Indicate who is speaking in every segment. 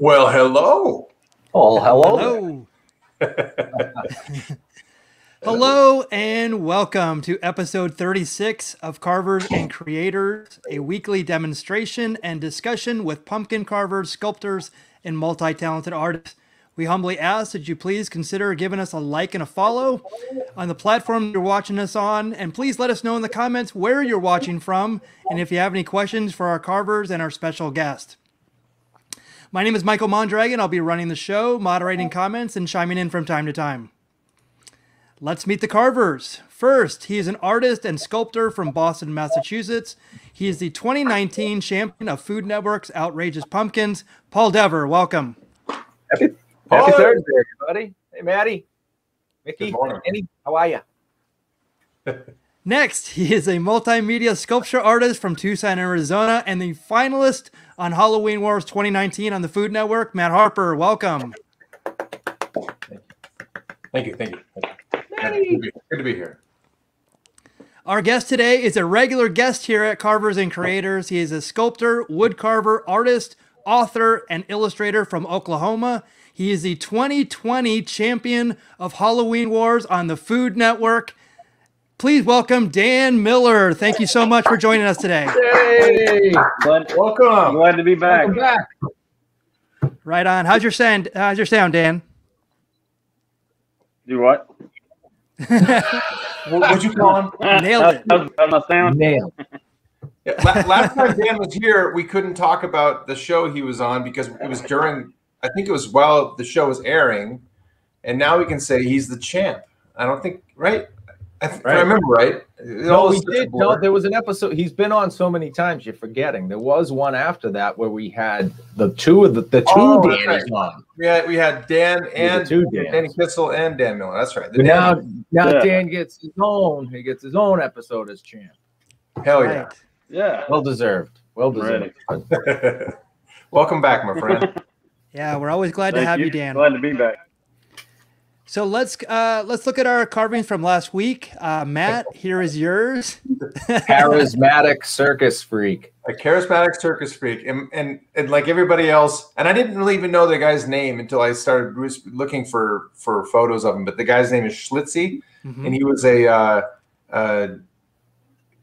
Speaker 1: Well, hello.
Speaker 2: Oh, hello.
Speaker 3: Hello. Hello and welcome to episode 36 of Carvers and Creators, a weekly demonstration and discussion with pumpkin carvers, sculptors, and multi talented artists. We humbly ask that you please consider giving us a like and a follow on the platform you're watching us on. And please let us know in the comments where you're watching from and if you have any questions for our carvers and our special guest. My name is Michael Mondragon. I'll be running the show, moderating comments, and chiming in from time to time. Let's meet the Carvers. First, he is an artist and sculptor from Boston, Massachusetts. He is the 2019 champion of Food Network's Outrageous Pumpkins. Paul Dever, welcome.
Speaker 2: Happy, happy Thursday, everybody. Hey, Maddie. Mickey.
Speaker 1: Good morning.
Speaker 2: Annie, how are you?
Speaker 3: Next, he is a multimedia sculpture artist from Tucson, Arizona, and the finalist on Halloween Wars 2019 on the Food Network. Matt Harper, welcome.
Speaker 1: Thank you. Thank you. Thank you. Good to be- Good to be here.
Speaker 3: Our guest today is a regular guest here at Carvers and Creators. He is a sculptor, wood carver, artist, author, and illustrator from Oklahoma. He is the 2020 champion of Halloween Wars on the Food Network. Please welcome Dan Miller. Thank you so much for joining us today.
Speaker 2: Hey,
Speaker 4: Glad,
Speaker 1: Welcome.
Speaker 4: glad to be back.
Speaker 2: welcome back.
Speaker 3: Right on. How's your sound? How's your sound, Dan?
Speaker 4: Do what?
Speaker 1: What, what'd you call him?
Speaker 3: Nailed it.
Speaker 4: How's, how's my sound?
Speaker 2: Nail.
Speaker 1: Yeah, la- last time Dan was here, we couldn't talk about the show he was on because it was during. I think it was while the show was airing, and now we can say he's the champ. I don't think right. I, th- if I remember right. It
Speaker 2: No, we did. No, there was an episode. He's been on so many times, you're forgetting. There was one after that where we had the two of the, the two
Speaker 1: Oh, that's
Speaker 2: Danny's on.
Speaker 1: we had we had Dan and
Speaker 2: two Dans.
Speaker 1: Danny Kissel and Dan Miller. That's right. The
Speaker 2: now,
Speaker 1: Dan-
Speaker 2: now
Speaker 4: Yeah.
Speaker 2: Dan gets his own. He gets his own episode as champ.
Speaker 1: hell yeah.
Speaker 3: Right.
Speaker 4: Yeah.
Speaker 2: Well deserved. Well deserved.
Speaker 1: Welcome back, my friend.
Speaker 3: Yeah, we're always glad to
Speaker 4: Thank
Speaker 3: have you, Dan.
Speaker 4: Glad to be back.
Speaker 3: So let's uh, let's look at our carvings from last week. Uh, Matt, here is yours.
Speaker 2: Charismatic circus freak.
Speaker 1: a charismatic circus freak, and, and and like everybody else, and I didn't really even know the guy's name until I started looking for for photos of him. But the guy's name is Schlitzie,
Speaker 3: Mhm.
Speaker 1: and he was a uh, uh,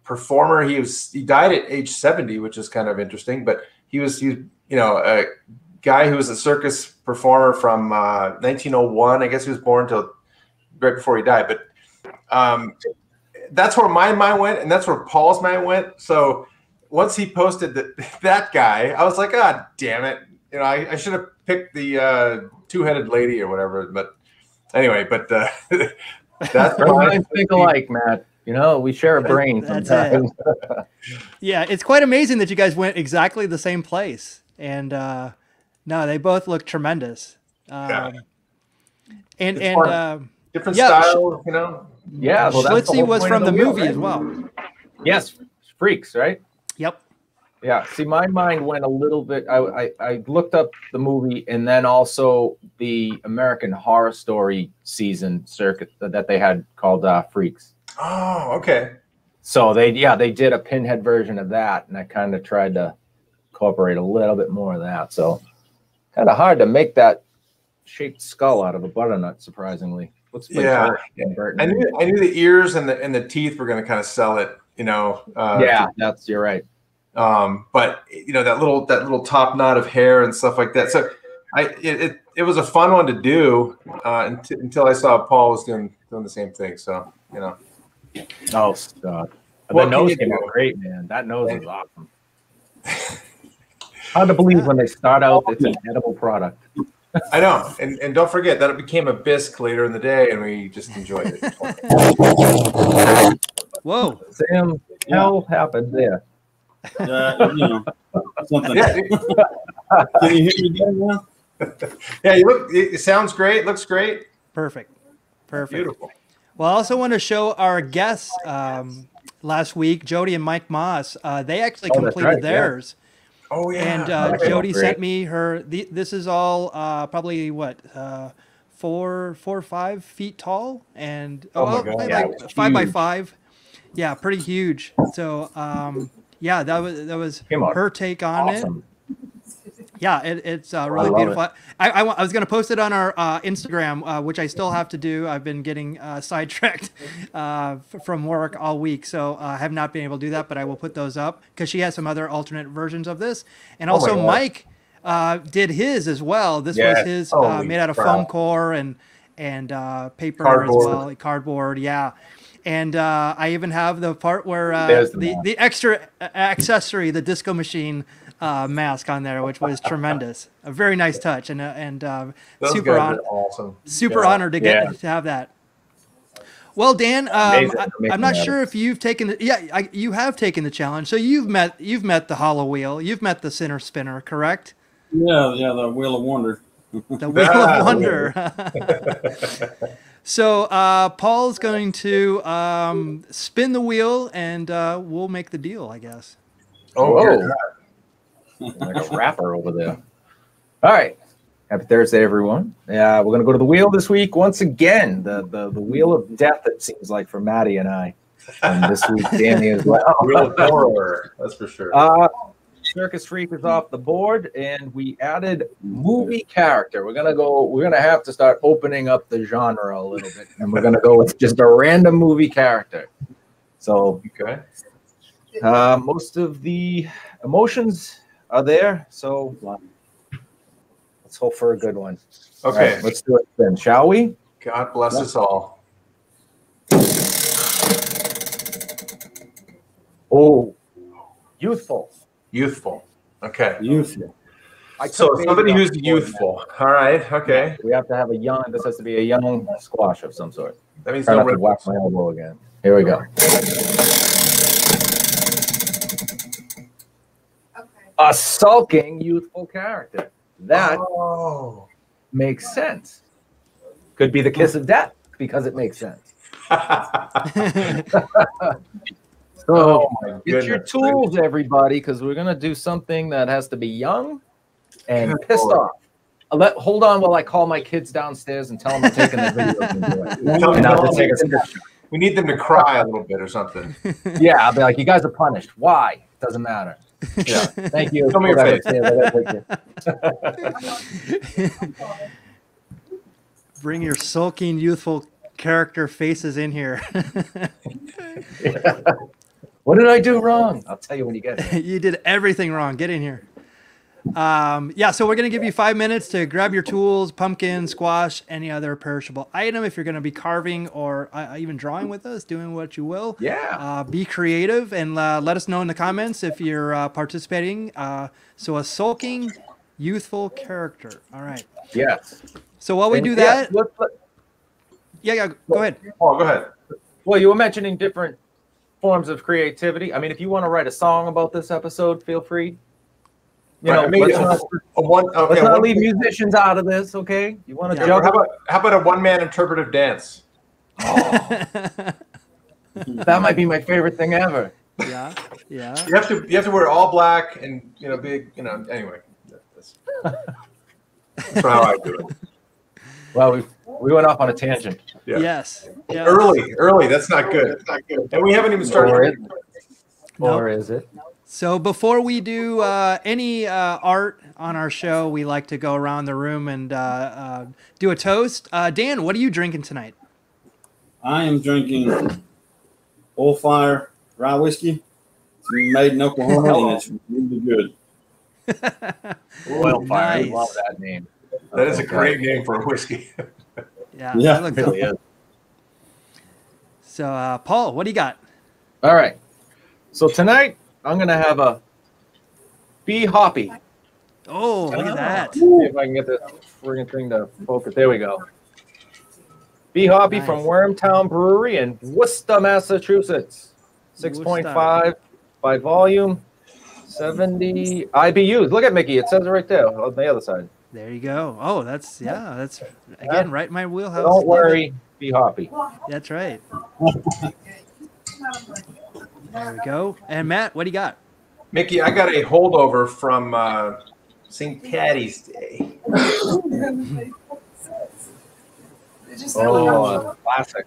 Speaker 1: performer. He was he died at age seventy, which is kind of interesting. But he was he you know a guy who was a circus performer from uh, 1901. I guess he was born till right before he died. But um, that's where my mind went, and that's where Paul's mind went. So once he posted that that guy, I was like, God damn it! You know, I, I should have picked the uh, two-headed lady or whatever. But anyway, but uh, that's
Speaker 2: Our
Speaker 1: my,
Speaker 2: minds think alike, Matt. You know, we share a brain
Speaker 3: That's
Speaker 2: sometimes.
Speaker 3: Yeah, it's quite amazing that you guys went exactly the same place, and uh, no, they both look tremendous. Um,
Speaker 1: Yeah.
Speaker 3: And
Speaker 1: It's
Speaker 3: and uh,
Speaker 1: different
Speaker 3: Yeah,
Speaker 1: style. You know,
Speaker 2: Yeah, well, that's the Schlitzie
Speaker 3: was from
Speaker 2: of
Speaker 3: the
Speaker 2: wheel,
Speaker 3: movie
Speaker 2: right?
Speaker 3: as well.
Speaker 2: Yes, freaks, right?
Speaker 3: Yep.
Speaker 2: Yeah. See, my mind went a little bit. I, I I looked up the movie and then also the American Horror Story season circuit that they had called uh, Freaks.
Speaker 1: oh, okay.
Speaker 2: So they yeah they did a pinhead version of that, and I kind of tried to incorporate a little bit more of that. So kind of hard to make that shaped skull out of a butternut. Surprisingly, looks like
Speaker 1: Yeah.
Speaker 2: Burton.
Speaker 1: I knew I knew the ears and the and the teeth were going to kind of sell it. You know. Uh,
Speaker 2: yeah, that's you're right.
Speaker 1: um, but you know that little that little top knot of hair and stuff like that. So I it it, it was a fun one to do uh, until, until I saw Paul was doing doing the same thing. So you know,
Speaker 2: Oh, stop.
Speaker 1: What
Speaker 2: the nose
Speaker 1: you
Speaker 2: came out great, man. That nose is awesome. Hard to believe when they start out, it's an edible product.
Speaker 1: I know, and and don't forget that it became a bisque later in the day, and we just enjoyed it.
Speaker 3: Whoa.
Speaker 2: Sam, hell happened there.
Speaker 4: Uh, you know, something.
Speaker 1: yeah,
Speaker 4: Can you hear me again now?
Speaker 1: yeah. You look. It, it sounds great. Looks great.
Speaker 3: Perfect. Perfect.
Speaker 1: Beautiful.
Speaker 3: Well, I also want to show our guests um, last week, Jody and Mike Moss. Uh, they actually
Speaker 2: Oh,
Speaker 3: completed
Speaker 2: right, yeah.
Speaker 3: Theirs.
Speaker 1: Oh yeah.
Speaker 3: and uh,
Speaker 2: Okay.
Speaker 3: Jody
Speaker 2: Great.
Speaker 3: sent me her. The, this is all uh, probably what uh, four, four or five feet tall, and
Speaker 1: Oh my
Speaker 3: well,
Speaker 1: God,
Speaker 3: like
Speaker 2: yeah, it
Speaker 3: five by five. Yeah, pretty huge. So um, yeah, that was that was
Speaker 2: Came out
Speaker 3: her take on
Speaker 2: Awesome.
Speaker 3: it. Yeah, it, it's uh, really
Speaker 2: love
Speaker 3: beautiful. I, I, I was going to post it on our uh, Instagram, uh, which I still have to do. I've been getting uh, sidetracked uh, from work all week, so uh, I have not been able to do that. But I will put those up because she has some other alternate versions of this, and
Speaker 1: Oh
Speaker 3: also
Speaker 1: God.
Speaker 3: Mike uh, did his as well. This
Speaker 1: Yes.
Speaker 3: was his uh, made out of
Speaker 1: crap.
Speaker 3: foam core and and uh, paper
Speaker 1: Cardboard.
Speaker 3: as well, cardboard. Yeah. And uh, I even have the part where uh,
Speaker 2: the
Speaker 3: the, the extra accessory, the disco machine uh, mask on there, which was tremendous. A very nice touch, and uh, and uh, super
Speaker 1: guys
Speaker 3: on,
Speaker 1: awesome.
Speaker 3: super
Speaker 1: Yeah.
Speaker 3: honored to get
Speaker 2: Yeah.
Speaker 3: to have that. Well, Dan, um, I, I'm not sure if you've taken the yeah, I, you have taken the challenge. So you've met you've met the Hollow Wheel, you've met the Center Spinner, correct?
Speaker 4: Yeah, yeah, the Wheel of Wonder.
Speaker 3: The Wheel
Speaker 1: Ah,
Speaker 3: of Wonder. so uh, Paul's going to um, spin the wheel, and uh, we'll make the deal, I guess.
Speaker 1: Oh,
Speaker 2: Whoa. Like a rapper over there. All right. Happy Thursday, everyone. Yeah, we're gonna go to the wheel this week once again. The the, the wheel of death. It seems like for Maddie and I, and this week Danny as well.
Speaker 1: Real horror, that's for sure.
Speaker 2: Uh, Circus Freak is off the board, and we added movie character. We're gonna go. We're gonna have to start opening up the genre a little bit, and we're gonna go with just a random movie character. So
Speaker 1: okay.
Speaker 2: uh, most of the emotions are there. So let's hope for a good one.
Speaker 1: Okay.
Speaker 2: right, let's do it then, shall we?
Speaker 1: God bless us all.
Speaker 2: Oh, youthful.
Speaker 1: Youthful. Okay.
Speaker 4: Youthful.
Speaker 2: I
Speaker 1: So somebody who's
Speaker 2: off the
Speaker 1: youthful. All right. Okay.
Speaker 2: We have to have a young. This has to be a young squash of some sort.
Speaker 1: That means
Speaker 2: Try
Speaker 1: no
Speaker 2: not to
Speaker 1: red.
Speaker 2: whack my elbow again. Here we go. A sulking youthful character. That
Speaker 1: Oh.
Speaker 2: makes sense. Could be the kiss of death because it makes sense. So
Speaker 1: oh
Speaker 2: get your tools, everybody, because we're gonna do something that has to be young and
Speaker 1: Good
Speaker 2: pissed
Speaker 1: Lord.
Speaker 2: off. I'll let hold on while I call my kids downstairs and tell them I'm taking the video. and do it.
Speaker 1: Tell
Speaker 2: And
Speaker 1: them
Speaker 2: I'll
Speaker 1: to
Speaker 2: take a.
Speaker 1: We need them to cry a little bit or something.
Speaker 2: Yeah, I'll be like, you guys are punished. Why? Doesn't matter.
Speaker 1: Yeah.
Speaker 2: Thank you.
Speaker 1: Show me your face.
Speaker 3: Bring your sulking, youthful character faces in here.
Speaker 2: What did I do wrong? I'll tell you when you get here.
Speaker 3: you did everything wrong. Get in here. Um, yeah, so we're going to give you five minutes to grab your tools, pumpkin, squash, any other perishable item. If you're going to be carving or uh, even drawing with us, doing what you will.
Speaker 2: Yeah.
Speaker 3: Uh, be creative and uh, let us know in the comments if you're uh, participating. Uh, so, a sulking, youthful character. All right.
Speaker 2: Yes.
Speaker 3: So, while we
Speaker 2: And
Speaker 3: do that,
Speaker 2: let- let-
Speaker 3: yeah, yeah, go ahead.
Speaker 1: Oh, go ahead.
Speaker 2: well, you were mentioning different forms of creativity. I mean, if you want to write a song about this episode, feel free. You know,
Speaker 1: Right, maybe
Speaker 2: let's
Speaker 1: a-
Speaker 2: not,
Speaker 1: a one,
Speaker 2: let's not
Speaker 1: one-
Speaker 2: leave musicians out of this, okay? You want to
Speaker 3: Yeah,
Speaker 1: How about how about a one man interpretive dance? Oh.
Speaker 2: That might be my favorite thing ever.
Speaker 3: yeah, yeah.
Speaker 1: You have to you have to wear all black and you know big you know anyway. That's, that's how I do it.
Speaker 2: Well, we we went off on a tangent.
Speaker 1: Yeah.
Speaker 3: Yes. yes.
Speaker 1: Early, early. That's not good. That's not good. And we haven't even
Speaker 2: Or
Speaker 1: started.
Speaker 2: is, or is it?
Speaker 3: So before we do uh, any uh, art on our show, we like to go around the room and uh, uh, do a toast. Uh, Dan, what are you drinking tonight?
Speaker 4: I am drinking Old Fire Rye Whiskey. It's made in Oklahoma and it's really good.
Speaker 2: Oil fire.
Speaker 3: Nice.
Speaker 2: I love that name.
Speaker 1: That is a great name for a whiskey.
Speaker 3: Yeah,
Speaker 4: Yeah,
Speaker 3: that looks
Speaker 2: It really is.
Speaker 3: So, uh, Paul, what do you got?
Speaker 2: All right. So tonight I'm gonna have a bee hoppy.
Speaker 3: Oh, look at ah. that.
Speaker 2: See if I can get this friggin' thing to focus. There we go. Bee hoppy from Wormtown Brewery in Worcester, Massachusetts. Six point five by volume, seventy IBUs. Look at Mickey. It says it right there on the other side.
Speaker 3: There you go. Oh, that's yeah. That's again right in my wheelhouse.
Speaker 2: Don't worry, bee hoppy.
Speaker 3: That's right. There we go. And Matt, what do you got?
Speaker 1: Mickey, I got a holdover from uh, St. Patty's Day.
Speaker 2: Oh, classic.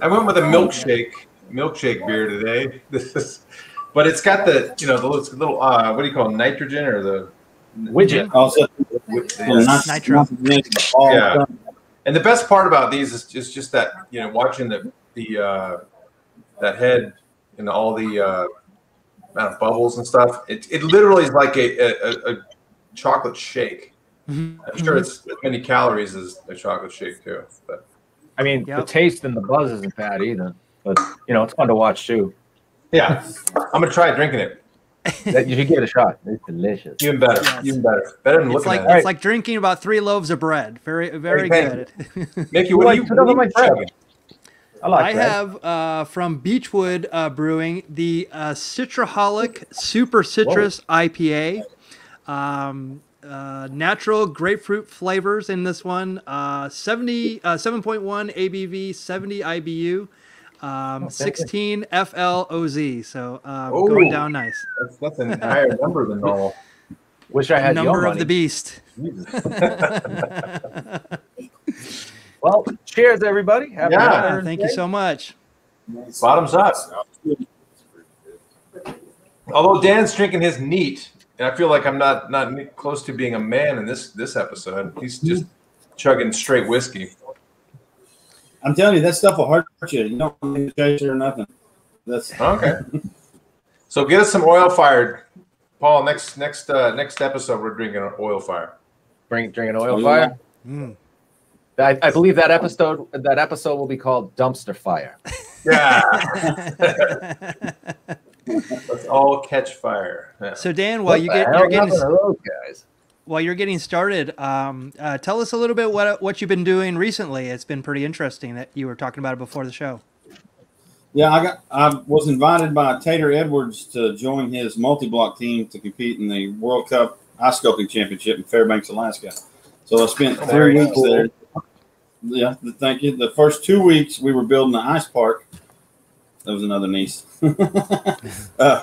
Speaker 1: I went with a milkshake, milkshake beer today. This is, but it's got the you know the little, little uh, what do you call it, nitrogen or the
Speaker 2: Widget.
Speaker 4: Also,
Speaker 1: With-
Speaker 4: well, not-
Speaker 3: Nitro.
Speaker 4: not the mix, but all
Speaker 1: Yeah. And the best part about these is just, just that you know watching the the uh, that head and all the uh, amount of bubbles and stuff. It, it literally is like a, a, a chocolate shake.
Speaker 3: Mhm.
Speaker 1: I'm sure it's as many calories as a chocolate shake too. But
Speaker 2: I mean,
Speaker 3: Yep.
Speaker 2: the taste and the buzz isn't bad either, but you know, it's fun to watch too.
Speaker 1: yeah, I'm gonna try drinking it.
Speaker 2: That you should give it a shot. It's delicious.
Speaker 1: Even better.
Speaker 3: Yes.
Speaker 1: Even better. Better than
Speaker 3: It's
Speaker 1: looking
Speaker 3: like
Speaker 1: at it.
Speaker 3: it's like drinking about three loaves of bread. Very very
Speaker 1: Hey,
Speaker 3: good.
Speaker 1: Mickey, what do you,
Speaker 2: Put it on
Speaker 1: what
Speaker 2: my
Speaker 1: are you
Speaker 2: bread.
Speaker 1: chugging?
Speaker 2: I like
Speaker 3: I
Speaker 2: that.
Speaker 3: have uh, from Beachwood uh, Brewing the uh, Citraholic Super Citrus IPA. Um, uh, natural grapefruit flavors in this one. Uh, 70, uh, 7.1 ABV, 70 IBU, um, 16 FLOZ. So um, going
Speaker 1: Oh.
Speaker 3: down nice.
Speaker 1: That's, that's a higher number than normal.
Speaker 2: Wish I had
Speaker 3: Number of the beast.
Speaker 1: Jesus.
Speaker 2: Well, cheers, everybody. Happy
Speaker 1: Yeah.
Speaker 2: Veterans
Speaker 3: Thank you so much.
Speaker 1: Bottoms up. Although Dan's drinking his neat, and I feel like I'm not not close to being a man in this this episode. He's just chugging straight whiskey.
Speaker 4: I'm telling you, that stuff will hurt you. You don't need to chase it or nothing. That's
Speaker 1: Okay. so get us some oil fired, Paul. Next next uh, next episode, we're drinking an oil fire.
Speaker 2: Bring drinking oil fire.
Speaker 3: Mm.
Speaker 2: I, I believe that episode that episode will be called Dumpster Fire.
Speaker 1: Yeah. Let's all catch fire. Yeah.
Speaker 3: so Dan, while you
Speaker 2: What the
Speaker 3: get
Speaker 2: hell
Speaker 3: you're getting
Speaker 2: happened guys.
Speaker 3: while you're getting started, um, uh, tell us a little bit what what you've been doing recently. It's been pretty interesting that you were talking about it before the show.
Speaker 4: yeah. I got. I was invited by Tater Edwards to join his multi-block team to compete in the World Cup Ice Sculpting Championship in Fairbanks, Alaska. So I spent three
Speaker 1: very
Speaker 4: weeks
Speaker 1: cool.
Speaker 4: there. Yeah, thank you. The first two weeks we were building the ice park. That was another niece. uh,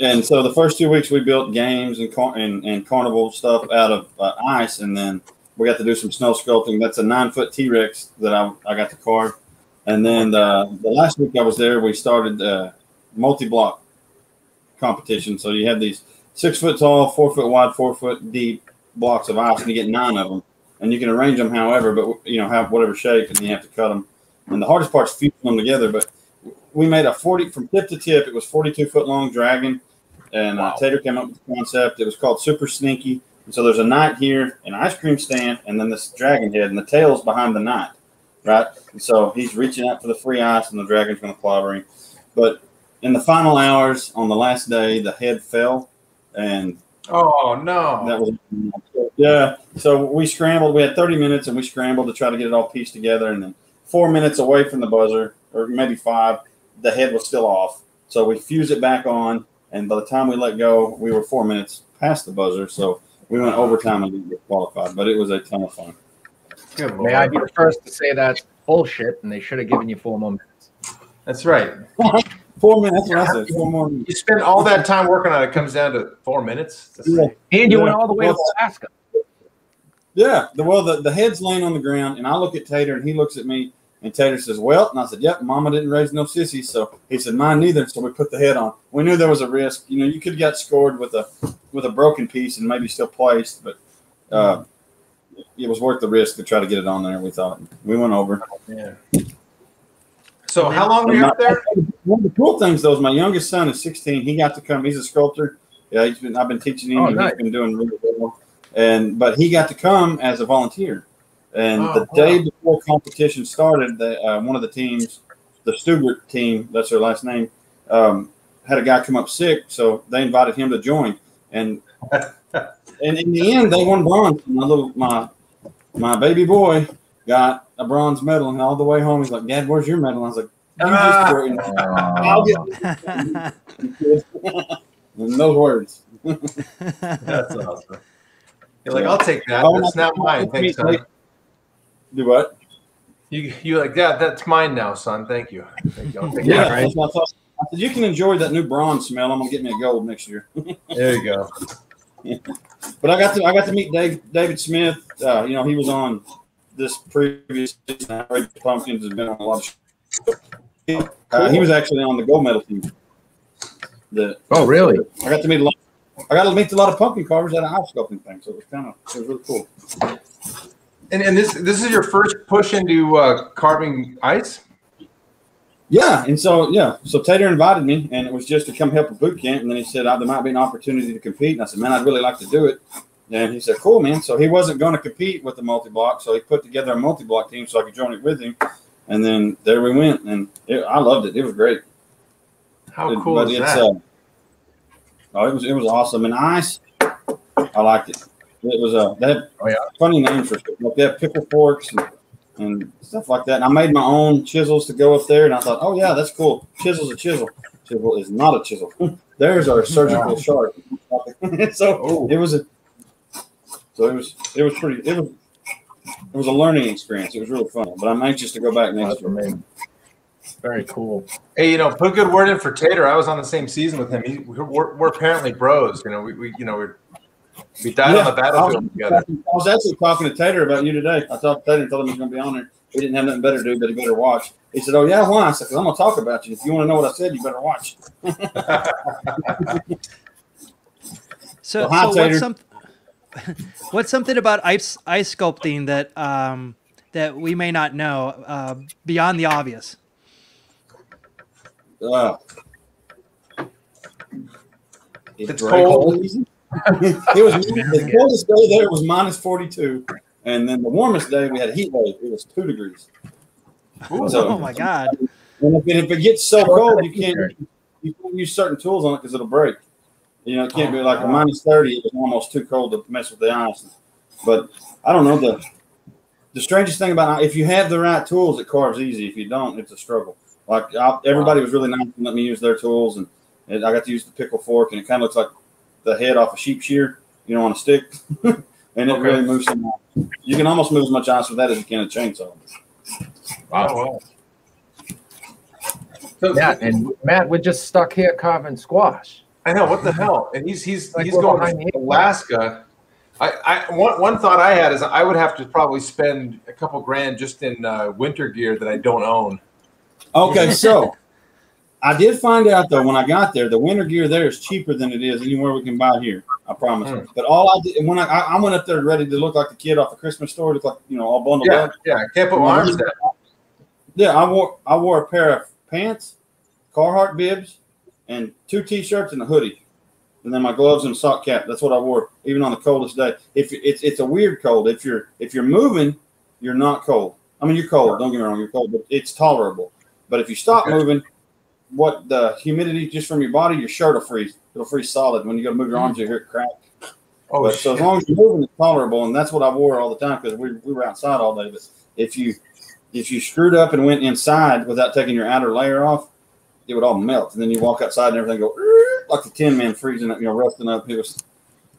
Speaker 4: and so the first two weeks we built games and car- and, and carnival stuff out of uh, ice, and then we got to do some snow sculpting. That's a nine foot T Rex that I, I got to carve. And then the, the last week I was there, we started uh, multi block competition. So you have these six foot tall, four foot wide, four foot deep blocks of ice, and you get nine of them. And you can arrange them however, but you know, have whatever shape, and you have to cut them. And the hardest part is fusing them together. But we made a 40 from tip to tip. It was 42 foot long dragon. And
Speaker 1: Wow.
Speaker 4: uh, Tater came up with the concept. It was called Super Sneaky. And so there's a knight here, an ice cream stand, and then this dragon head, and the tail's behind the knight, right? And so he's reaching out for the free ice, and the dragon's going to clobber him. But in the final hours on the last day, the head fell, and
Speaker 1: Oh no.
Speaker 4: that was yeah. So we scrambled. We had 30 minutes, and we scrambled to try to get it all pieced together. And then four minutes away from the buzzer, or maybe five, the head was still off. So we fused it back on, and by the time we let go, we were four minutes past the buzzer. So we went overtime and didn't get qualified, but it was a ton of fun.
Speaker 1: Good
Speaker 2: May I be the first to say that's bullshit, and they should have given you four more minutes.
Speaker 1: That's right.
Speaker 4: Four minutes. That's what I said. Four more minutes.
Speaker 1: You spend all that time working on it, it comes down to four minutes. That's
Speaker 4: Yeah.
Speaker 2: And you
Speaker 4: Yeah.
Speaker 2: went all the way to Alaska.
Speaker 4: Yeah. The, well, the, the head's laying on the ground, and I look at Tater, and he looks at me, and Tater says, "Well," and I said, "Yep, Mama didn't raise no sissies." So he said, "Mine neither." So we put the head on. We knew there was a risk. You know, you could have got scored with a with a broken piece and maybe still placed, but uh, it was worth the risk to try to get it on there. We thought we went over.
Speaker 1: Yeah. So how long were you up there?
Speaker 4: One of the cool things, though, is my youngest son is 16. He got to come. He's a sculptor. Yeah, he's been. I've been teaching him.
Speaker 2: Oh,
Speaker 4: and
Speaker 2: nice.
Speaker 4: He's been doing really well. And but he got to come as a volunteer. And
Speaker 1: Oh,
Speaker 4: the
Speaker 1: wow.
Speaker 4: day before competition started, the, uh, one of the teams, the Stugart team, that's their last name, um, had a guy come up sick, so they invited him to join. And and in the end, they won bronze. My little my my baby boy got a bronze medal, and all the way home, he's like, "Dad, where's your medal?" I was like, "You
Speaker 1: Ah.
Speaker 4: just threw it in." I'll get in those words.
Speaker 1: That's awesome. You're like, I'll take that. That's not mine. Thanks, son.
Speaker 4: Do what?
Speaker 1: You you like, yeah, that's mine now, son. Thank you. Thank you. Take
Speaker 2: Yeah,
Speaker 1: that.
Speaker 2: right.
Speaker 4: I thought. I said, you can enjoy that new bronze smell. I'm gonna get me a gold next year.
Speaker 1: There you go.
Speaker 4: But I got to I got to meet Dave, David Smith. Uh, you know, he was on this previous season. Red Pumpkins has been on a lot of. Shows. Uh, he was actually on the gold medal team. The
Speaker 2: Oh, really?
Speaker 4: I got to meet a lot. I got to meet a lot of pumpkin carvers at an ice sculpting thing, so it was kind of it was really cool.
Speaker 1: And, and this this is your first push into uh, carving ice.
Speaker 4: Yeah, and so yeah, so Tater invited me, and it was just to come help a boot camp. And then he said oh, there might be an opportunity to compete, and I said, man, I'd really like to do it. And he said, cool, man. So he wasn't going to compete with the multi block, so he put together a multi block team so I could join it with him. And then there we went, and it, I loved it. It was great.
Speaker 1: How
Speaker 4: It-
Speaker 1: cool
Speaker 4: but
Speaker 1: is
Speaker 4: it's,
Speaker 1: that?
Speaker 4: uh, oh, it was it was awesome. And ice, I liked it. It was a they had
Speaker 1: Oh, yeah.
Speaker 4: funny names for stuff. Like they had pickle forks and, and stuff like that. And I made my own chisels to go up there, and I thought, oh yeah, that's cool. Chisel's a chisel. Chisel is not a chisel. There's our surgical sharp. so
Speaker 1: Oh.
Speaker 4: it was a. So it was it was pretty it was it was a learning experience. It was really fun. But I'm anxious to go back next
Speaker 2: That's
Speaker 4: year.
Speaker 2: amazing. Very cool.
Speaker 1: Hey, you know, put a good word in for Tater. I was on the same season with him. He, we're, we're apparently bros. You know, we, we you know, we we died on the battlefield together.
Speaker 4: I was actually talking to Tater about you today. I talked to Tater and told him he was going to be on there. He didn't have nothing better to do, but he better watch. He said, "Oh yeah, why?" I said, "Because I'm going to talk about you. If you want to know what I said, you better watch."
Speaker 3: So,
Speaker 4: Well, hi,
Speaker 3: so
Speaker 4: Tater.
Speaker 3: what's some, what's something about ice ice sculpting that um, that we may not know uh, beyond the obvious?
Speaker 4: Uh,
Speaker 1: It's
Speaker 4: very
Speaker 1: cold.
Speaker 4: it was the coldest day there was minus 42, and then the warmest day we had a heat wave. It was two degrees. So-
Speaker 3: oh my god!
Speaker 4: And if, and if it gets so cold, you can't you can't use certain tools on it because it'll break. You know, it can't be like a oh, minus thirty. It was almost too cold to mess with the ice. But I don't know the the strangest thing about if you have the right tools, it carves easy. If you don't, it's a struggle. Like I, everybody was really nice and let me use their tools, and, and I got to use the pickle fork, and it kind of looks like the head off a sheep shear, you know, on a stick, and it
Speaker 1: Okay.
Speaker 4: really moves some. You can almost move as much ice with that as you can a chainsaw.
Speaker 1: Oh, wow. So,
Speaker 2: Matt and Matt, we're just stuck here carving squash.
Speaker 1: I know what the hell, and he's he's
Speaker 2: Like
Speaker 1: he's
Speaker 2: we're
Speaker 1: going to
Speaker 2: the eight ball.
Speaker 1: Alaska. I, I one one thought I had is I would have to probably spend a couple grand just in uh, winter gear that I don't own.
Speaker 4: Okay, so I did find out though when I got there, the winter gear there is cheaper than it is anywhere we can buy here. I promise.
Speaker 1: Hmm.
Speaker 4: But all I did when I, I I went up there ready to look like the kid off the Christmas store, look like you know all bundled
Speaker 1: Yeah,
Speaker 4: up.
Speaker 1: yeah, I can't put my arms down.
Speaker 4: Yeah, I wore I wore a pair of pants, Carhartt bibs, and two t-shirts and a hoodie, and then my gloves and sock cap. That's what I wore even on the coldest day. If it's it's a weird cold. If you're if you're moving, you're not cold. I mean you're cold. Don't get me wrong, you're cold, but it's tolerable. But if you stop
Speaker 1: Okay.
Speaker 4: moving, what the humidity just from your body, your shirt will freeze. It'll freeze solid. When you go to move your arms, you hear it crack.
Speaker 1: Oh,
Speaker 4: but so as long as you're moving, it's tolerable, and that's what I wore all the time because we, we were outside all day. But if you if you screwed up and went inside without taking your outer layer off, it would all melt, and then you walk outside and everything go like the Tin Man freezing up, you know, rusting up. It was,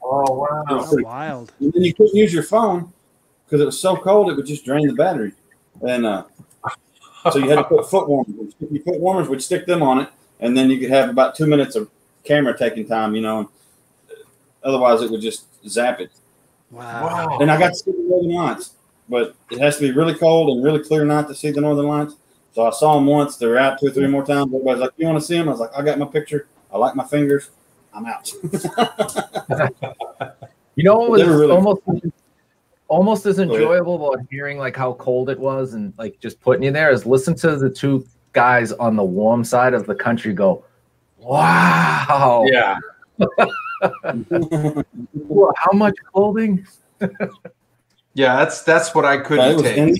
Speaker 1: oh
Speaker 4: it
Speaker 1: wow.
Speaker 4: was
Speaker 3: Oh,
Speaker 4: pretty.
Speaker 3: wild!
Speaker 4: And then you couldn't use your phone because it was so cold; it would just drain the battery, and uh, so you had to put foot warmers. You put warmers, would stick them on it, and then you could have about two minutes of camera taking time, you know. Otherwise, it would just zap it.
Speaker 3: Wow!
Speaker 1: Wow.
Speaker 4: And I got to see the Northern Lights, but it has to be really cold and really clear night to see the Northern Lights. So I saw them once. They're out two or three more times. Everybody's like, "You want to see them?" I was like, "I got my picture. I like my fingers. I'm out."
Speaker 2: You know what was
Speaker 4: really-
Speaker 2: almost almost as
Speaker 4: ahead.
Speaker 2: enjoyable about hearing like how cold it was and like just putting you there is listen to the two guys on the warm side of the country go, Wow.
Speaker 1: Yeah.
Speaker 2: Whoa, How much clothing?
Speaker 1: Yeah, that's that's what I couldn't take.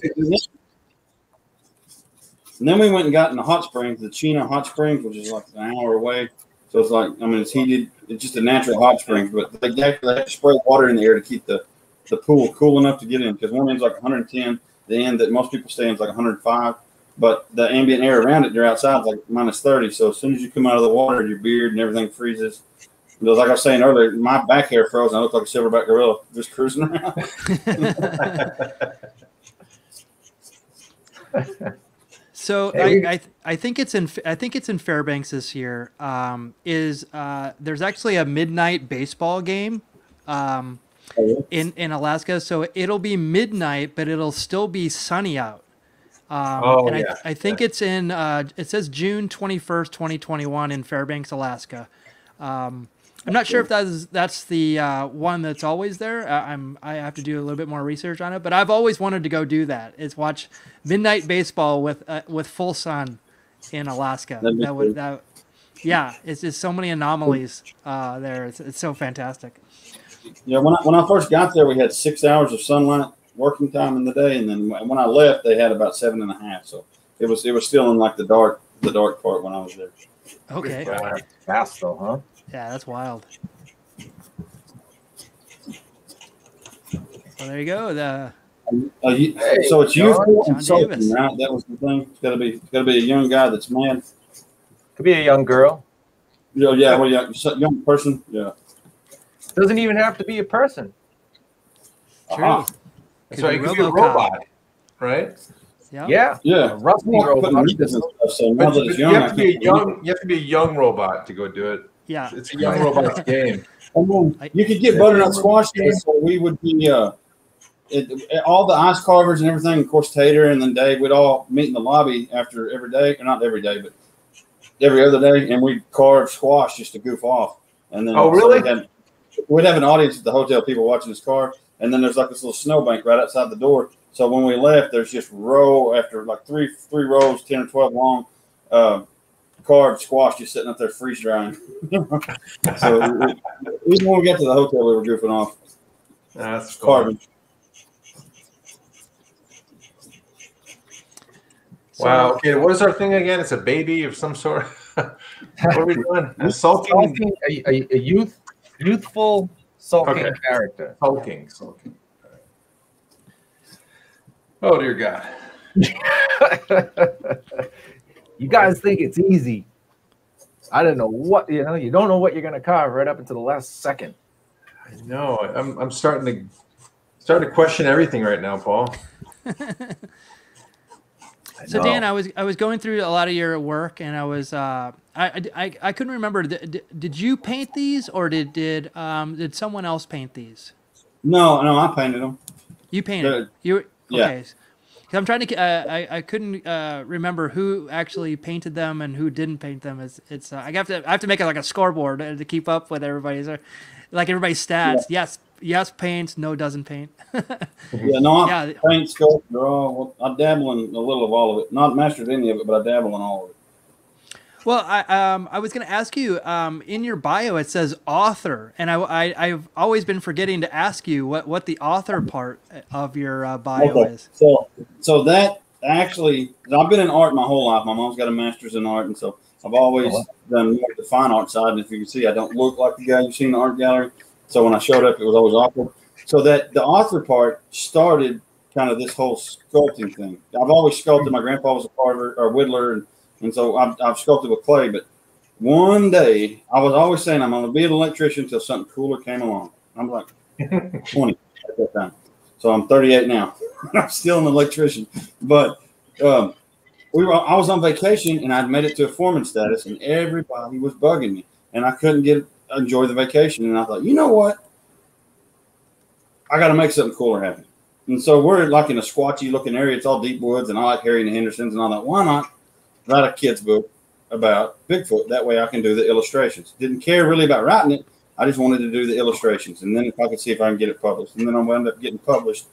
Speaker 4: And, and then we went and got in the hot springs, the Chena hot springs, which is like an hour away. So it's like, I mean, it's heated. It's just a natural hot springs, but they actually have to spray water in the air to keep the, the pool cool enough to get in because one end's like 110. The end that most people stay in is like 105. But the ambient air around it, you're outside, is like minus 30. So as soon as you come out of the water, your beard and everything freezes. But like I was saying earlier, my back hair froze and I look like a silverback gorilla just cruising around.
Speaker 3: So
Speaker 2: Hey,
Speaker 3: I, I I think it's in I think it's in Fairbanks this year. Um, is uh, there's actually a midnight baseball game, um, in in Alaska. So it'll be midnight, but it'll still be sunny out. Um,
Speaker 1: Oh,
Speaker 3: and
Speaker 1: yeah.
Speaker 3: I, I think it's in uh, it says June twenty first, twenty twenty one in Fairbanks, Alaska. Um, I'm not sure if that's that's the uh, one that's always there. Uh, I'm I have to do a little bit more research on it, but I've always wanted to go do that. Is watch midnight baseball with uh, with full sun in Alaska.
Speaker 4: That'd
Speaker 3: That would that. Yeah, it's just so many anomalies uh, there. It's, it's so fantastic.
Speaker 4: Yeah, when I, when I first got there, we had six hours of sunlight working time in the day, and then when I left, they had about seven and a half. So it was it was still in like the dark the dark part when I was there.
Speaker 3: Okay,
Speaker 1: Yeah.
Speaker 2: Fast though, huh?
Speaker 3: Yeah, that's wild. So there you go. The
Speaker 4: Uh, you,
Speaker 1: Hey,
Speaker 4: so it's
Speaker 1: John-
Speaker 4: youthful
Speaker 3: John
Speaker 4: and sulking,
Speaker 3: Davis.
Speaker 4: right? That was the thing. It's got to be got to be a young guy that's mad.
Speaker 2: Could be a young girl.
Speaker 4: You know, yeah, well, yeah, so- young person. Yeah,
Speaker 2: Doesn't even have to be a person.
Speaker 3: true.
Speaker 4: Aha.
Speaker 1: That's
Speaker 3: Could
Speaker 1: right.
Speaker 3: be
Speaker 1: It could be a robot, right?
Speaker 3: Yeah.
Speaker 2: Yeah.
Speaker 4: yeah.
Speaker 2: A rusty
Speaker 4: Well, putting
Speaker 2: robot.
Speaker 4: stuff, so now that
Speaker 1: you,
Speaker 4: it's young, I
Speaker 1: have to be a young. You have to be a young robot to go do it.
Speaker 3: Yeah.
Speaker 1: It's a young robot's game.
Speaker 4: And then
Speaker 3: I-
Speaker 4: you could get butternut squash. there, So we would be uh, it, all the ice carvers and everything. Of course, Tater and then Dave. We'd all meet in the lobby after every day, or not every day, but every other day, and we'd carve squash just to goof off. And then
Speaker 1: Oh, really?
Speaker 4: we'd, have, we'd have an audience at the hotel, people watching this car, and then there's like this little snowbank right outside the door. So when we left, there's just row after like three three rows, ten or twelve long. Uh, carved squash just sitting up there freeze drying. so we- even when we got to the hotel, we were goofing off
Speaker 1: That's cool.
Speaker 4: carving.
Speaker 3: So-
Speaker 1: Wow. Okay. What is our thing again? It's a baby of some sort. what are we doing? A sulking.
Speaker 2: Sulking, a, a, a youth, youthful sulking
Speaker 1: Okay.
Speaker 2: character.
Speaker 1: Sulking. Sulking. Oh dear God.
Speaker 2: You guys think it's easy. I don't know what you know. You don't know what you're gonna carve right up until the last second.
Speaker 1: I know. I'm. I'm starting to starting to question everything right now, Paul.
Speaker 3: So
Speaker 2: know.
Speaker 3: Dan, I was I was going through a lot of your work, and I was uh, I, I I couldn't remember. Did, did you paint these, or did did um did someone else paint these?
Speaker 4: No, no, I painted them.
Speaker 3: You painted.
Speaker 4: The-
Speaker 3: you
Speaker 4: yeah.
Speaker 3: okay? 'Cause I'm trying to. Uh, I I couldn't uh, remember who actually painted them and who didn't paint them. It's it's. Uh, I have to I have to make it like a scoreboard to keep up with everybody's uh, like everybody's stats. Yes, yes paints. No, doesn't paint.
Speaker 4: Yeah, no, I
Speaker 3: Yeah.
Speaker 4: paint, sculpt, draw. I dabble in a little of all of it. Not mastered any of it, but I dabble in all of it.
Speaker 3: Well, I um I was going to ask you um in your bio it says author, and I, I I've always been forgetting to ask you what what the author part of your uh, bio
Speaker 4: Okay.
Speaker 3: is.
Speaker 4: So, so that actually, I've been in art my whole life. My mom's got a master's in art, and so I've always
Speaker 2: Oh,
Speaker 4: done more the fine art side. And if you can see, I don't look like the guy you see in the art gallery. So when I showed up, it was always awkward. So that the author part started kind of this whole sculpting thing. I've always sculpted. My grandpa was a carver or whittler, and, and so I've, I've sculpted with clay. But one day, I was always saying I'm going to be an electrician until something cooler came along. I'm like 20 at that time. So I'm 38 now. I'm still an electrician, but um, we were. I was on vacation and I'd made it to a foreman status, and everybody was bugging me, and I couldn't get enjoy the vacation. And I thought, you know what? I got to make something cooler happen. And so we're like in a squatchy looking area. It's all deep woods, and I like Harry and the Hendersons, and all that. why not write a kid's book about Bigfoot? That way I can do the illustrations. Didn't care really about writing it. I just wanted to do the illustrations, and then if I could see if I can get it published, and then I wound up getting published.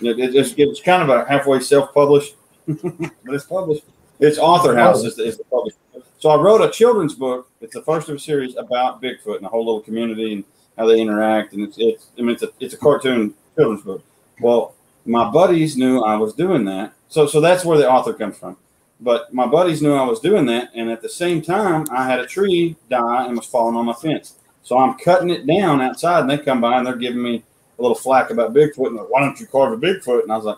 Speaker 4: It, it, it's, it's kind of a halfway self-published, but it's published. It's Author House is the, is the publisher. So I wrote a children's book. It's the first of a series about Bigfoot and the whole little community and how they interact. And it's it's I mean it's a it's a cartoon children's book. Well, my buddies knew I was doing that, so so that's where the author comes from. But my buddies knew I was doing that, and at the same time, I had a tree die and was falling on my fence. So I'm cutting it down outside, and they come by and they're giving me a little flack about Bigfoot. And they're, why don't you carve a Bigfoot? And I was like,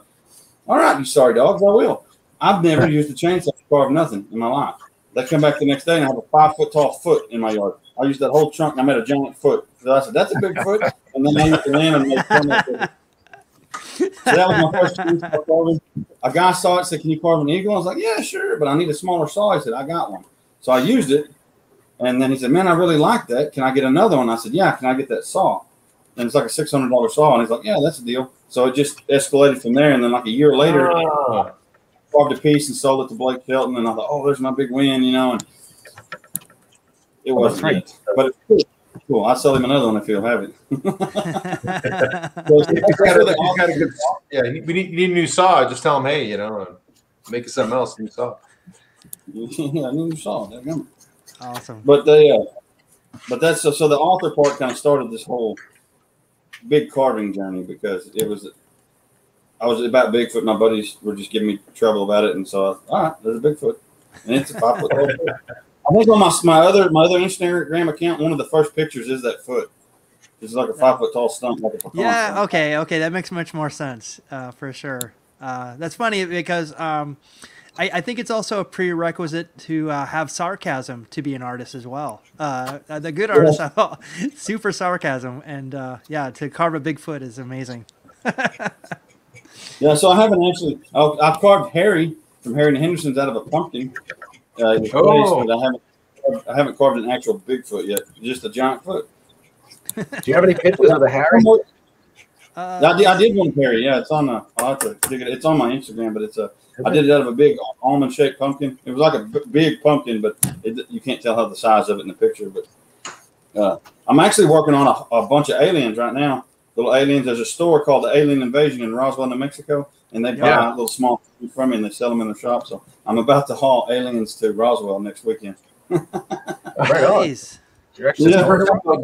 Speaker 4: all right, you sorry dogs, I will. I've never used a chainsaw to carve nothing in my life. They come back the next day and I have a five foot tall foot in my yard. I used that whole trunk and I made a giant foot. So I said, that's a big foot. And then I used the land and made fun of it. So that was my first carving. A guy saw it, said, Can you carve an eagle? I was like, Yeah, sure, but I need a smaller saw. He said, I got one. So I used it. And then he said, Man, I really like that. Can I get another one? I said, Yeah, can I get that saw? And it's like a six hundred dollar saw. And he's like, Yeah, that's a deal. So it just escalated from there. And then like a year later,
Speaker 1: Ah,
Speaker 4: carved a piece and sold it to Blake Shelton. And I thought, Oh, there's my big win, you know, and it
Speaker 2: Oh,
Speaker 4: wasn't
Speaker 2: that's
Speaker 4: it. But it's cool. cool. I'll sell him another one if he'll have it.
Speaker 1: If got a- if he's got a good- yeah, we need, you need a new saw. Just tell him, hey, you know, uh, make it something else. New saw.
Speaker 4: yeah, I knew you saw it. There
Speaker 3: awesome.
Speaker 4: But they, uh, but that's so, so the author part kind of started this whole big carving journey because it was, I was about Bigfoot. My buddies were just giving me trouble about it, and so I, all right, there's a Bigfoot, and it's a five foot tall. foot. I think on my my other my other Instagram account, one of the first pictures is that foot. It's like a five foot tall stump, like a
Speaker 3: Yeah.
Speaker 4: stump.
Speaker 3: Okay. Okay. That makes much more sense uh, for sure. Uh, that's funny because um, I, I think it's also a prerequisite to uh, have sarcasm to be an artist as well. Uh, the good artists have super sarcasm, and uh, yeah, to carve a Bigfoot is amazing.
Speaker 4: Yeah, so I haven't actually. I've, I've carved Harry from Harry and Henderson's out of a pumpkin. Uh, in the
Speaker 1: Oh.
Speaker 4: place, but I haven't. I haven't carved an actual Bigfoot yet. Just a giant foot.
Speaker 2: Do you have any pictures of the Harry?
Speaker 3: Uh,
Speaker 4: I did, I did one Harry. Yeah, it's on the. I'll have to dig it. It's on my Instagram, but it's a. I did it out of a big almond shaped pumpkin. It was like a b- big pumpkin, but it, you can't tell how the size of it in the picture. But uh, I'm actually working on a, a bunch of aliens right now. Little aliens. There's a store called the Alien Invasion in Roswell, New Mexico, and they buy
Speaker 1: Yeah.
Speaker 4: little small things from me and they sell them in their shop. So I'm about to haul aliens to Roswell next weekend.
Speaker 2: Right on. You're actually
Speaker 4: Yeah.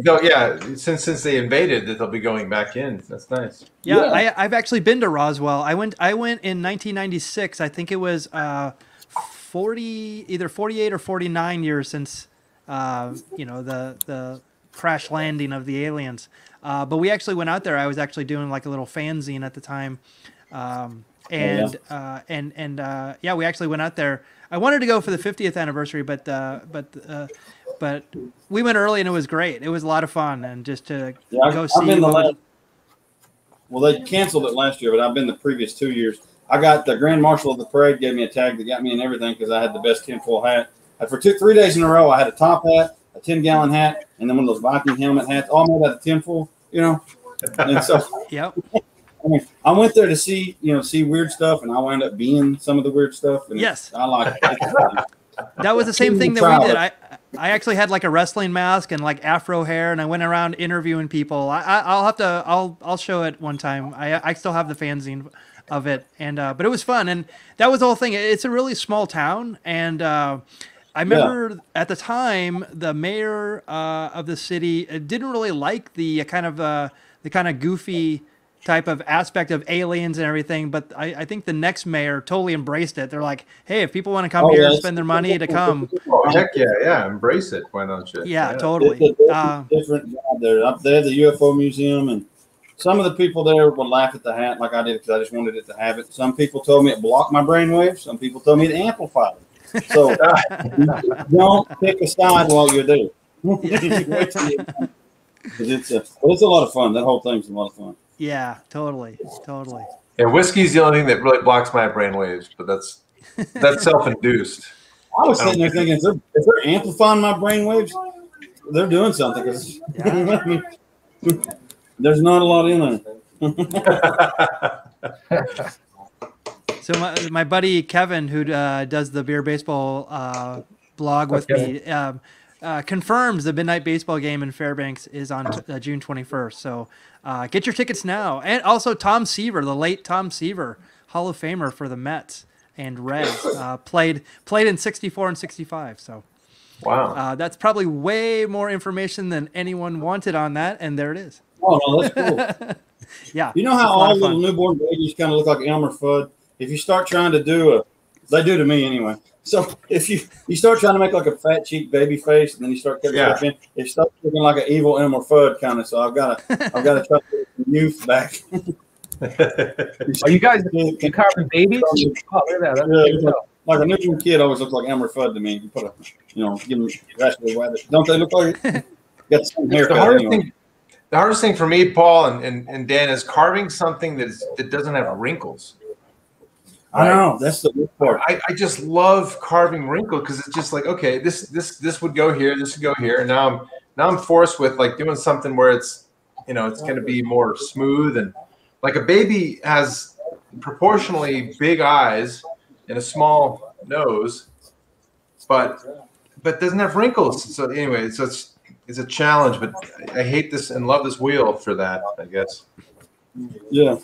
Speaker 1: Go- yeah, since since they invaded, that they'll be going back in. That's nice.
Speaker 3: Yeah,
Speaker 4: Yeah.
Speaker 3: I, I've actually been to Roswell. I went. I went in 1996. I think it was uh, 40, either 48 or 49 years since uh, you know the the crash landing of the aliens. Uh, but we actually went out there. I was actually doing like a little fanzine at the time, um, and uh, and and uh, yeah, we actually went out there. I wanted to go for the 50th anniversary, but uh, but uh, but we went early and it was great. It was a lot of fun, and just to
Speaker 4: Yeah,
Speaker 3: go
Speaker 4: I've
Speaker 3: see.
Speaker 4: the last- Well, they canceled it last year, but I've been the previous two years. I got the grand marshal of the parade gave me a tag that got me in everything because I had the best tinfoil hat. And for two, three days in a row, I had a top hat, a ten gallon hat, and then one of those Viking helmet hats, all made out of tinfoil. You know, and so
Speaker 3: Yep.
Speaker 4: I, went there to see you know see weird stuff, and I wound up being some of the weird stuff. And
Speaker 3: Yes.
Speaker 4: I like it.
Speaker 3: That was the same thing that we did. I I actually had like a wrestling mask and like afro hair, and I went around interviewing people. I, I I'll have to I'll I'll show it one time. I I still have the fanzine of it, and uh, but it was fun, and that was the whole thing. It's a really small town, and uh, I remember at the time the mayor uh, of the city uh, didn't really like the kind of uh, the kind of goofy type of aspect of aliens and everything. But I, I think the next mayor totally embraced it. They're like, hey, if people want to come
Speaker 4: Oh,
Speaker 3: here and spend their money to come,
Speaker 1: Oh, heck yeah, yeah. Embrace it. Why don't you?
Speaker 3: yeah,
Speaker 4: It's
Speaker 3: totally.
Speaker 4: a different,
Speaker 3: Uh,
Speaker 4: different job there. Up there, the UFO museum, and some of the people there would laugh at the hat like I did because I just wanted it to have it. Some people told me it blocked my brainwaves. Some people told me it amplified them. So don't pick a side while you're there. 'Cause it's a, it's a lot of fun. That whole thing's a lot of fun.
Speaker 3: Yeah, totally, totally.
Speaker 1: Yeah, whiskey's the only thing that really blocks my brain waves, but that's that's self-induced.
Speaker 4: I was sitting there thinking, if they're, they're amplifying my brain waves, they're doing something. 'cause- there's not a lot in there.
Speaker 3: So my, my buddy Kevin, who uh, does the beer baseball uh, blog with
Speaker 2: Okay.
Speaker 3: me, um, uh, confirms the midnight baseball game in Fairbanks is on t- uh, June 21st. So uh, get your tickets now. And also Tom Seaver, the late Tom Seaver, Hall of Famer for the Mets and Reds, uh, played played in 64 and 65. So
Speaker 1: Wow.
Speaker 3: uh, that's probably way more information than anyone wanted on that, and there it is.
Speaker 4: Oh, no, that's cool.
Speaker 3: Yeah.
Speaker 4: You know how all
Speaker 3: of
Speaker 4: little newborn babies kind of look like Elmer Fudd? If you start trying to do a, they do to me anyway. So if you you start trying to make like a fat cheek baby face, and then you start cutting
Speaker 1: Yeah.
Speaker 4: in, it starts looking like an evil Elmer Fudd kind of. So I've got to I've got to try to get the youth back.
Speaker 2: Are you guys you carving babies? Oh, look at that.
Speaker 4: Yeah.
Speaker 2: pretty cool.
Speaker 4: like a newborn kid always looks like Elmer Fudd to me. You put a, you know, give them raspberry rabbit. Don't they look like it? Got the same
Speaker 1: the
Speaker 4: haircut.
Speaker 1: hardest
Speaker 4: anyway.
Speaker 1: thing, the hardest thing for me, Paul and, and, and Dan, is carving something that is that doesn't have wrinkles.
Speaker 4: I know that's the worst part.
Speaker 1: I, I just love carving wrinkle because it's just like okay, this this this would go here, this would go here, and now I'm now I'm forced with like doing something where it's you know it's going to be more smooth and like a baby has proportionally big eyes and a small nose, but but doesn't have wrinkles. So anyway, so it's is a challenge, but I hate this and love this wheel for that. I guess.
Speaker 4: Yeah.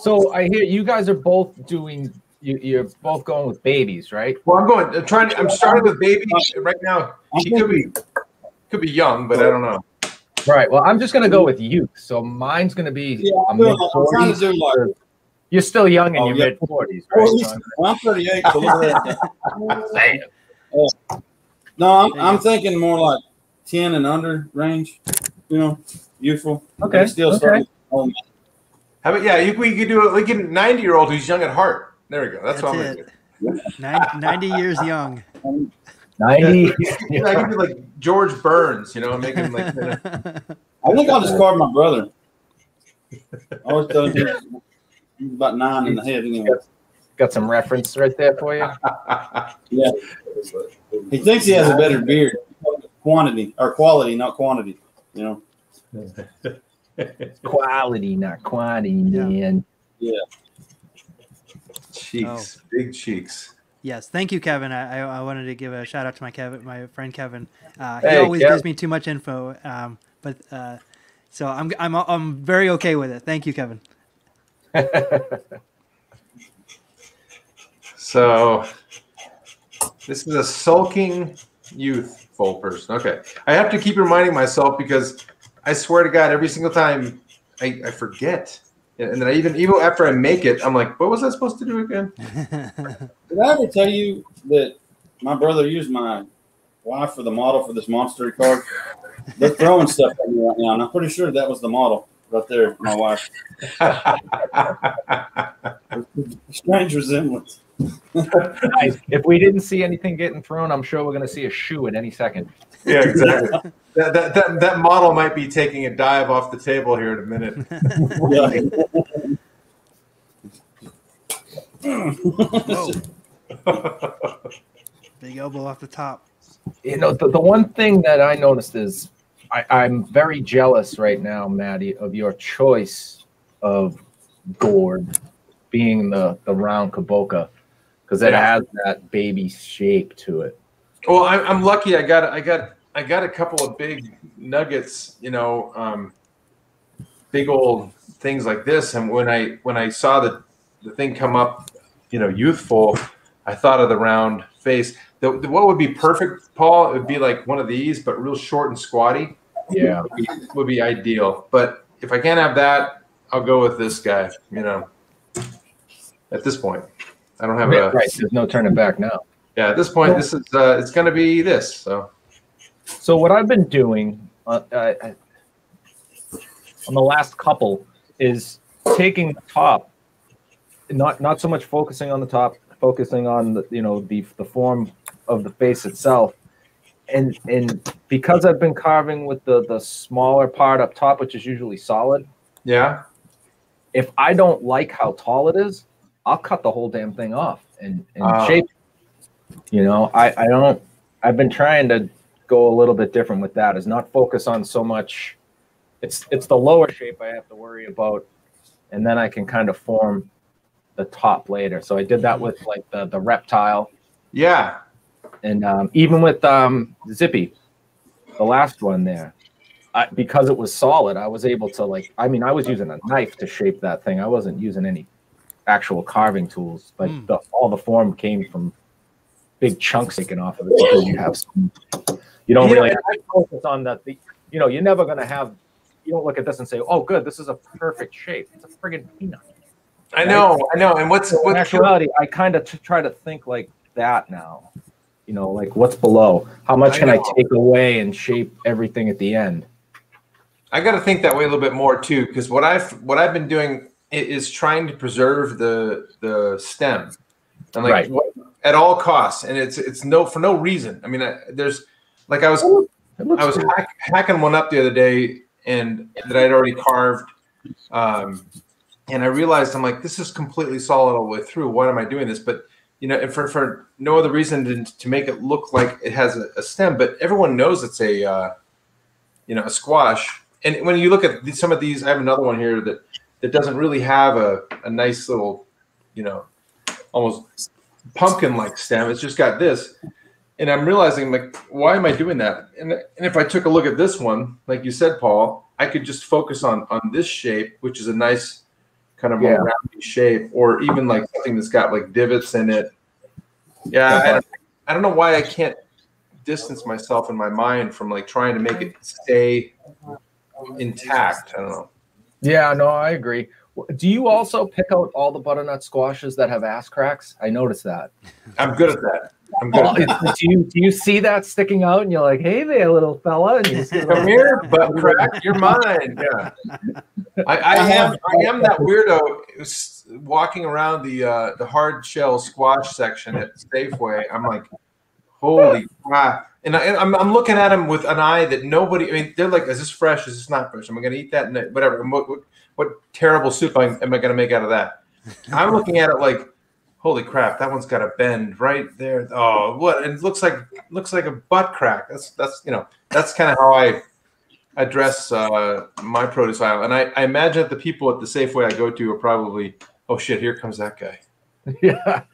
Speaker 2: So I hear you guys are both doing. You, you're both going with babies, right?
Speaker 1: Well, I'm going. I'm trying. I'm starting with babies right now. She could be could be young, but I don't know.
Speaker 2: Right. Well, I'm just gonna go with youth. So mine's gonna be.
Speaker 4: Yeah,
Speaker 2: a
Speaker 4: I'm, I'm trying to do like.
Speaker 2: You're still young in
Speaker 4: Oh,
Speaker 2: your
Speaker 4: yeah.
Speaker 2: mid 40s,
Speaker 4: Well,
Speaker 2: right?
Speaker 4: well, I'm 38, so look at that.
Speaker 2: I'm saying.
Speaker 4: No, I'm, I'm thinking more like 10 and under range, you know, youthful.
Speaker 2: Okay.
Speaker 4: But Still
Speaker 2: okay.
Speaker 4: starting. Oh,
Speaker 1: How about yeah? You, we could do it like a 90 year old who's young at heart. There we go. That's, what I'm
Speaker 3: That's
Speaker 1: gonna
Speaker 3: it.
Speaker 1: do.
Speaker 3: 90, 90 years young.
Speaker 2: 90.
Speaker 1: I could be like George Burns, you know, make him like.
Speaker 4: I think I'll just carve my brother. I always tell him he's he's about nine in the head anyway.
Speaker 2: Got some reference right there for you. Yeah.
Speaker 4: He thinks he has a better beard. Quantity or quality, not quantity. You know.
Speaker 2: Quality, not quantity,
Speaker 3: Yeah.
Speaker 2: man.
Speaker 1: cheeks, big cheeks.
Speaker 3: Yes, thank you, Kevin. I, I I wanted to give a shout out to my Kevin, my friend Kevin. Uh, he
Speaker 2: Hey,
Speaker 3: always
Speaker 2: Kev.
Speaker 3: gives me too much info, um, but uh, so I'm I'm I'm very okay with it. Thank you, Kevin.
Speaker 1: So this is a sulking youthful person. Okay. I have to keep reminding myself because I swear to God, every single time I, I forget. And then I even even after I make it, I'm like, what was I supposed to do again?
Speaker 4: Did I ever tell you that my brother used my wife for the model for this monster card? They're throwing stuff at me right now, and I'm pretty sure that was the model right there. My wife. Strange resemblance.
Speaker 2: Nice. If we didn't see anything getting thrown, I'm sure we're going to see a shoe at any second.
Speaker 1: yeah, exactly. that, that, that, that model might be taking a dive off the table here in a minute.
Speaker 3: Big elbow off the top.
Speaker 2: You know, the, the one thing that I noticed is I, I'm very jealous right now, Maddie, of your choice of gourd being the, the round kabocha because it
Speaker 1: Yeah.
Speaker 2: has that baby shape to it.
Speaker 1: Well, I'm, I'm lucky. I got I got I got a couple of big nuggets. You know, um, big old things like this. And when I when I saw the the thing come up, you know, youthful, I thought of the round face. The, the, what would be perfect, Paul? It would be like one of these, but real short and squatty.
Speaker 2: Yeah.
Speaker 1: Would be, would be ideal. But if I can't have that, I'll go with this guy. You know, at this point, I don't have a
Speaker 2: Right. There's no turning back now.
Speaker 1: yeah. At this point, this is uh, it's going to be this. So.
Speaker 2: So what I've been doing uh, uh, on the last couple is taking the top, not not so much focusing on the top, focusing on the you know the the form of the face itself, and and because I've been carving with the the smaller part up top, which is usually solid.
Speaker 1: Yeah.
Speaker 2: If I don't like how tall it is, I'll cut the whole damn thing off and, and
Speaker 1: Ah.
Speaker 2: shape. You know, I I don't. I've been trying to go a little bit different with that is not focus on so much it's it's the lower shape i have to worry about and then i can kind of form the top later so i did that with like the the reptile
Speaker 1: Yeah.
Speaker 2: and um, even with um zippy the last one there I, because it was solid i was able to like i mean i was using a knife to shape that thing i wasn't using any actual carving tools but
Speaker 3: Mm.
Speaker 2: the, all the form came from big chunks taken off of it because you have some you don't
Speaker 1: Yeah,
Speaker 2: really have focus on that the, you know you're never going to have you don't look at this and say oh good this is a perfect shape it's a friggin' peanut
Speaker 1: I know. I know. And what's
Speaker 2: so in
Speaker 1: what's
Speaker 2: actuality, I kind of t- try to think like that now. You know, like what's below? How much
Speaker 1: I
Speaker 2: can I take away and shape everything at the end?
Speaker 1: I got to think that way a little bit more too, because what I've what I've been doing is trying to preserve the the stem, and like
Speaker 2: Right.
Speaker 1: what, at all costs, and it's it's no for no reason. I mean, I, there's like I was I was hack, hacking one up the other day, and that I'd already carved, um, and I realized I'm like, this is completely solid all the way through. Why am I doing this? But you know, and for for no other reason than to make it look like it has a, a stem. But everyone knows it's a, uh, you know, a squash. And when you look at the, some of these, I have another one here that that doesn't really have a, a nice little, you know, almost pumpkin like stem. It's just got this. And I'm realizing like, why am I doing that? And and if I took a look at this one, like you said, Paul, I could just focus on on this shape, which is a nice kind of
Speaker 2: Yeah.
Speaker 1: shape, or even like something that's got like divots in it. Yeah, I, don't- I don't know why I can't distance myself in my mind from like trying to make it stay intact. I don't know.
Speaker 2: Yeah, no, I agree. Do you also pick out all the butternut squashes that have ass cracks? I noticed that.
Speaker 1: I'm good at that. I'm good.
Speaker 2: Well,
Speaker 1: At that.
Speaker 2: it's- do you do you see that sticking out and you're like, hey there, little fella, and you just get
Speaker 1: Come here, butt crack. You're mine. Yeah. I, I am. I am that weirdo walking around the uh, the hard shell squash section at Safeway. I'm like, holy crap! And, I, and I'm, I'm looking at them with an eye that nobody. I mean, they're like, is this fresh? Is this not fresh? Am I going to eat that? And whatever. What, what, what terrible soup am I going to make out of that? I'm looking at it like, holy crap! That one's got a bend right there. Oh, what? And it looks like looks like a butt crack. That's that's you know that's kind of how I address uh, my produce aisle. And I, I imagine that the people at the Safeway I go to are probably, oh shit, here comes that guy.
Speaker 2: yeah.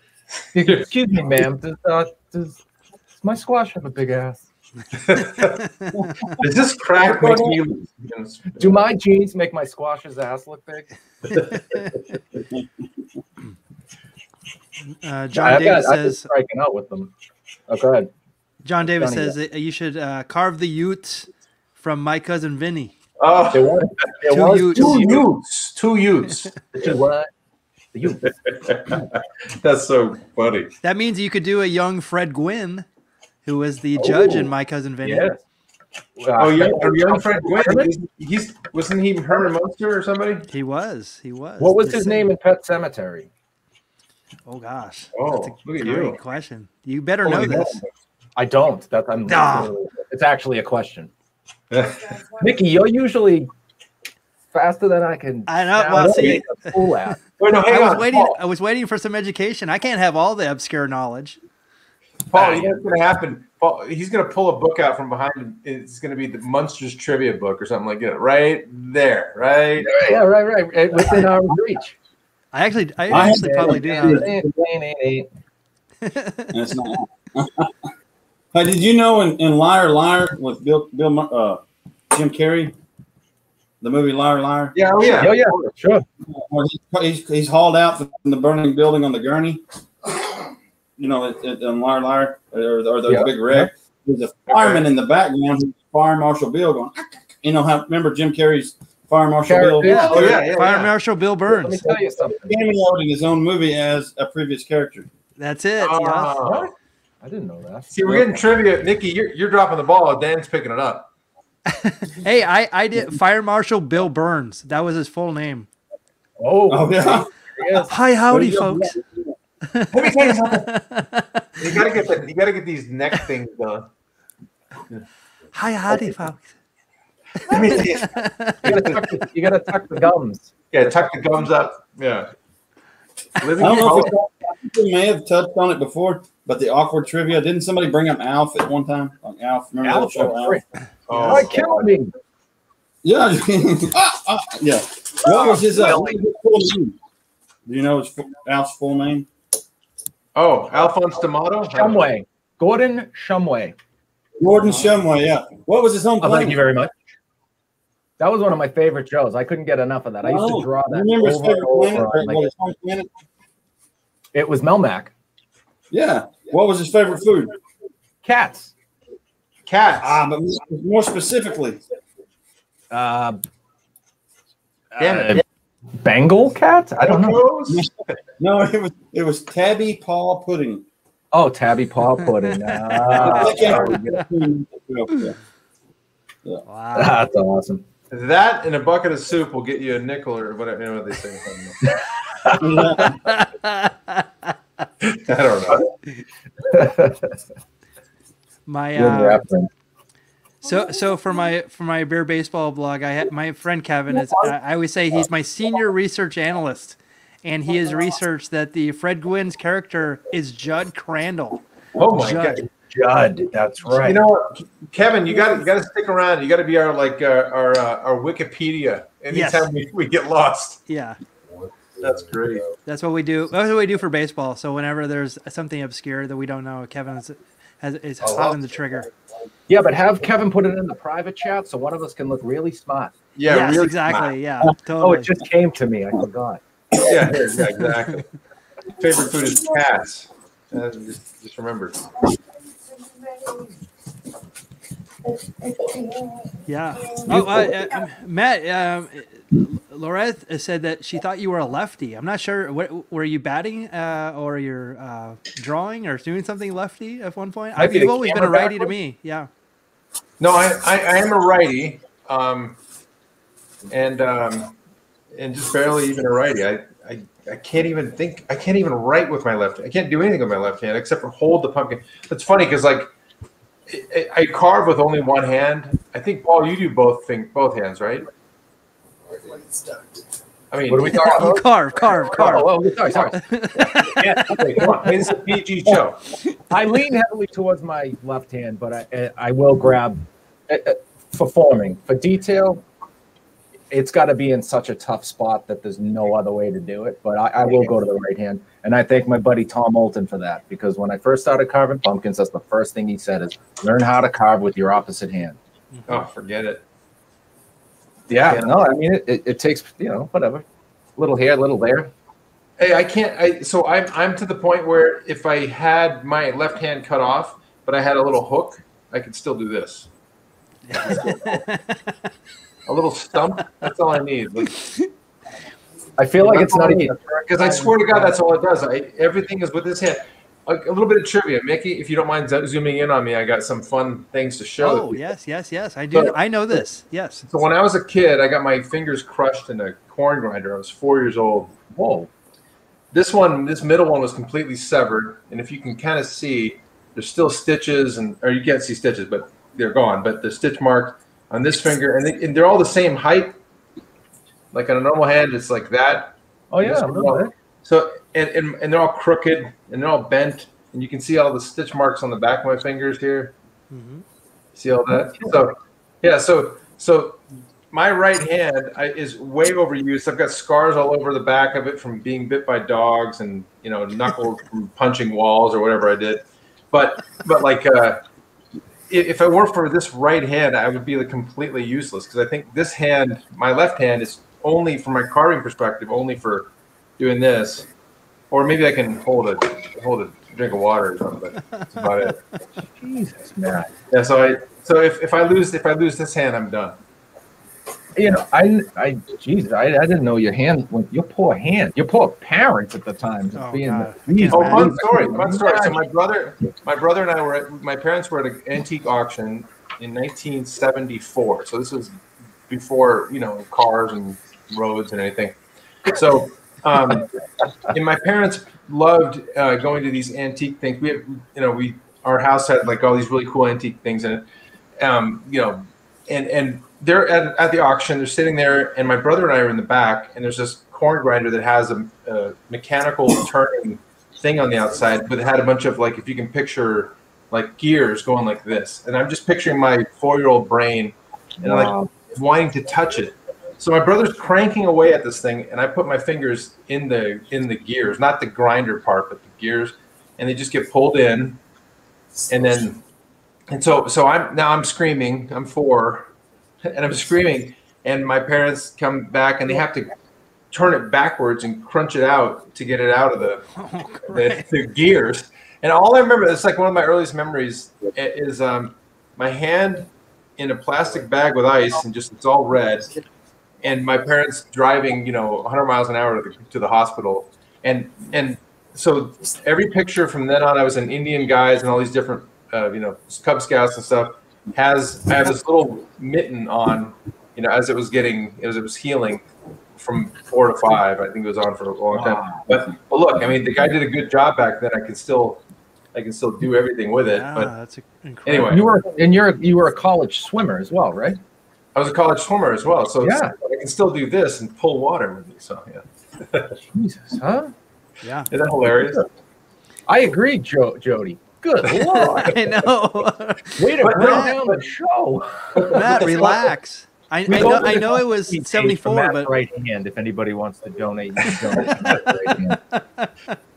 Speaker 2: Excuse me, ma'am. Does, uh, does, does my squash have a big ass?
Speaker 1: Does this crack make you?
Speaker 2: Do my jeans make my squash's ass look big?
Speaker 3: Uh, John
Speaker 2: I've
Speaker 3: Davis
Speaker 2: got- I've been
Speaker 3: says.
Speaker 2: striking out with them. Oh, go ahead.
Speaker 3: John Davis
Speaker 2: Johnny,
Speaker 3: says that you should uh, carve the Utes from my cousin Vinny.
Speaker 1: Oh,
Speaker 2: There was, there
Speaker 3: Two
Speaker 2: was
Speaker 3: Utes.
Speaker 1: two Utes, two Utes.
Speaker 2: What? The Utes.
Speaker 1: That's so funny.
Speaker 3: That means you could do a young Fred Gwynne, who was the judge in
Speaker 2: Oh,
Speaker 3: my cousin Vinny.
Speaker 2: Yes.
Speaker 1: Oh,
Speaker 2: Uh,
Speaker 1: yeah, our young Fred Gwynne. He's, he's wasn't he Herman Munster or somebody?
Speaker 3: He was. He was.
Speaker 2: What was
Speaker 3: The
Speaker 2: his name in Pet Sematary?
Speaker 3: Oh gosh.
Speaker 1: Oh,
Speaker 3: That's a
Speaker 1: look at
Speaker 3: great
Speaker 1: you.
Speaker 3: question. You better
Speaker 1: Holy
Speaker 3: know this.
Speaker 2: I don't. That's I'm.
Speaker 3: Ah.
Speaker 2: It's actually a question.
Speaker 1: moly.
Speaker 2: Mickey, you're usually faster than I can.
Speaker 3: I know.
Speaker 2: sound
Speaker 3: Well, see,
Speaker 2: be a at.
Speaker 1: Wait, no,
Speaker 3: I was
Speaker 1: on.
Speaker 3: waiting.
Speaker 1: Paul,
Speaker 3: I was waiting for some education. I can't have all the obscure knowledge.
Speaker 1: Paul, you know what's going to happen? Paul, he's going to pull a book out from behind him. It's going to be the Munsters trivia book or something like that. Right there, right?
Speaker 2: Yeah, right, right. Within our reach.
Speaker 3: I actually, I
Speaker 4: I
Speaker 3: actually probably do know that.
Speaker 4: Not. hey, did you know in, in Liar Liar with Bill Bill uh, Jim Carrey, the movie Liar Liar,
Speaker 1: Yeah, oh yeah.
Speaker 2: Oh yeah, sure.
Speaker 4: where he- he's, he's hauled out from the burning building on the gurney. You know, it, it, in Liar Liar or, or the
Speaker 2: Yeah.
Speaker 4: big wreck. There's a fireman in the background, who's Fire Marshal Bill, going. You know how? Remember Jim Carrey's Fire Marshal Bill?
Speaker 2: yeah.
Speaker 1: Oh yeah, yeah.
Speaker 3: Fire. Marshal Bill
Speaker 2: Let me
Speaker 3: Burns.
Speaker 2: tell you something.
Speaker 4: cameoed in his own movie as a previous character.
Speaker 3: That's it. yeah.
Speaker 1: Oh.
Speaker 2: I didn't know that.
Speaker 1: See, we're getting trivia. Nikki, you're, you're dropping the ball. Dan's picking it up.
Speaker 3: Hey, I, I did Fire Marshal Bill Burns. That was his full name.
Speaker 2: Oh,
Speaker 4: Oh yeah.
Speaker 2: yes.
Speaker 3: Hi, howdy,
Speaker 4: you
Speaker 3: folks.
Speaker 1: Let me tell you something. You gotta get the, you gotta get these neck things done.
Speaker 3: Hi, howdy, folks.
Speaker 1: Let me see.
Speaker 2: You gotta, tuck the, you gotta tuck the gums.
Speaker 1: Yeah, tuck the gums up. Yeah. Living
Speaker 4: I don't know if it's, I we may have touched on it before, but the awkward trivia. Didn't somebody bring up Alf at one time? Like Alf, remember
Speaker 2: Alf,
Speaker 4: that show?
Speaker 2: oh,
Speaker 4: Alf?
Speaker 2: great.
Speaker 1: Oh,
Speaker 2: Oh, killing me.
Speaker 4: Yeah, Ah, ah, yeah. What was his, uh, what was his full name? Do you know his Alf's full name?
Speaker 1: oh, Alphonse D'Amato.
Speaker 2: Shumway. Gordon Shumway.
Speaker 4: Gordon Shumway. Yeah. What was his home
Speaker 2: Oh, thank you very much. That was one of my favorite shows. I couldn't get enough of that. I used to draw that
Speaker 4: remember his
Speaker 2: over
Speaker 4: favorite
Speaker 2: and over.
Speaker 4: planet? Or
Speaker 2: Like,
Speaker 4: what, his home planet?
Speaker 2: it was Melmac.
Speaker 4: Yeah. What was his favorite food?
Speaker 2: Cats.
Speaker 1: Cats.
Speaker 4: Ah, but more specifically,
Speaker 2: Uh,
Speaker 1: Damn it.
Speaker 2: uh, Bengal cat? I don't know.
Speaker 4: No, it was it was tabby paw pudding.
Speaker 2: Oh, tabby paw pudding. Ah,
Speaker 4: Yeah.
Speaker 3: Wow.
Speaker 2: that's awesome.
Speaker 1: That and a bucket of soup will get you a nickel or whatever. You know what they say. I don't know.
Speaker 3: my
Speaker 2: Good
Speaker 3: uh,
Speaker 2: reference.
Speaker 3: so so for my for my bear baseball blog, I had my friend Kevin is I I always say he's my senior research analyst, and he has researched that the Fred Gwynne's character is Judd Crandall.
Speaker 1: Oh my
Speaker 3: Judd.
Speaker 1: god!
Speaker 2: Judd. That's right.
Speaker 1: You know what, Kevin? You got you got to stick around. You got to be our like uh, our uh, our Wikipedia. Anytime we, we get lost,
Speaker 3: Yeah,
Speaker 1: that's great.
Speaker 3: that's what we do. That's what we do for baseball. So whenever there's something obscure that we don't know, Kevin has has is
Speaker 2: Oh,
Speaker 3: hot
Speaker 2: well.
Speaker 3: the trigger.
Speaker 2: Yeah, but have Kevin put it in the private chat so one of us can look really smart.
Speaker 1: Yeah,
Speaker 3: yes,
Speaker 1: really
Speaker 3: exactly. Yeah,
Speaker 2: Oh, it just came to me. I forgot.
Speaker 1: Yeah, yeah, exactly. Favorite food is cats. Uh, just, just remember.
Speaker 3: Yeah. Oh, uh, uh, Matt, um, Loreth said that she thought you were a lefty. I'm not sure. What, were you batting uh, or you're uh, drawing or doing something lefty at one point? I,
Speaker 1: Maybe
Speaker 3: you've always been a
Speaker 1: camera
Speaker 3: righty to me. Yeah.
Speaker 1: No, I, I, I am a righty, um, and um, and just barely even a righty. I, I I can't even think. I can't even write with my left. I can't do anything with my left hand except for hold the pumpkin. It's funny because like I, I carve with only one hand. I think Paul, you do both thing, both hands, right? I mean,
Speaker 2: What are we talking about?
Speaker 3: carve, carve,
Speaker 2: Oh,
Speaker 3: carve.
Speaker 2: oh, sorry, sorry.
Speaker 1: yeah, okay, come on. It's a PG show.
Speaker 2: I lean heavily towards my left hand, but I I will grab uh, uh, for forming for detail. It's got to be in such a tough spot that there's no other way to do it. But I, I will go to the right hand, and I thank my buddy Tom Olton for that because when I first started carving pumpkins, that's the first thing he said is learn how to carve with your opposite hand.
Speaker 1: Oh, forget it.
Speaker 2: Yeah, no, I mean it, it, it takes you know whatever, little here, little there.
Speaker 1: Hey, I can't. I so I'm I'm to the point where if I had my left hand cut off, but I had a little hook, I could still do this. A little stump. That's all I need.
Speaker 2: I feel like it's not even.
Speaker 1: because I swear to God, that's all it does. I, everything is with his hand. A, a little bit of trivia, Mickey. If you don't mind zo- zooming in on me, I got some fun things to show.
Speaker 3: Oh, yes, yes, yes. I do.
Speaker 1: So-
Speaker 3: I know this. Yes.
Speaker 1: So when I was a kid, I got my fingers crushed in a corn grinder. I was four years old.
Speaker 2: Whoa.
Speaker 1: This one, this middle one, was completely severed, and if you can kind of see, there's still stitches, and or you can't see stitches, but they're gone. But the stitch mark on this finger, and, they, and they're all the same height. Like on a normal hand, it's like that.
Speaker 2: Oh yeah.
Speaker 1: This
Speaker 2: a
Speaker 1: one,
Speaker 2: little bit.
Speaker 1: So and, and and they're all crooked and they're all bent, and you can see all the stitch marks on the back of my fingers here.
Speaker 3: Mhm.
Speaker 1: See all that? So yeah, so so my right hand I, is way overused. I've got scars all over the back of it from being bit by dogs and you know knuckles from punching walls or whatever I did. But but like uh, i- if it weren't for this right hand, I would be like completely useless because I think this hand, my left hand, is only from my carving perspective, only for doing this, or maybe I can hold a hold a drink of water or something. But that's about it.
Speaker 2: Jesus, man.
Speaker 1: Yeah. So I so if, if I lose if I lose this hand, I'm done.
Speaker 2: You know, I, I, Jesus, I, I didn't know your hand, your poor hand, your poor parents at the time. just
Speaker 3: Oh,
Speaker 2: being the- Jesus,
Speaker 1: Oh,
Speaker 3: Yeah.
Speaker 1: fun story. Fun story. So my brother, my brother and I were at my parents were at an antique auction in 1974. So this was before you know cars and roads and anything. So, um, and my parents loved uh, going to these antique things. We, had, you know, we our house had like all these really cool antique things in it. Um, you know, and and they're at, at the auction. They're sitting there, and my brother and I are in the back. And there's this corn grinder that has a, a mechanical turning thing on the outside, but it had a bunch of like, if you can picture, like gears going like this. And I'm just picturing my four-year-old brain, and I'm like wanting to touch it. So my brother's cranking away at this thing, and I put my fingers in the in the gears, not the grinder part, but the gears, and they just get pulled in, and then, and so so I'm now I'm screaming. I'm four, and I'm screaming, and my parents come back, and they have to turn it backwards and crunch it out to get it out of the
Speaker 3: Oh,
Speaker 1: the, the gears. And all I remember, it's like one of my earliest memories, is um, my hand in a plastic bag with ice and just it's all red. And my parents driving, you know, 100 miles an hour to the, to the hospital. And and so every picture from then on, I was in Indian guys and all these different, uh, you know, Cub Scouts and stuff. Has I have this little mitten on, you know, as it was getting, as it was healing from four to five. I think it was on for a long time.
Speaker 2: Wow.
Speaker 1: But but look, I mean, the guy did a good job back then. I can still, I can still do everything with it.
Speaker 3: Yeah,
Speaker 1: But
Speaker 3: that's incredible.
Speaker 1: Anyway.
Speaker 2: You were, and you're, you were a college swimmer as well, right?
Speaker 1: I was a college swimmer as well, so
Speaker 2: Yeah.
Speaker 1: I can still do this and pull water with me. So yeah,
Speaker 2: Jesus, huh?
Speaker 3: Yeah.
Speaker 1: isn't that hilarious?
Speaker 2: I agree, jo- Jody. Good lord.
Speaker 3: I know.
Speaker 2: Way to
Speaker 1: But
Speaker 2: bring down the show.
Speaker 3: Matt, relax. I, I know.
Speaker 2: opened
Speaker 3: I
Speaker 2: a
Speaker 3: know it was
Speaker 2: coffee page for
Speaker 3: 74,
Speaker 2: Matt's
Speaker 3: but
Speaker 2: right hand. If anybody wants to donate, you can donate right.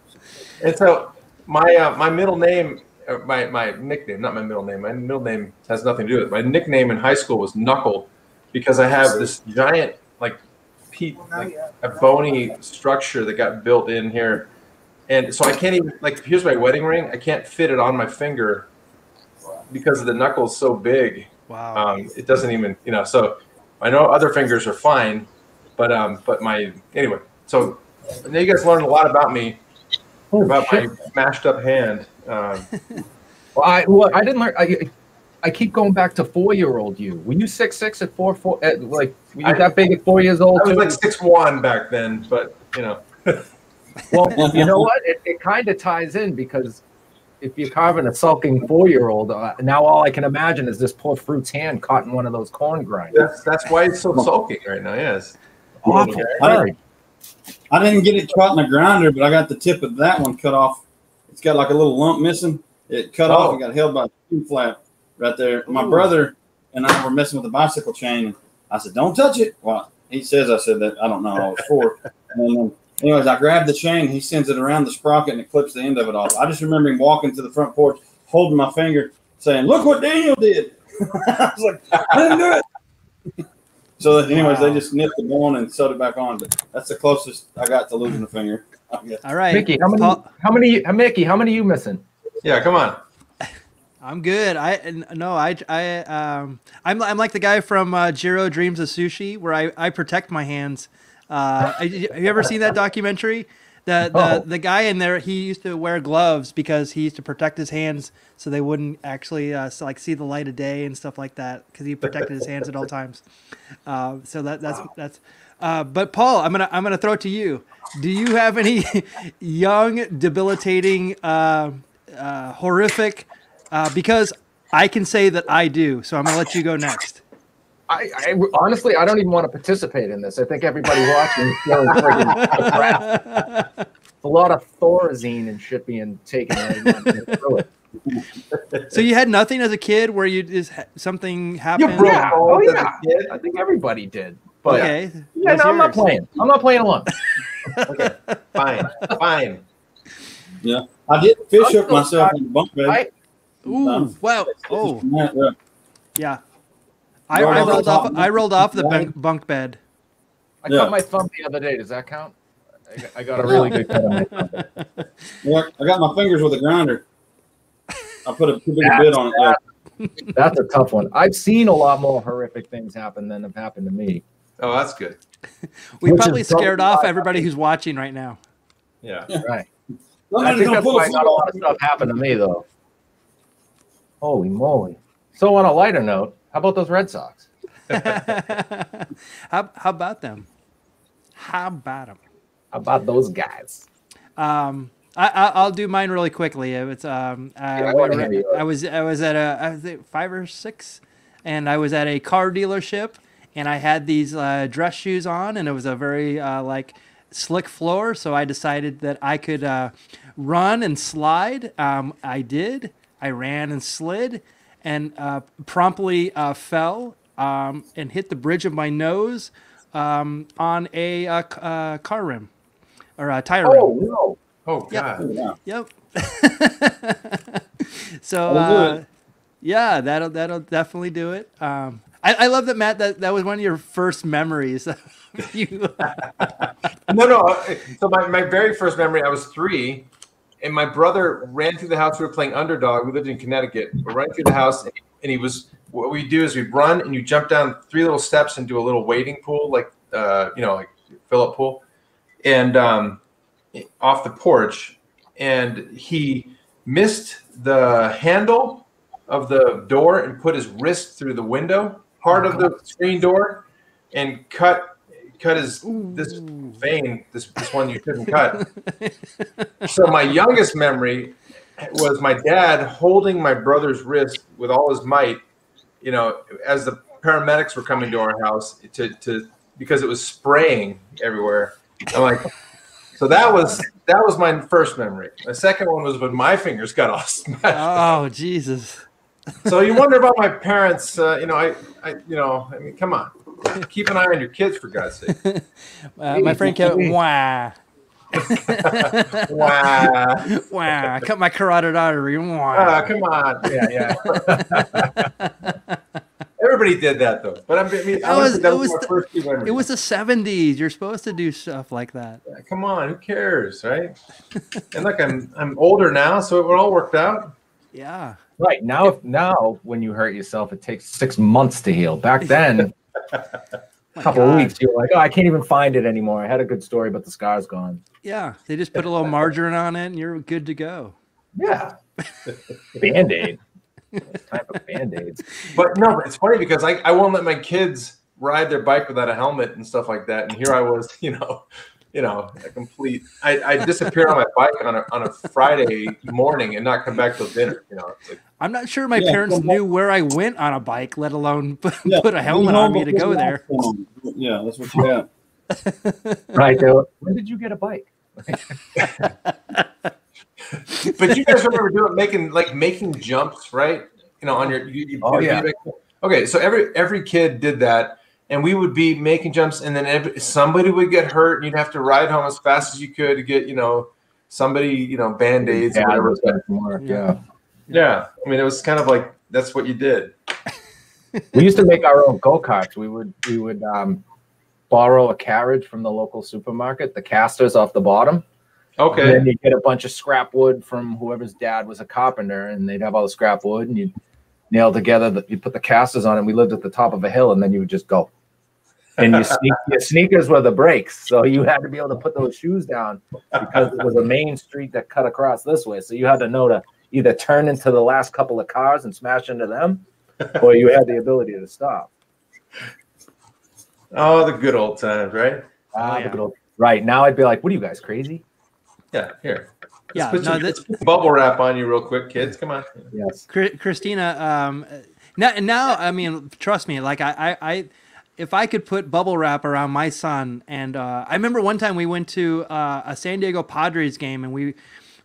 Speaker 1: And so my uh, my middle name uh, my my nickname, not my middle name. My middle name has nothing to do with it. My nickname in high school was Knuckle because I have this giant like pe- like a bony structure that got built in here, and so I can't even like. Here's my wedding ring. I can't fit it on my finger because the knuckle's so big.
Speaker 3: Wow.
Speaker 1: Um, it doesn't even you know. So I know other fingers are fine, but um, but my anyway. So now you guys learned a lot about me
Speaker 2: Oh,
Speaker 1: about
Speaker 2: shit.
Speaker 1: my mashed up hand. Um,
Speaker 2: Well, I well, I didn't learn. I, I keep going back to four year old you. Were you six six at four four? At, like were you
Speaker 1: I-
Speaker 2: that big at four years old?
Speaker 1: I was
Speaker 2: too?
Speaker 1: like six one back then, but you know.
Speaker 2: Well, you know what? It, it kind of ties in because if you're carving a sulking four year old, uh, now all I can imagine is this poor fruit's hand caught in one of those corn grinders.
Speaker 1: That's that's why it's so sulking right now. Yes.
Speaker 2: Awful.
Speaker 4: I-
Speaker 2: Sorry.
Speaker 4: I didn't get it caught in the grinder, but I got the tip of that one cut off. It's got like a little lump missing. It cut off
Speaker 1: Oh.
Speaker 4: and got held by a chin flap right there. My
Speaker 3: Ooh.
Speaker 4: brother and I were messing with the bicycle chain. I said, "Don't touch it." Well, he says I said that. I don't know. I was four. and then, anyways, I grabbed the chain. He sends it around the sprocket and it clips the end of it off. I just remember him walking to the front porch, holding my finger, saying, "Look what Daniel did." I was like, "I didn't do it." So, anyways,
Speaker 3: Wow.
Speaker 4: they just nipped the bone and sewed it back on. But that's the closest I got to losing a finger.
Speaker 3: All right.
Speaker 2: Mickey, how many?
Speaker 3: Paul-
Speaker 2: How many? How Mickey? How many you missing?
Speaker 1: Yeah. Come on.
Speaker 3: I'm good. I n- no, I I um I'm I'm like the guy from uh, Jiro Dreams of Sushi where I I protect my hands. Uh, have you ever seen that documentary? The the
Speaker 2: No.
Speaker 3: the guy in there he used to wear gloves because he used to protect his hands so they wouldn't actually uh, so, like see the light of day and stuff like that because he protected his hands at all times. Uh, so that that's that's. Uh, but Paul, I'm gonna I'm gonna throw it to you. Do you have any young, debilitating, uh, uh, horrific? Uh, because I can say that I do. So I'm gonna let you go next.
Speaker 2: I, I honestly, I don't even want to participate in this. I think everybody watching is feeling friggin' crap. A lot of Thorazine and shit being taken right now to get through it.
Speaker 3: so you had nothing as a kid where you just something happened.
Speaker 1: broke
Speaker 2: Yeah, oh,
Speaker 1: oh
Speaker 2: yeah. I think everybody did. But
Speaker 3: Okay.
Speaker 2: yeah, no, I'm not playing. I'm not playing along.
Speaker 1: Okay. Fine. Fine.
Speaker 4: Yeah, I did fish
Speaker 2: I'm
Speaker 4: hook
Speaker 2: so
Speaker 4: myself
Speaker 2: sorry.
Speaker 4: in the bunk bed.
Speaker 2: I,
Speaker 3: Ooh. Um, wow. Oh.
Speaker 4: Yeah.
Speaker 3: Yeah. I, I rolled off. I rolled off the bunk, bunk bed.
Speaker 2: I
Speaker 4: Yeah.
Speaker 2: cut my thumb the other day. Does that count? I got, I got a really good cut on.
Speaker 4: Yeah, I got my fingers with a grinder. I put a too big a
Speaker 2: That's
Speaker 4: bit on it. Yeah.
Speaker 2: That's a tough one. I've seen a lot more horrific things happen than have happened to me.
Speaker 1: Oh, that's good.
Speaker 3: We
Speaker 2: Which
Speaker 3: probably scared off
Speaker 2: why-
Speaker 3: everybody who's watching right now.
Speaker 1: Yeah.
Speaker 2: Right. I think that's
Speaker 4: pull
Speaker 2: why not a lot of stuff happened to me, though. Holy moly! So, on a lighter note, how about those Red Sox?
Speaker 3: how, how about them? How about them?
Speaker 2: How about those guys?
Speaker 3: Um, I, I I'll do mine really quickly. It's um, uh,
Speaker 2: I
Speaker 3: we
Speaker 2: wanna
Speaker 3: were-
Speaker 2: hear yours.
Speaker 3: I was I was at a I was at five or six, and I was at a car dealership, and I had these uh, dress shoes on, and it was a very uh, like slick floor. So I decided that I could uh, run and slide. Um, I did. I ran and slid, and uh, promptly uh, fell um, and hit the bridge of my nose um, on a uh, c- uh, car rim or a tire rim.
Speaker 2: Oh no!
Speaker 1: Oh God.
Speaker 4: Yeah.
Speaker 3: Yep. so uh, yeah, that'll that'll definitely do it. Um, I, I love that Matt. That that was one of your first memories. you,
Speaker 1: No, no. uh, So my, my very first memory, I was three, and my brother ran through the house. We were playing underdog. We lived in Connecticut. We're running through the house, and he was. What we do is we run and you jump down three little steps and do a little wading pool, like uh, you know, like fill up pool, and um, off the porch. And he missed the handle of the door and put his wrist through the window part of the screen door, and cut cut his this vein, this this one you couldn't cut. so my youngest memory was my dad holding my brother's wrist with all his might, you know, as the paramedics were coming to our house to to because it was spraying everywhere. I'm like, so that was that was my first memory. My second one was when my fingers got all smashed.
Speaker 3: oh Jesus!
Speaker 1: so you wonder about my parents. Uh, you know, I, I, you know, I mean, come on, keep an eye on your kids for God's sake.
Speaker 3: Uh, my friend Kevin. Wow.
Speaker 1: wow.
Speaker 3: wow, I cut my carotid artery. Wow.
Speaker 1: Ah, come on. Yeah, yeah. Everybody did that though. But I'm, I mean,
Speaker 3: That was-
Speaker 1: that
Speaker 3: it
Speaker 1: was,
Speaker 3: was the-
Speaker 1: first.
Speaker 3: It was the 70s. You're supposed to do stuff like that.
Speaker 1: Come on, who cares, right? and look, I'm I'm older now, so it all worked out.
Speaker 3: Yeah.
Speaker 2: Right now, now when you hurt yourself, it takes six months to heal. Back then, a
Speaker 3: My
Speaker 2: couple of
Speaker 3: God.
Speaker 2: weeks, you're like, oh, I can't even find it anymore. I had a good story, but the scar's gone.
Speaker 3: Yeah. They just put a little margarine on it and you're good to go.
Speaker 2: Yeah, band aid. Time of band aids.
Speaker 1: But no, it's funny because I, I won't let my kids ride their bike without a helmet and stuff like that. And here I was, you know, you know, a complete. I, I disappeared on my bike on a on a Friday morning and not come back till dinner. You know, it's like,
Speaker 3: I'm not sure my
Speaker 4: Yeah,
Speaker 3: parents
Speaker 4: well,
Speaker 3: knew where I went on a bike, let alone put,
Speaker 4: Yeah,
Speaker 3: put a helmet on me to go there.
Speaker 4: lights. Yeah, that's what you got.
Speaker 2: Right. They when did you get a bike?
Speaker 1: but you guys remember doing making like making jumps, right? You know, on your you, you,
Speaker 2: Oh,
Speaker 1: you-
Speaker 2: yeah.
Speaker 1: Okay, so every every kid did that, and we would be making jumps, and then somebody would get hurt, and you'd have to ride home as fast as you could to get you know somebody you know band aids or whatever.
Speaker 2: was doing some work,
Speaker 3: Yeah.
Speaker 2: yeah.
Speaker 1: Yeah, I mean it was kind of like that's what you did.
Speaker 2: we used to make our own go-karts we would we would um, borrow a carriage from the local supermarket the casters off the bottom and
Speaker 1: Okay,
Speaker 2: then you get a bunch of scrap wood from whoever's dad was a carpenter and they'd have all the scrap wood and you'd nail together the, you put the casters on and we lived at the top of a hill and then you would just go and your, sneak, your sneakers were the brakes so you had to be able to put those shoes down because it was a main street that cut across this way so you had to know to either turn into the last couple of cars and smash into them or you had the ability to stop
Speaker 1: oh the good old times, right?
Speaker 2: Ah,
Speaker 3: yeah.
Speaker 2: the good old- Right now, I'd be like, "What are you guys crazy?"
Speaker 1: Yeah, here. Let's
Speaker 3: Yeah,
Speaker 1: put
Speaker 3: no,
Speaker 1: some,
Speaker 3: that-
Speaker 1: bubble wrap on you real quick, kids. Come on.
Speaker 2: Yes.
Speaker 3: Christina, um, now, now, I mean, trust me, like I, I, I, if I could put bubble wrap around my son, and uh, I remember one time we went to uh, a San Diego Padres game, and we,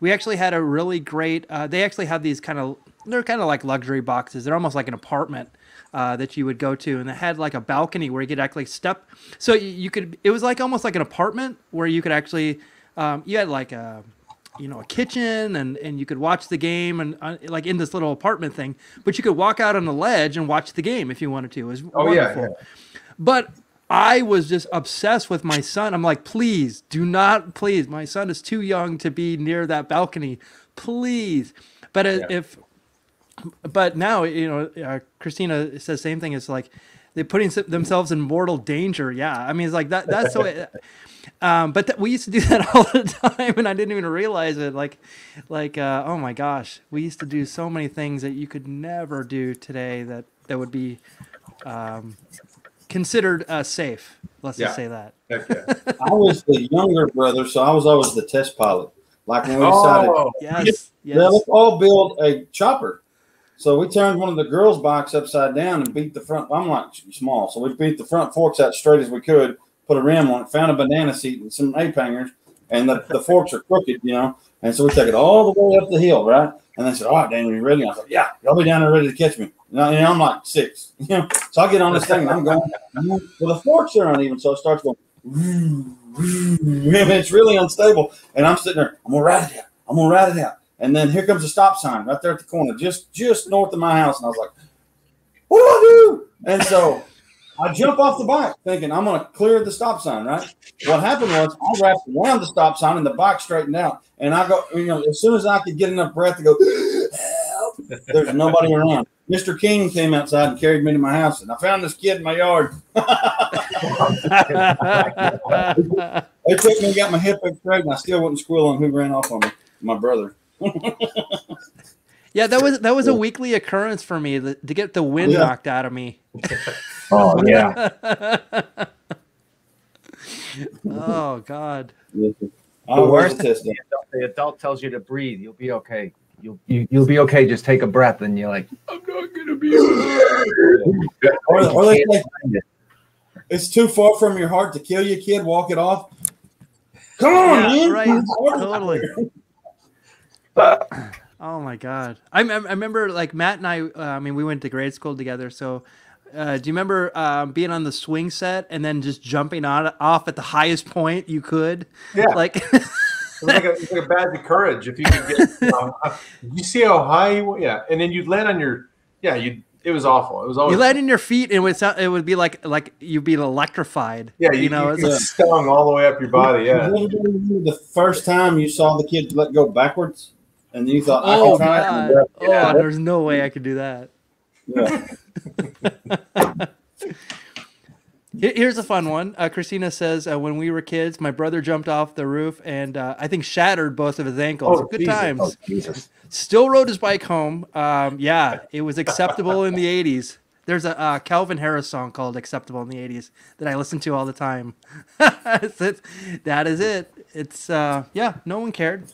Speaker 3: we actually had a really great. Uh, they actually have these kind of, they're kind of like luxury boxes. They're almost like an apartment. Uh, that you would go to, and they had like a balcony where you could actually step. So you, you could, it was like almost like an apartment where you could actually, um, you had like a, you know a kitchen and and you could watch the game and uh, like in this little apartment thing but you could walk out on the ledge and watch the game if you wanted to. It was
Speaker 1: Oh, yeah,
Speaker 3: wonderful. But i was just obsessed with my son. I'm like please do not please my son is too young to be near that balcony. Please. But uh,
Speaker 1: Yeah.
Speaker 3: if but now you know uh, christina says same thing. It's like they're putting themselves in mortal danger. Yeah. I mean it's like that that's the way um, but th- we used to do that all the time and i didn't even realize it like like uh, oh my gosh we used to do so many things that you could never do today that that would be um, considered uh, safe let's
Speaker 1: Yeah.
Speaker 3: just say that
Speaker 1: Heck yeah.
Speaker 4: I was the younger brother, so I was always the test pilot. Like when we decided,
Speaker 1: Oh,
Speaker 3: yes yes
Speaker 4: let's all build a chopper. So we turned one of the girls' bikes upside down and beat the front. I'm like small, so we beat the front forks out straight as we could. Put a rim on it, found a banana seat and some ape hangers, and the, the forks are crooked, you know. And so we took it all the way up the hill, right? And they said, "All right, Daniel, you ready?" I said, "Yeah, y'all be down there ready to catch me." And I'm like six, you know. So I get on this thing and I'm going. Well, the forks are uneven, so it starts going. It's really unstable, and I'm sitting there. I'm gonna ride it out. I'm gonna ride it out. And then here comes a stop sign right there at the corner, just just north of my house. And I was like, "What do I do?" And so I jump off the bike, thinking I'm gonna clear the stop sign. Right? What happened was I wrapped around the stop sign, and the bike straightened out. And I go, you know, as soon as I could get enough breath to go, help, there's nobody around. Mr. King came outside and carried me to my house, and I found this kid in my yard. They took me and got my hip x-rayed, and I still wouldn't squeal on who ran off on me. My brother.
Speaker 3: yeah that was that was a weekly occurrence for me to get the wind
Speaker 4: Yeah.
Speaker 3: knocked out of me
Speaker 2: Oh yeah.
Speaker 3: oh god
Speaker 2: The
Speaker 4: was
Speaker 2: worst
Speaker 4: a test
Speaker 2: the adult, the adult tells you to breathe. You'll be okay. You'll you, you'll be okay. Just take a breath, and you're like, I'm not gonna be. Okay.
Speaker 4: Or, or they
Speaker 2: You
Speaker 4: say
Speaker 2: can't find it.
Speaker 4: it's too far from your heart to kill you, kid. Walk it off. Come on,
Speaker 3: Yeah,
Speaker 4: man.
Speaker 3: right. totally Oh my god! I, mem- I remember like Matt and I. Uh, I mean, we went to grade school together, so Uh, do you remember um, being on the swing set and then just jumping on off at the highest point you could?
Speaker 1: Yeah.
Speaker 3: Like,
Speaker 1: It was like a, it like a badge of courage if you could get. You, know, uh, you see how high you went? Yeah, and then you'd land on your. Yeah, you. It was awful. It was always.
Speaker 3: you land in your feet and it would sound, it would be like like you'd be electrified.
Speaker 1: yeah, you,
Speaker 3: you know,
Speaker 1: you
Speaker 3: it's
Speaker 1: get
Speaker 3: like-
Speaker 1: stung all the way up your body. Yeah.
Speaker 4: Did anybody remember the first time you saw the kid let go backwards, and you thought, I
Speaker 3: oh
Speaker 4: can try
Speaker 3: god,
Speaker 4: it?
Speaker 1: Yeah.
Speaker 3: oh, there's no way I could do that. Here's a fun one. Uh, Christina says, uh, "When we were kids, my brother jumped off the roof and uh, I think shattered both of his ankles.
Speaker 1: Oh,
Speaker 3: Good
Speaker 1: Jesus.
Speaker 3: times.
Speaker 2: Oh, Jesus.
Speaker 3: Still rode his bike home. Um, yeah, it was acceptable in the '80s. There's a uh, Calvin Harris song called "Acceptable" in the '80s that I listen to all the time. That is it. It's uh, yeah, no one cared.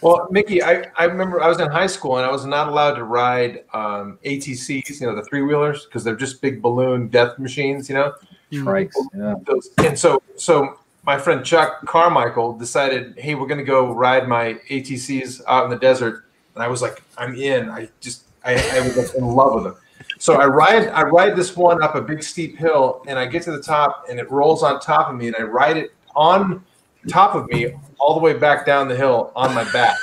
Speaker 1: Well, Mickey, I, I remember I was in high school and I was not allowed to ride um, ATCs, you know, the three wheelers, because they're just big balloon death machines, you know.
Speaker 2: Trikes. Yeah.
Speaker 1: And so, so my friend Chuck Carmichael decided, hey, we're going to go ride my ATCs out in the desert, and I was like, I'm in. I just, I, I was like in love with them. So I ride, I ride this one up a big steep hill, and I get to the top, and it rolls on top of me, and I ride it on top of me all the way back down the hill on my back.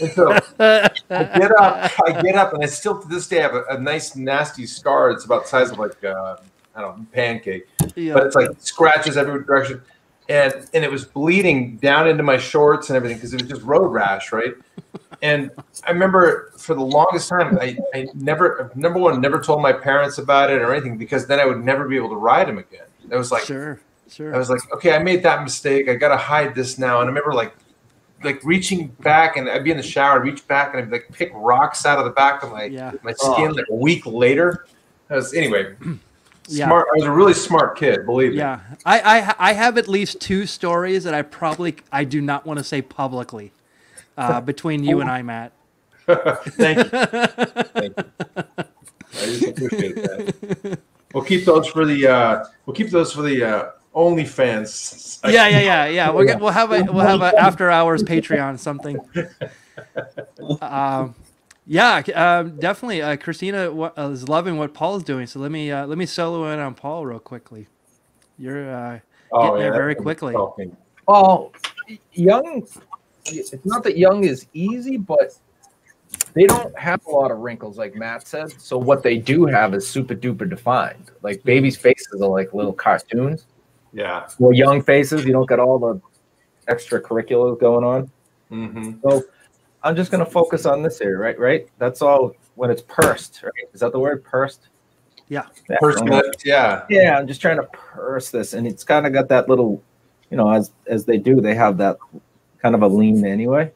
Speaker 1: And so I get up, I get up, and I still to this day have a, a nice nasty scar. It's about the size of like uh, I don't know pancake,
Speaker 3: Yeah.
Speaker 1: but it's like scratches every direction, and and it was bleeding down into my shorts and everything because it was just road rash, right? And I remember for the longest time, I, I never number one never told my parents about it or anything because then I would never be able to ride them again. It was like
Speaker 3: sure, sure.
Speaker 1: I was like, okay, I made that mistake. I gotta hide this now. And I remember like like reaching back and I'd be in the shower, reach back and I'd like pick rocks out of the back of my
Speaker 3: Yeah.
Speaker 1: my skin like a week later. I was anyway
Speaker 3: Yeah.
Speaker 1: smart. I was a really smart kid, believe me.
Speaker 3: Yeah, I, I I have at least two stories that I probably I do not want to say publicly uh, between you and I, Matt.
Speaker 1: Thank you. Thank you. I just appreciate that. We'll keep those for the uh we'll keep those for the uh OnlyFans.
Speaker 3: Yeah, yeah, yeah, yeah. We'll get, we'll have a we'll have a after hours Patreon something. Um, yeah, um, definitely. Uh, Christina wa- uh, is loving what Paul's doing. So let me uh, let me solo in on Paul real quickly. You're uh, getting there
Speaker 1: Oh, yeah,
Speaker 3: very quickly.
Speaker 1: talking.
Speaker 2: Well, young. It's not that young is easy, but they don't have a lot of wrinkles, like Matt said. So what they do have is super duper defined. Like babies' faces are like little cartoons.
Speaker 1: Yeah.
Speaker 2: Well, young faces, you don't get all the extracurriculars going on.
Speaker 1: Mm-hmm.
Speaker 2: So I'm just gonna focus on this area, right? Right. That's all. When it's pursed, right? Is that the word pursed?
Speaker 3: Yeah.
Speaker 2: Yeah.
Speaker 1: First lift, yeah.
Speaker 2: Yeah, I'm just trying to purse this, and it's kind of got that little, you know, as as they do, they have that kind of a lean anyway.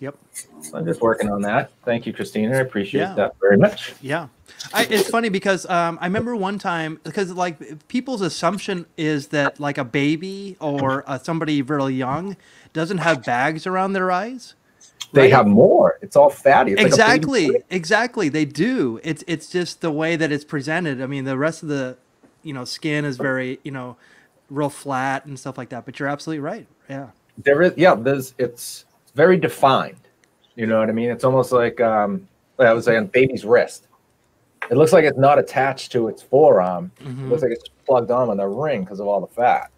Speaker 3: Yep.
Speaker 2: So I'm just working on that. Thank you, Christina. I appreciate
Speaker 3: Yeah.
Speaker 2: that very much.
Speaker 3: Yeah. I, it's funny because um, I remember one time because like people's assumption is that like a baby or uh, somebody really young doesn't have bags around their eyes.
Speaker 2: They
Speaker 3: right?
Speaker 2: have more. It's all fatty. It's like
Speaker 3: exactly,
Speaker 2: foot.
Speaker 3: exactly. They do. It's it's just the way that it's presented. I mean, the rest of the you know skin is very you know real flat and stuff like that. But you're absolutely right. Yeah.
Speaker 2: There is, yeah. There's, it's very defined. You know what I mean? It's almost like um, I was saying, baby's wrist. It looks like it's not attached to its forearm. It
Speaker 3: Mhm.
Speaker 2: looks like it's plugged on on the ring because of all the fat.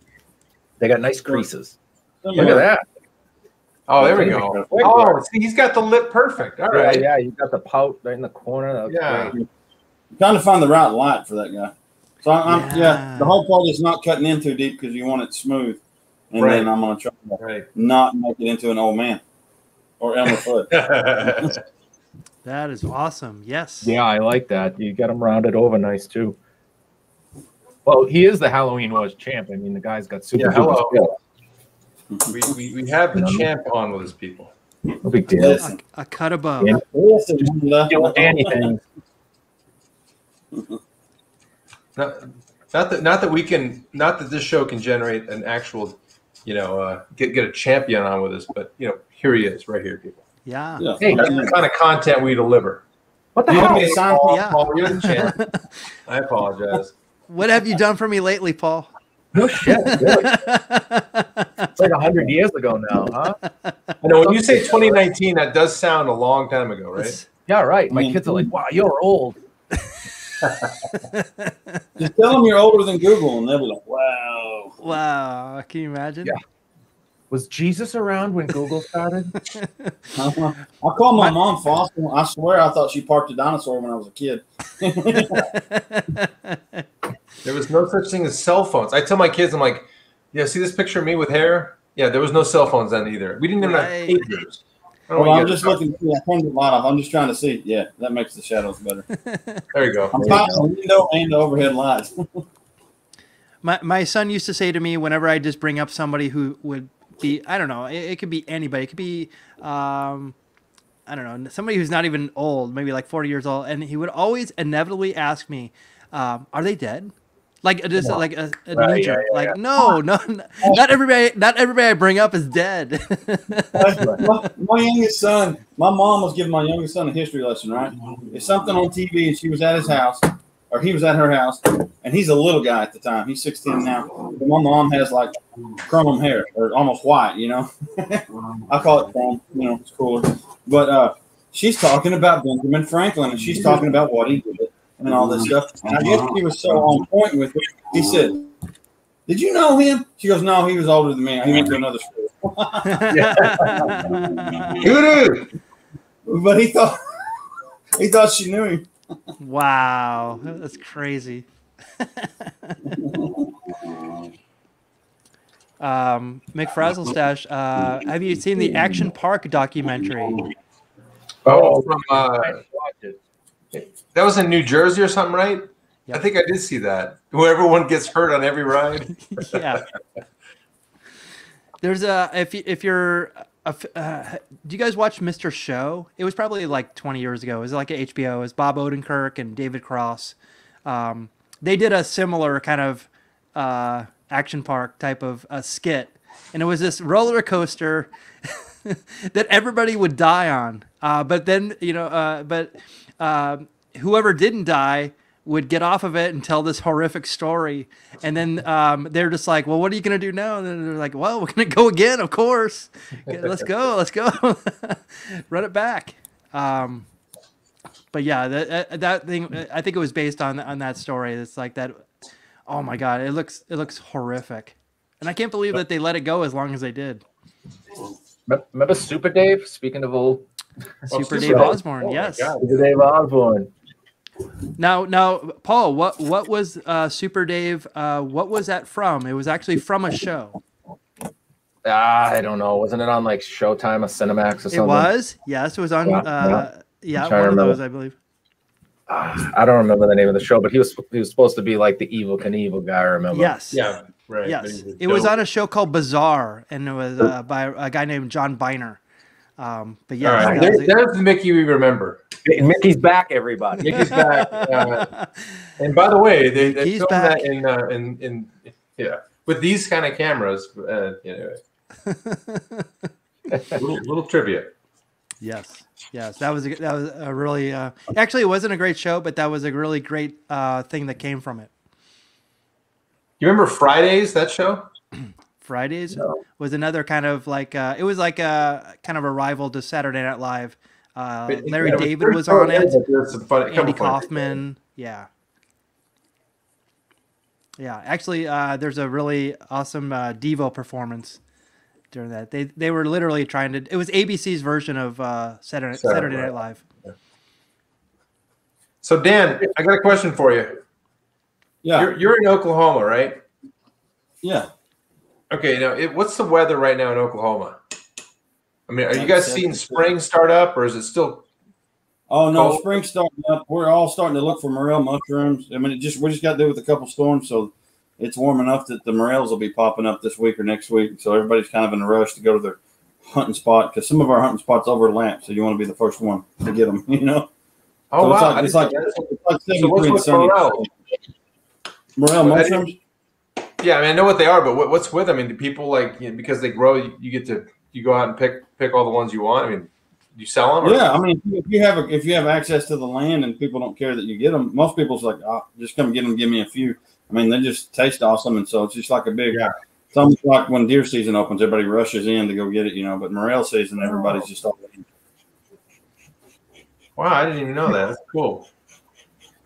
Speaker 2: They got nice creases.
Speaker 4: Some
Speaker 2: Look at that.
Speaker 1: Oh, there we go. Oh, see, he's got the lip perfect. All
Speaker 2: Yeah,
Speaker 1: right.
Speaker 2: yeah, you got the pout right in the corner. That looks
Speaker 1: Yeah.
Speaker 2: great.
Speaker 4: trying to find the right light for that guy. So I'm, I'm- yeah.
Speaker 3: Yeah.
Speaker 4: the whole part is not cutting in too deep because you want it smooth, and
Speaker 1: Right.
Speaker 4: then I'm gonna try to
Speaker 1: Right.
Speaker 4: not make it into an old man or Elmer Fudd.
Speaker 3: That is awesome. Yes.
Speaker 2: Yeah, I like that. You got him rounded over nice too. Well, he is the Halloween Wars champ. I mean, the guy's got super.
Speaker 1: Yeah, hello.
Speaker 2: skill.
Speaker 1: we, we, we have the champ on with us, people.
Speaker 2: No big deal.
Speaker 4: Yes.
Speaker 3: A, a cut above.
Speaker 2: Yeah.
Speaker 4: Listen, Linda.
Speaker 2: Anything.
Speaker 1: Not, not that not that we can not that this show can generate an actual, you know, uh, get get a champion on with us, but you know, here he is, right here, people.
Speaker 3: Yeah.
Speaker 4: Yeah.
Speaker 2: Hey,
Speaker 1: That's the kind of content we deliver.
Speaker 2: What the
Speaker 4: You
Speaker 2: hell?
Speaker 4: me to?
Speaker 1: Paul,
Speaker 3: Yeah.
Speaker 1: Paul, you're the champ. I apologize.
Speaker 3: What have you done for me lately, Paul?
Speaker 2: No shit. Really. It's like hundred years ago now, huh?
Speaker 1: I know when you say 2019, that does sound a long time ago, right?
Speaker 2: Yeah, right. My
Speaker 4: Mm.
Speaker 2: kids are like, "Wow, you're old."
Speaker 4: Just tell them you're older than Google, and they'll be like, "Wow."
Speaker 3: Wow, can you imagine?
Speaker 2: Yeah. Was Jesus around when Google started?
Speaker 4: Uh-huh. I call my mom fossil. I swear, I thought she parked a dinosaur when I was a kid.
Speaker 1: There was no such thing as cell phones. I tell my kids, I'm like, yeah, see this picture of me with hair? Yeah, there was no cell phones then either. We didn't even
Speaker 3: Right.
Speaker 1: have pagers. I
Speaker 4: Well, I'm just looking. See, I turned the light off. I'm just trying to see. Yeah, that makes the shadows better.
Speaker 1: There you go.
Speaker 4: I'm tired of the window and the overhead lights.
Speaker 3: My my son used to say to me whenever I just bring up somebody who would be I don't know it, it could be anybody it could be um, I don't know somebody who's not even old maybe like forty years old and he would always inevitably ask me um, are they dead like just like a, a
Speaker 2: Right, yeah, yeah,
Speaker 3: like
Speaker 2: yeah.
Speaker 3: no no not everybody not everybody I bring up is dead
Speaker 4: my, my youngest son, my mom was giving my youngest son a history lesson, right? It's something on TV, and she was at his house, or he was at her house, and he's a little guy at the time. He's 16 now. But my mom has like chrome hair, or almost white, you know. I call it chrome, you know, it's cooler. But uh, she's talking about Benjamin Franklin, and she's talking about what he did and all this stuff. And I guess he was so on point with it. He said, "Did you know him?" She goes, "No, he was older than me. He went to another school."
Speaker 1: Hoodoo!
Speaker 4: But he thought he thought she knew him.
Speaker 3: wow that's crazy um, McFrazzlestash, uh, have you seen the Action Park documentary?
Speaker 1: Oh, from uh,
Speaker 2: Watch it.
Speaker 1: That was in New Jersey or something, right?
Speaker 3: Yep.
Speaker 1: I think I did see that. Where everyone gets hurt on every ride.
Speaker 3: yeah. There's a if you, if you're a uh, do you guys watch Mr. Show? It was probably like 20 years ago. It was like HBO. It was Bob Odenkirk and David Cross. Um, they did a similar kind of uh, action park type of uh, skit, and it was this roller coaster that everybody would die on. Uh, but then you know, uh, but uh, whoever didn't die would get off of it and tell this horrific story, and then um, they're just like, "Well, what are you gonna do now?" And then they're like, "Well, we're gonna go again, of course. Let's go, let's go, run it back." Um, but yeah, that that- that thing, I think it was based on on that story. It's like that. Oh my god, it looks it looks horrific, and I can't believe that they let it go as long as they did.
Speaker 2: Remember Super Dave? Speaking of old
Speaker 3: Super
Speaker 1: Super
Speaker 3: Dave
Speaker 1: Dave.
Speaker 3: Osborne,
Speaker 1: Oh
Speaker 3: yes.
Speaker 2: Super Dave Osborne.
Speaker 3: Now, now, Paul, what what was uh, Super Dave? Uh, what was that from? It was actually from a show.
Speaker 2: Ah, I don't know. Wasn't it on like Showtime or Cinemax or something?
Speaker 3: It was, yes, it was on.
Speaker 2: Yeah,
Speaker 3: Uh, yeah,
Speaker 2: trying
Speaker 3: one of
Speaker 2: remember.
Speaker 3: those, I believe.
Speaker 2: Ah, I don't remember the name of the show, but he was he was supposed to be like the Evel Knievel guy. I remember.
Speaker 3: Yes,
Speaker 1: Yeah, right.
Speaker 3: yes. It was on a show called Bizarre, and it was uh, by a guy named John Byner. Um, but yeah,
Speaker 1: right.
Speaker 3: that
Speaker 1: There,
Speaker 3: was
Speaker 1: there's the Mickey we remember.
Speaker 2: Mickey's back, everybody.
Speaker 1: Mickey's back. Uh, and by the way, they, they
Speaker 3: He's
Speaker 1: filmed
Speaker 3: back.
Speaker 1: that in, uh, in in yeah with these kind of cameras. Uh, anyway, little, little trivia.
Speaker 3: yes, yes, that was a, that was a really. Uh, actually, it wasn't a great show, but that was a really great uh, thing that came from it.
Speaker 1: You remember Fridays? That show?
Speaker 3: Fridays was another kind of like uh, it was like a kind of a rival to Saturday Night Live. Uh,
Speaker 1: It- it-
Speaker 3: Larry
Speaker 1: it was
Speaker 3: David
Speaker 1: pretty
Speaker 3: was on
Speaker 1: funny,
Speaker 3: it.
Speaker 1: but some funny-
Speaker 3: Andy
Speaker 1: funny-
Speaker 3: Kaufman. Yeah. Yeah, actually, uh, there's a really awesome uh, Devo performance during that. They they were literally trying to. It was ABC's version of uh, Saturday,
Speaker 1: Saturday
Speaker 3: Saturday Night
Speaker 1: Night.
Speaker 3: Live.
Speaker 1: So Dan, I got a question for you.
Speaker 4: Yeah,
Speaker 1: You're, you're in Oklahoma, right?
Speaker 4: yeah.
Speaker 1: Okay. Now, it, what's the weather right now in Oklahoma? I mean, are you guys seeing spring start up, or is it still?
Speaker 4: Oh no,
Speaker 1: Cold.
Speaker 4: spring's starting up. We're all starting to look for morel mushrooms. I mean, it just we just got to do with a couple storms, so it's warm enough that the morels will be popping up this week or next week. So everybody's kind of in a rush to go to their hunting spot because some of our hunting spots overlap. So you want to be the first one to get them. You know,
Speaker 1: Oh
Speaker 4: so
Speaker 1: wow!
Speaker 4: It's like it's like, it's like
Speaker 1: So what's with morel?
Speaker 4: Morel mushrooms.
Speaker 1: That. Yeah, I mean, I know what they are, but what, what's with them? I mean, do people like you know, because they grow? You, you get to you go out and pick pick all the ones you want. I mean, you sell them? Or?
Speaker 4: Yeah, I mean, if you have a, if you have access to the land and people don't care that you get them, most people's like, oh, just come get them, give me a few. I mean, they just taste awesome, and so it's just like a big.
Speaker 1: Yeah.
Speaker 4: It's almost like when deer season opens, everybody rushes in to go get it, you know. But morel season, everybody's oh. just all.
Speaker 1: Wow, I didn't even know that. That's cool.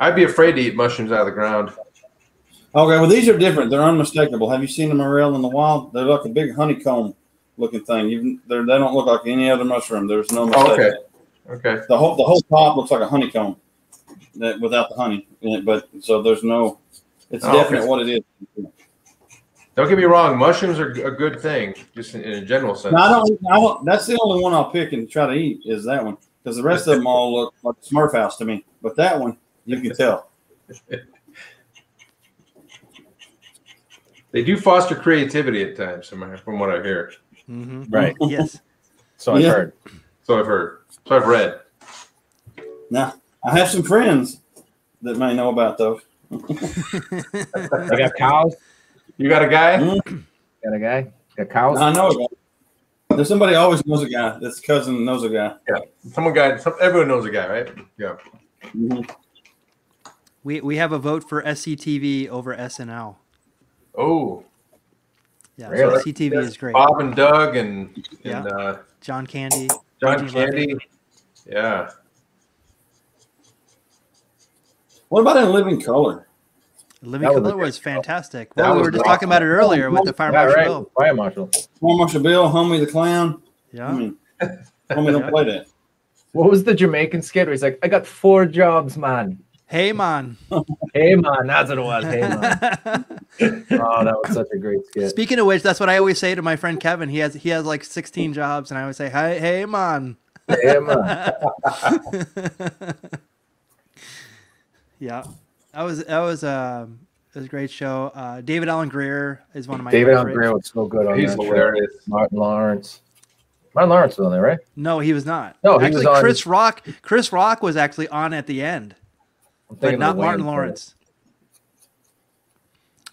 Speaker 1: I'd be afraid to eat mushrooms out of the ground.
Speaker 4: Okay, well these are different. They're unmistakable. Have you seen a morel in the wild? They're like a big honeycomb looking thing. You, they're, don't look like any other mushroom. There's no mistake.
Speaker 1: Oh, okay. Okay.
Speaker 4: The whole the whole top looks like a honeycomb, that without the honey in it. But so there's no. It's
Speaker 1: Oh,
Speaker 4: definite
Speaker 1: okay.
Speaker 4: what it is.
Speaker 1: Don't get me wrong. Mushrooms are a good thing, just in, in a general sense.
Speaker 4: No, I don't. I don't. That's the only one I'll pick and try to eat is that one because the rest of them all look like Smurf House to me. But that one, you can tell.
Speaker 1: They do foster creativity at times, from, from what I hear.
Speaker 3: Mhm.
Speaker 2: Right.
Speaker 3: Yes.
Speaker 2: So I've
Speaker 4: Yeah.
Speaker 2: heard.
Speaker 1: So I've heard. So I've read.
Speaker 4: Now I have some friends that may know about those.
Speaker 2: I got cows.
Speaker 1: You got a guy?
Speaker 2: Got a guy. Got cows.
Speaker 4: I know a guy. There's somebody always knows a guy. That's cousin knows a guy. Yeah.
Speaker 1: Someone guy. Some, everyone knows a guy, right? Yeah.
Speaker 4: Mhm.
Speaker 3: We we have a vote for SCTV over SNL.
Speaker 1: Oh,
Speaker 3: Yeah,
Speaker 2: Really?
Speaker 3: so SCTV is great.
Speaker 1: Bob and Doug and
Speaker 3: Yeah.
Speaker 1: and uh,
Speaker 3: John Candy.
Speaker 1: John
Speaker 3: Reggie Levy.
Speaker 1: Candy. Yeah.
Speaker 4: What about in living color?
Speaker 3: Living
Speaker 2: That
Speaker 3: Color was fantastic.
Speaker 1: That
Speaker 3: Well, we were just
Speaker 1: awesome.
Speaker 3: talking about it earlier with the Fire
Speaker 2: Yeah,
Speaker 3: Marshal
Speaker 2: right.
Speaker 3: Bill.
Speaker 2: Fire marshal.
Speaker 4: Fire Marshal Bill, Homie the Clown.
Speaker 3: Yeah.
Speaker 4: mean, Homie don't play that.
Speaker 2: What was the Jamaican skit where he's like, I got four jobs, man.
Speaker 3: Hey, man.
Speaker 2: Hey man, that's what it was. Hey man. oh, that was such a great skit.
Speaker 3: Speaking of which, that's what I always say to my friend Kevin. He has he has like 16 jobs, and I always say, "Hey, hey, man."
Speaker 2: Hey man.
Speaker 3: yeah, that was that was um it was a great show. Uh, David Alan Grier is one of my
Speaker 2: David Alan
Speaker 3: favorites.
Speaker 2: Grier was so good on
Speaker 1: He's
Speaker 2: that show.
Speaker 1: hilarious.
Speaker 2: Martin Lawrence. Martin Lawrence was on there, right?
Speaker 3: No, he was not.
Speaker 2: No, he
Speaker 3: actually,
Speaker 2: was on-
Speaker 3: Chris Rock. Chris Rock was actually on at the end,
Speaker 2: I'm
Speaker 3: but not Martin
Speaker 2: Wayans
Speaker 3: Lawrence.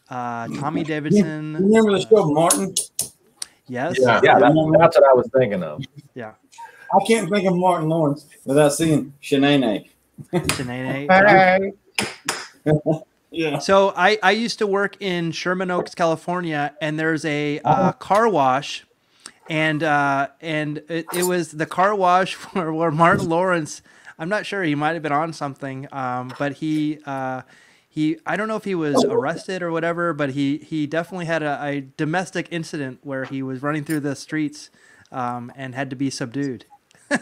Speaker 3: Uh, Tommy
Speaker 4: You
Speaker 3: Davidson.
Speaker 4: remember the show Martin?
Speaker 3: Yes.
Speaker 1: Yeah.
Speaker 2: Yeah, that, that's what I was thinking of.
Speaker 3: Yeah.
Speaker 4: I can't think of Martin Lawrence without seeing Shanae.
Speaker 3: Shanae.
Speaker 4: Yeah.
Speaker 3: So I, I used to work in Sherman Oaks, California, and there's a uh, car wash, and uh, and it, it was the car wash where, where Martin Lawrence. I'm not sure he might have been on something, um, but he uh, he I don't know if he was arrested or whatever, but he he definitely had a, a domestic incident where he was running through the streets um, and had to be subdued.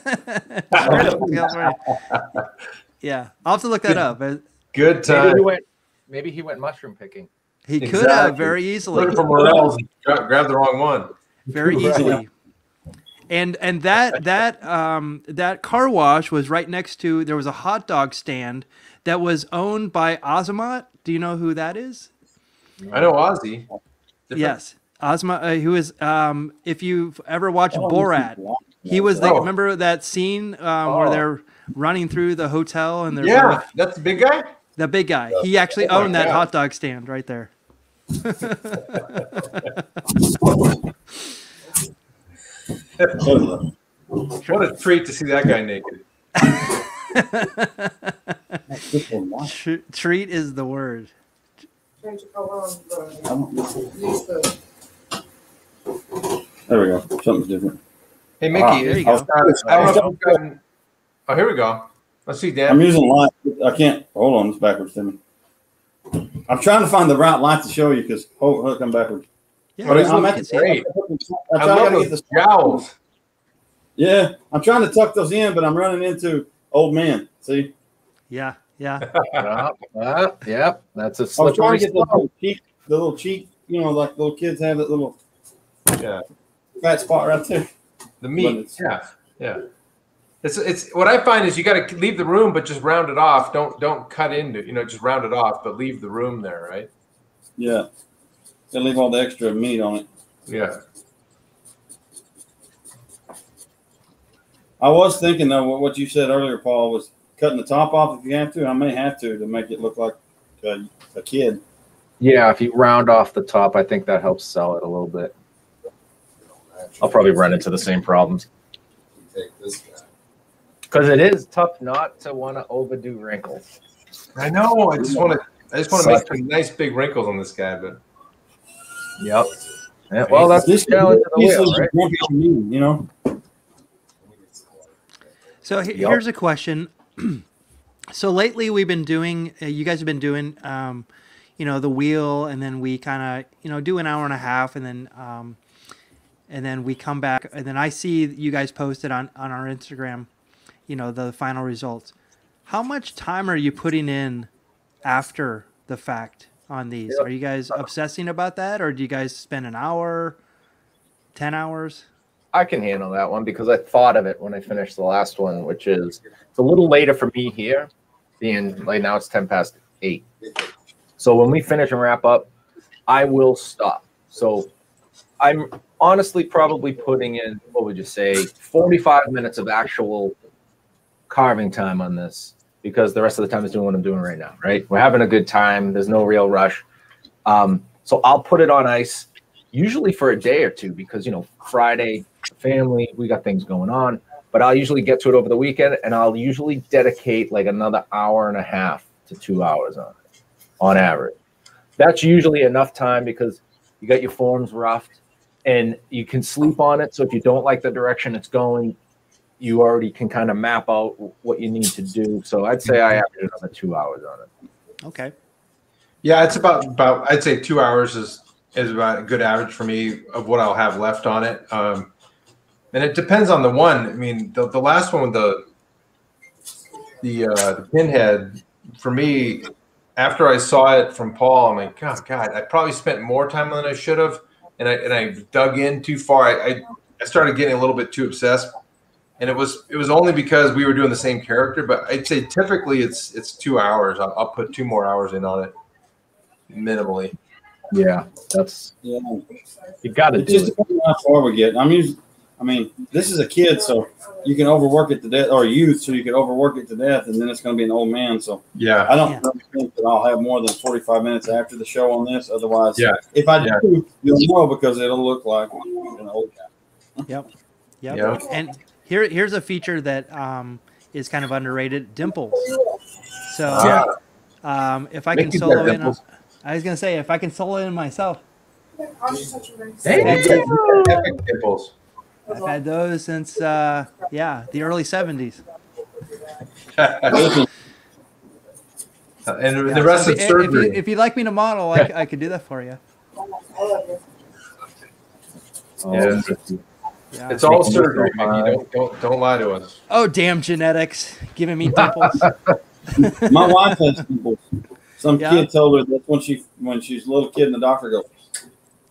Speaker 3: Yeah, I'll have to look that up. Uh,
Speaker 1: Good
Speaker 2: Maybe
Speaker 1: time.
Speaker 2: he went. Maybe he went mushroom picking.
Speaker 3: He could have very easily.
Speaker 1: Looking for morels. Gra- Grab the wrong one.
Speaker 3: very
Speaker 2: Right.
Speaker 3: easily. And and that that um, that car wash was right next to there was a hot dog stand that was owned by Azamat. Do you know who that is?
Speaker 1: I know Ozzy. Different-
Speaker 3: Yes, Ozma. Uh, who is um, if you've ever watched
Speaker 4: Oh,
Speaker 3: Borat, he was the
Speaker 1: Oh.
Speaker 3: remember that scene um, where
Speaker 2: Oh.
Speaker 3: they're running through the hotel and they're
Speaker 1: Yeah, that's the big guy.
Speaker 3: the big guy. He actually
Speaker 1: Oh
Speaker 3: owned that
Speaker 1: God.
Speaker 3: hot dog stand right there.
Speaker 1: What a treat to see that guy naked.
Speaker 3: Tr- treat is the word.
Speaker 5: Change the color on the, use the,
Speaker 4: There we go. Something's different.
Speaker 1: Hey Mickey,
Speaker 3: Ah, there you go.
Speaker 1: I don't know if you've gotten- Oh, here we go. Let's see, Dan.
Speaker 4: I'm using light. I can't. Hold on. It's backwards to me. I'm trying to find the right light to show you because oh, look, I'm backwards.
Speaker 3: Yeah,
Speaker 1: But it's
Speaker 4: I'm
Speaker 3: can
Speaker 4: at the
Speaker 3: see
Speaker 1: great.
Speaker 4: I'm trying
Speaker 1: love
Speaker 4: to get
Speaker 1: those
Speaker 4: this.
Speaker 1: jowls.
Speaker 4: Yeah, I'm trying to tuck those in, but I'm running into old man. See,
Speaker 3: Yeah, yeah.
Speaker 2: Yeah, yeah, yep. That's a
Speaker 4: I was trying
Speaker 2: slippery
Speaker 4: to get the little cheek, the little cheek. You know, like little kids have that little
Speaker 1: Yeah,
Speaker 4: fat spot right there.
Speaker 1: the
Speaker 4: But
Speaker 1: meat.
Speaker 4: it's-
Speaker 1: Yeah, yeah. It's it's what I find is you got to leave the room, but just round it off. Don't don't cut into you know just round it off, but leave the room there, right?
Speaker 4: Yeah, they leave all the extra meat on it.
Speaker 1: Yeah.
Speaker 4: I was thinking though, what what you said earlier, Paul, was cutting the top off if you have to. I may have to to make it look like a, a kid.
Speaker 2: Yeah, if you round off the top, I think that helps sell it a little bit. I'll probably run into the same problems
Speaker 5: take this guy.
Speaker 2: because it is tough not to want to overdo wrinkles.
Speaker 1: I know. I just want to. I just want to make some nice big wrinkles on this guy, but
Speaker 2: Yep. Yeah, well, that's the
Speaker 4: This
Speaker 2: challenge of the wheel,
Speaker 4: is
Speaker 2: right?
Speaker 4: grumpy to you know.
Speaker 3: So he-
Speaker 2: Yup.
Speaker 3: here's a question. So lately we've been doing. Uh, you guys have been doing. Um, you know the wheel, and then we kind of you know do an hour and a half, and then um, and then we come back, and then I see you guys posted on on our Instagram. You know the final results. How much time are you putting in after the fact on these?
Speaker 2: Yep.
Speaker 3: Are you guys uh, obsessing about that, or do you guys spend an hour, ten hours?
Speaker 2: I can handle that one because I thought of it when I finished the last one, which is it's a little later for me here, being like now it's 10 past eight. So when we finish and wrap up, I will stop. So I'm honestly probably putting in, what would you say, 45 minutes of actual carving time on this because the rest of the time is doing what I'm doing right now, right? We're having a good time. There's no real rush. Um, so I'll put it on ice usually for a day or two because, you know, Friday, family, we got things going on. But I'll usually get to it over the weekend and I'll usually dedicate like another hour and a half to two hours on it on average. That's usually enough time because you got your forms roughed and you can sleep on it. So if you don't like the direction it's going, you already can kind of map out what you need to do. So I'd say I average another two hours on it.
Speaker 3: Okay.
Speaker 1: Yeah, it's about about I'd say two hours is is about a good average for me of what I'll have left on it. Um, and it depends on the one. I mean, the, the last one with the the uh, the pinhead for me, after I saw it from Paul, I'm like, God, God, I probably spent more time than I should have, and I and I dug in too far. I, I I started getting a little bit too obsessed, and it was it was only because we were doing the same character. But I'd say typically it's it's two hours. I'll, I'll put two more hours in on it, minimally.
Speaker 2: Yeah, that's
Speaker 4: Yeah.
Speaker 2: you got to
Speaker 4: It
Speaker 2: do
Speaker 4: just
Speaker 2: it.
Speaker 4: depends on how far we get. I'm usually, I mean, this is a kid, so you can overwork it to death, or youth, so you can overwork it to death, and then it's going to be an old man. So
Speaker 1: Yeah.
Speaker 4: I don't
Speaker 3: Yeah.
Speaker 4: really think that I'll have more than 45 minutes after the show on this. Otherwise,
Speaker 1: Yeah.
Speaker 4: if I
Speaker 1: Yeah.
Speaker 4: do, you'll know because it'll look like an old guy.
Speaker 3: Yep. Yep.
Speaker 1: Yeah.
Speaker 3: And here, here's a feature that um, is kind of underrated: dimples. So,
Speaker 1: Yeah.
Speaker 3: um, if I can solo in,
Speaker 1: dimples.
Speaker 3: I was gonna say if I can solo in myself,
Speaker 5: I'll just touch your legs.
Speaker 2: Hey.
Speaker 1: Epic dimples.
Speaker 3: I've had those since uh, yeah the early '70s.
Speaker 1: and
Speaker 3: Yeah,
Speaker 1: the rest
Speaker 3: so
Speaker 1: is
Speaker 3: if, if,
Speaker 1: surgery.
Speaker 3: you, if you'd like me to model, I could do that for you.
Speaker 5: I you.
Speaker 1: Yeah.
Speaker 3: Yeah.
Speaker 1: It's all
Speaker 2: Making
Speaker 1: surgery,
Speaker 2: yourself
Speaker 1: Mickey. Don't, don't don't lie to us.
Speaker 3: Oh damn genetics, giving me dimples.
Speaker 4: My wife has pimples. Some
Speaker 3: Yeah.
Speaker 4: kid told her that when she when she's a little kid, and the doctor goes,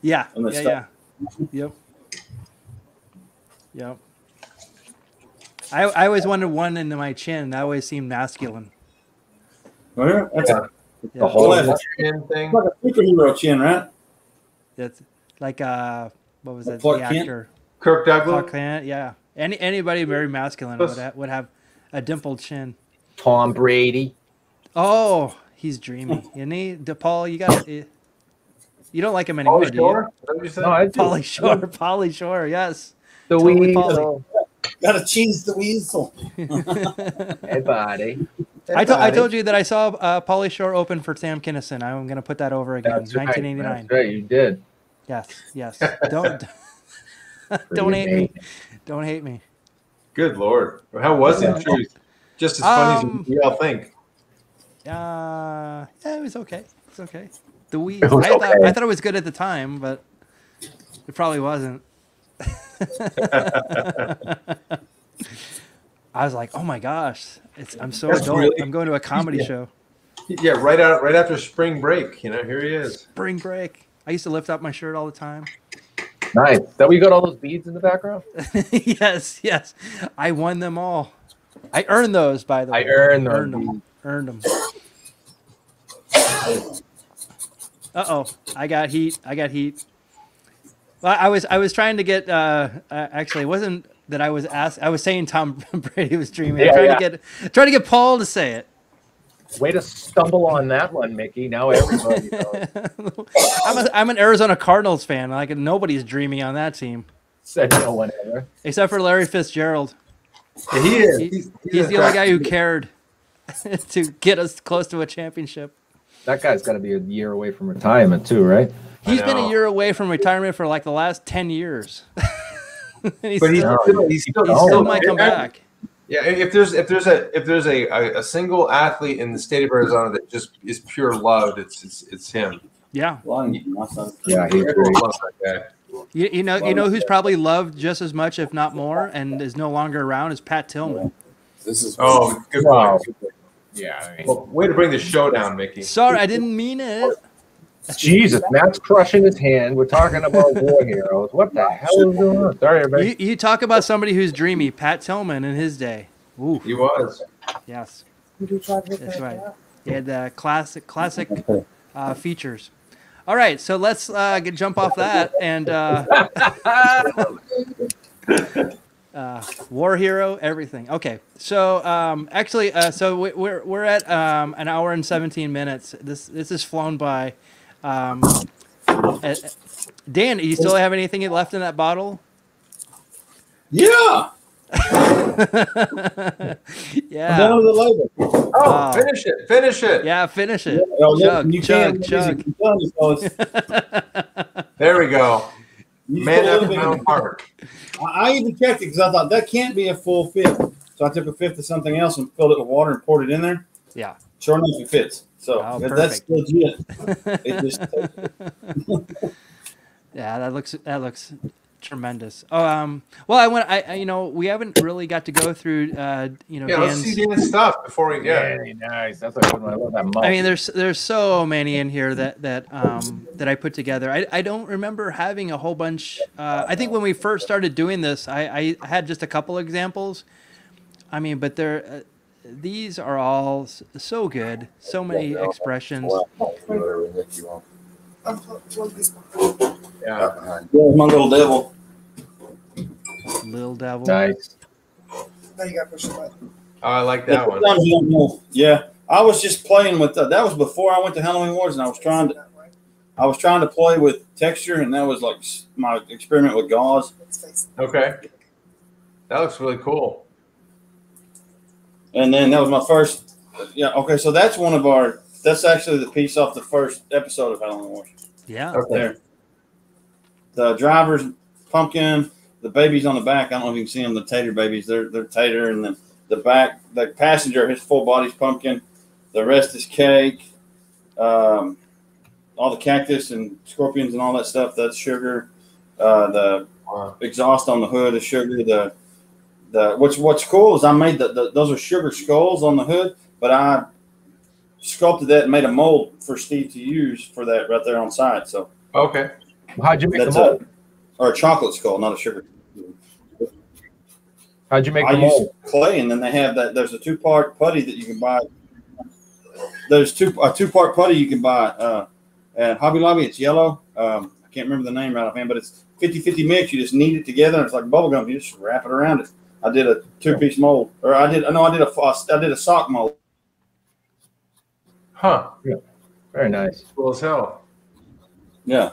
Speaker 3: yeah,
Speaker 4: And
Speaker 3: yeah,
Speaker 4: stuff.
Speaker 3: yeah. Yep. Yep. I I always wanted one into my chin. That always seemed masculine.
Speaker 4: "Oh, yeah, that's
Speaker 1: Yeah.
Speaker 4: a,
Speaker 3: Yeah.
Speaker 1: The whole
Speaker 4: Yeah.
Speaker 1: chin thing.
Speaker 4: like a superhero chin, right?
Speaker 3: That's like uh, what was it?
Speaker 4: Clark
Speaker 3: the
Speaker 4: Kent?
Speaker 3: actor
Speaker 1: Kirk Douglas.
Speaker 3: Clark Kent. Yeah. Any anybody very masculine would ha- would have a dimpled chin.
Speaker 2: Tom Brady.
Speaker 3: Oh, he's dreamy, isn't he? DePaul, you got you don't like him anymore,
Speaker 1: Pauly
Speaker 3: do
Speaker 1: Shore?
Speaker 3: you?
Speaker 1: Is that what you?
Speaker 2: No, I do.
Speaker 3: Pauly Shore, Pauly Shore, yes.
Speaker 2: The
Speaker 3: Totally
Speaker 2: weasel.
Speaker 4: Got to cheese the weasel.
Speaker 2: Hey, buddy.
Speaker 3: I, to- I told you that I saw uh, Pauly Shore open for Sam Kinison. I'm going to put that over again.
Speaker 2: That's right.
Speaker 3: 1989.
Speaker 2: That's right. You did.
Speaker 3: Yes, yes. Don't don't hate me. Don't hate me.
Speaker 1: Good lord. How was it? truth? Just as funny
Speaker 3: Um,
Speaker 1: as we all think.
Speaker 3: Uh, yeah, it was okay. It's okay. The we
Speaker 2: It was
Speaker 3: I, thought. I thought it was good at the time, but it probably wasn't. I was like, oh my gosh, it's I'm so
Speaker 1: That's
Speaker 3: adult.
Speaker 1: really-
Speaker 3: I'm going to a comedy
Speaker 1: Yeah.
Speaker 3: show.
Speaker 1: Yeah, right out right after spring break. You know, here he is.
Speaker 3: Spring break. I used to lift up my shirt all the time.
Speaker 2: Nice. That we got all those beads in the background?
Speaker 3: yes, yes. I won them all. I earned those, by the way.
Speaker 2: I earned them.
Speaker 3: Earned them. Earned them. Uh oh, I got heat. I got heat. Well, I was I was trying to get. Uh, uh, actually, it wasn't that I was asked. I was saying Tom Brady was dreaming.
Speaker 2: Yeah,
Speaker 3: trying
Speaker 2: yeah.
Speaker 3: to get trying to get Paul to say it.
Speaker 2: Way to stumble on that one, Mickey. Now everybody knows.
Speaker 3: I'm a, I'm an Arizona Cardinals fan. Like nobody's dreaming on that team
Speaker 2: Said no one ever.
Speaker 3: except for Larry Fitzgerald.
Speaker 1: Yeah, he is.
Speaker 3: He-
Speaker 1: He's,
Speaker 3: He's the only guy who cared to get us close to a championship.
Speaker 2: That guy's got to be a year away from retirement, too, right?
Speaker 3: He's been a year away from retirement for like the last ten years. And he's
Speaker 1: But he's
Speaker 3: still,
Speaker 1: still, he's still,
Speaker 3: he
Speaker 1: he's
Speaker 3: still
Speaker 1: still
Speaker 3: might come
Speaker 1: there.
Speaker 3: back.
Speaker 1: Yeah, if there's if there's a if there's a, a, a single athlete in the state of Arizona that just is pure love, it's it's, it's him.
Speaker 3: Yeah.
Speaker 2: Yeah, he's
Speaker 1: Everyone
Speaker 2: great.
Speaker 1: loves that guy.
Speaker 3: You, you know, you know who's probably loved just as much, if not more, and is no longer around is Pat Tillman.
Speaker 6: This is
Speaker 1: Oh, good
Speaker 2: Wow. Yeah, I mean,
Speaker 1: Well, way to bring the show down, Mickey.
Speaker 3: Sorry, I didn't mean it.
Speaker 2: Jesus, Matt's crushing his hand. We're talking about war heroes. What the hell is going on? Sorry, everybody.
Speaker 3: You, you talk about somebody who's dreamy, Pat Tillman in his day. Ooh,
Speaker 1: He was.
Speaker 3: yes,
Speaker 5: You do try to hook
Speaker 3: That's right. he had the classic, classic uh, features. All right, so let's uh, get, jump off that and uh, uh, war hero, everything. Okay, so um, actually, uh, so we- we're we're at um, an hour and seventeen minutes. This this is flown by. Um, uh, Dan, you still have anything left in that bottle?
Speaker 4: Yeah.
Speaker 3: yeah.
Speaker 4: Down to the label.
Speaker 1: Oh,
Speaker 3: Oh.
Speaker 1: finish it! Finish it!
Speaker 3: Yeah, finish it.
Speaker 4: Oh, yeah,
Speaker 3: Chug,
Speaker 4: you
Speaker 3: chug,
Speaker 4: can't-
Speaker 3: chug.
Speaker 4: I'm telling you, fellas,
Speaker 1: There we go.
Speaker 4: you
Speaker 1: Man
Speaker 4: put a
Speaker 1: after my own heart.
Speaker 4: I I even checked it because I thought that can't be a full fifth. So I took a fifth of something else and filled it with water and poured it in there.
Speaker 3: Yeah.
Speaker 4: Sure enough, it fits. So
Speaker 3: Oh,
Speaker 4: if that's
Speaker 3: perfect.
Speaker 4: legit. Just
Speaker 3: Yeah, that looks that looks tremendous. Oh, um, well, I went. I, I you know we haven't really got to go through. Uh, you know,
Speaker 1: Yeah, let's see Dan's stuff before we. Yeah,
Speaker 2: Very nice. That's a good one. I love that mouth.
Speaker 3: I mean, there's there's so many in here that that um that I put together. I, I don't remember having a whole bunch. Uh, I think when we first started doing this, I, I had just a couple examples. I mean, but they're uh, these are all so good. So many expressions.
Speaker 6: Whatever Nick you want.
Speaker 5: Unplug plug this one.
Speaker 1: yeah.
Speaker 6: Right behind.
Speaker 4: There's my little devil.
Speaker 3: Little devil.
Speaker 2: nice.
Speaker 5: Now you gotta push the button.
Speaker 1: Oh, I like that one.
Speaker 4: Sometimes you don't know. Yeah, I was just playing with that. That was before I went to Halloween Wars, and I was trying to I was trying to play with texture, and that was like my experiment with gauze.
Speaker 1: Okay, that looks really cool.
Speaker 4: And then that was my first. Yeah. Okay. So that's one of our. That's actually the piece off the first episode of Halloween Wars.
Speaker 3: Yeah.
Speaker 1: Okay.
Speaker 4: There. The driver's pumpkin. The babies on the back. I don't know if you can see them. The tater babies. They're they're tater, and then the back. The passenger. His full body's pumpkin. The rest is cake. Um, all the cactus and scorpions and all that stuff. That's sugar. Uh, the
Speaker 1: Wow.
Speaker 4: exhaust on the hood is sugar. The the what's what's cool is I made the, the those are sugar skulls on the hood, but I sculpted that and made a mold for Steve to use for that right there on side. So
Speaker 1: Okay.
Speaker 2: How'd you make
Speaker 4: that's
Speaker 2: the mold?
Speaker 4: a or a chocolate skull, not a sugar.
Speaker 2: How'd you make
Speaker 4: I
Speaker 2: the
Speaker 4: use
Speaker 2: mold?
Speaker 4: clay, and then they have that. There's a two part putty that you can buy. There's two a two part putty you can buy uh, at Hobby Lobby. It's yellow. Um, I can't remember the name right offhand, but it's 50-50 mix. You just knead it together, and it's like bubble gum. You just wrap it around it. I did a two piece mold, or I did no, I did a I did a sock mold.
Speaker 1: Huh. Yeah.
Speaker 2: Very nice.
Speaker 1: Cool as hell.
Speaker 4: Yeah.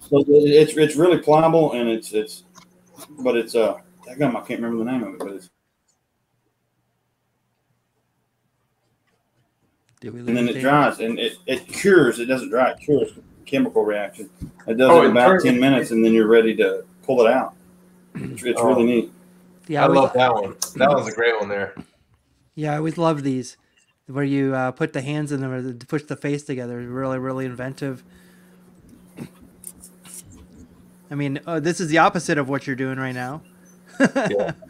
Speaker 4: So it's it's really pliable and it's it's, but it's uh, daggum, I can't remember the name of it, but it's
Speaker 3: Did we
Speaker 4: and then it dries and it, it cures. It doesn't dry. It cures chemical reaction. It does
Speaker 1: Oh,
Speaker 4: it
Speaker 1: it
Speaker 4: in about
Speaker 1: turns-
Speaker 4: ten minutes and then you're ready to pull it out. It's, it's
Speaker 1: Oh.
Speaker 4: really neat.
Speaker 3: Yeah,
Speaker 1: I
Speaker 3: we-
Speaker 1: love that one. That one's a great one there.
Speaker 3: Yeah, I always love these, where you uh, put the hands in them or to push the face together. Really, really inventive. I mean, uh, this is the opposite of what you're doing right now.
Speaker 1: Yeah.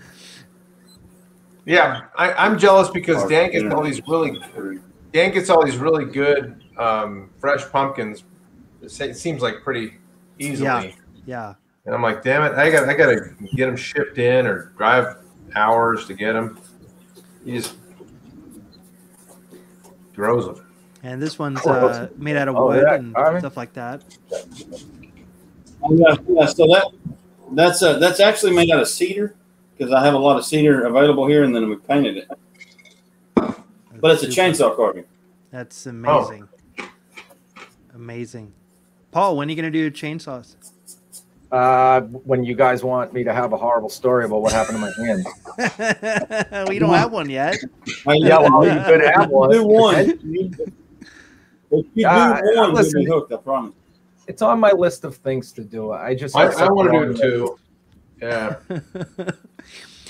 Speaker 1: Yeah, I, I'm jealous because Dan gets all these really Dan gets all these really good um, fresh pumpkins. It it seems like pretty easily,
Speaker 3: Yeah. Yeah,
Speaker 1: and I'm like, damn it, I got I got to get them shipped in or drive hours to get them. He just grows them.
Speaker 3: and this one's uh, made out of
Speaker 2: Oh,
Speaker 3: wood
Speaker 2: yeah,
Speaker 3: and
Speaker 2: carving.
Speaker 3: stuff like that.
Speaker 4: Yeah, yeah, so that that's uh, that's actually made out of cedar because I have a lot of cedar available here, and then we painted it. But it's a chainsaw carving.
Speaker 3: That's amazing. Amazing. Paul, when are you gonna do chainsaws?
Speaker 2: Uh, when you guys want me to have a horrible story about what happened to my hand.
Speaker 3: we don't have one yet.
Speaker 4: I-
Speaker 2: Yeah, well, you could have one.
Speaker 4: do one. If you do
Speaker 2: Uh,
Speaker 4: one, you'll
Speaker 2: listen.
Speaker 4: be hooked. I promise.
Speaker 2: It's on my list of things to do. I just
Speaker 1: I, I want to do
Speaker 2: something
Speaker 1: it too. Yeah,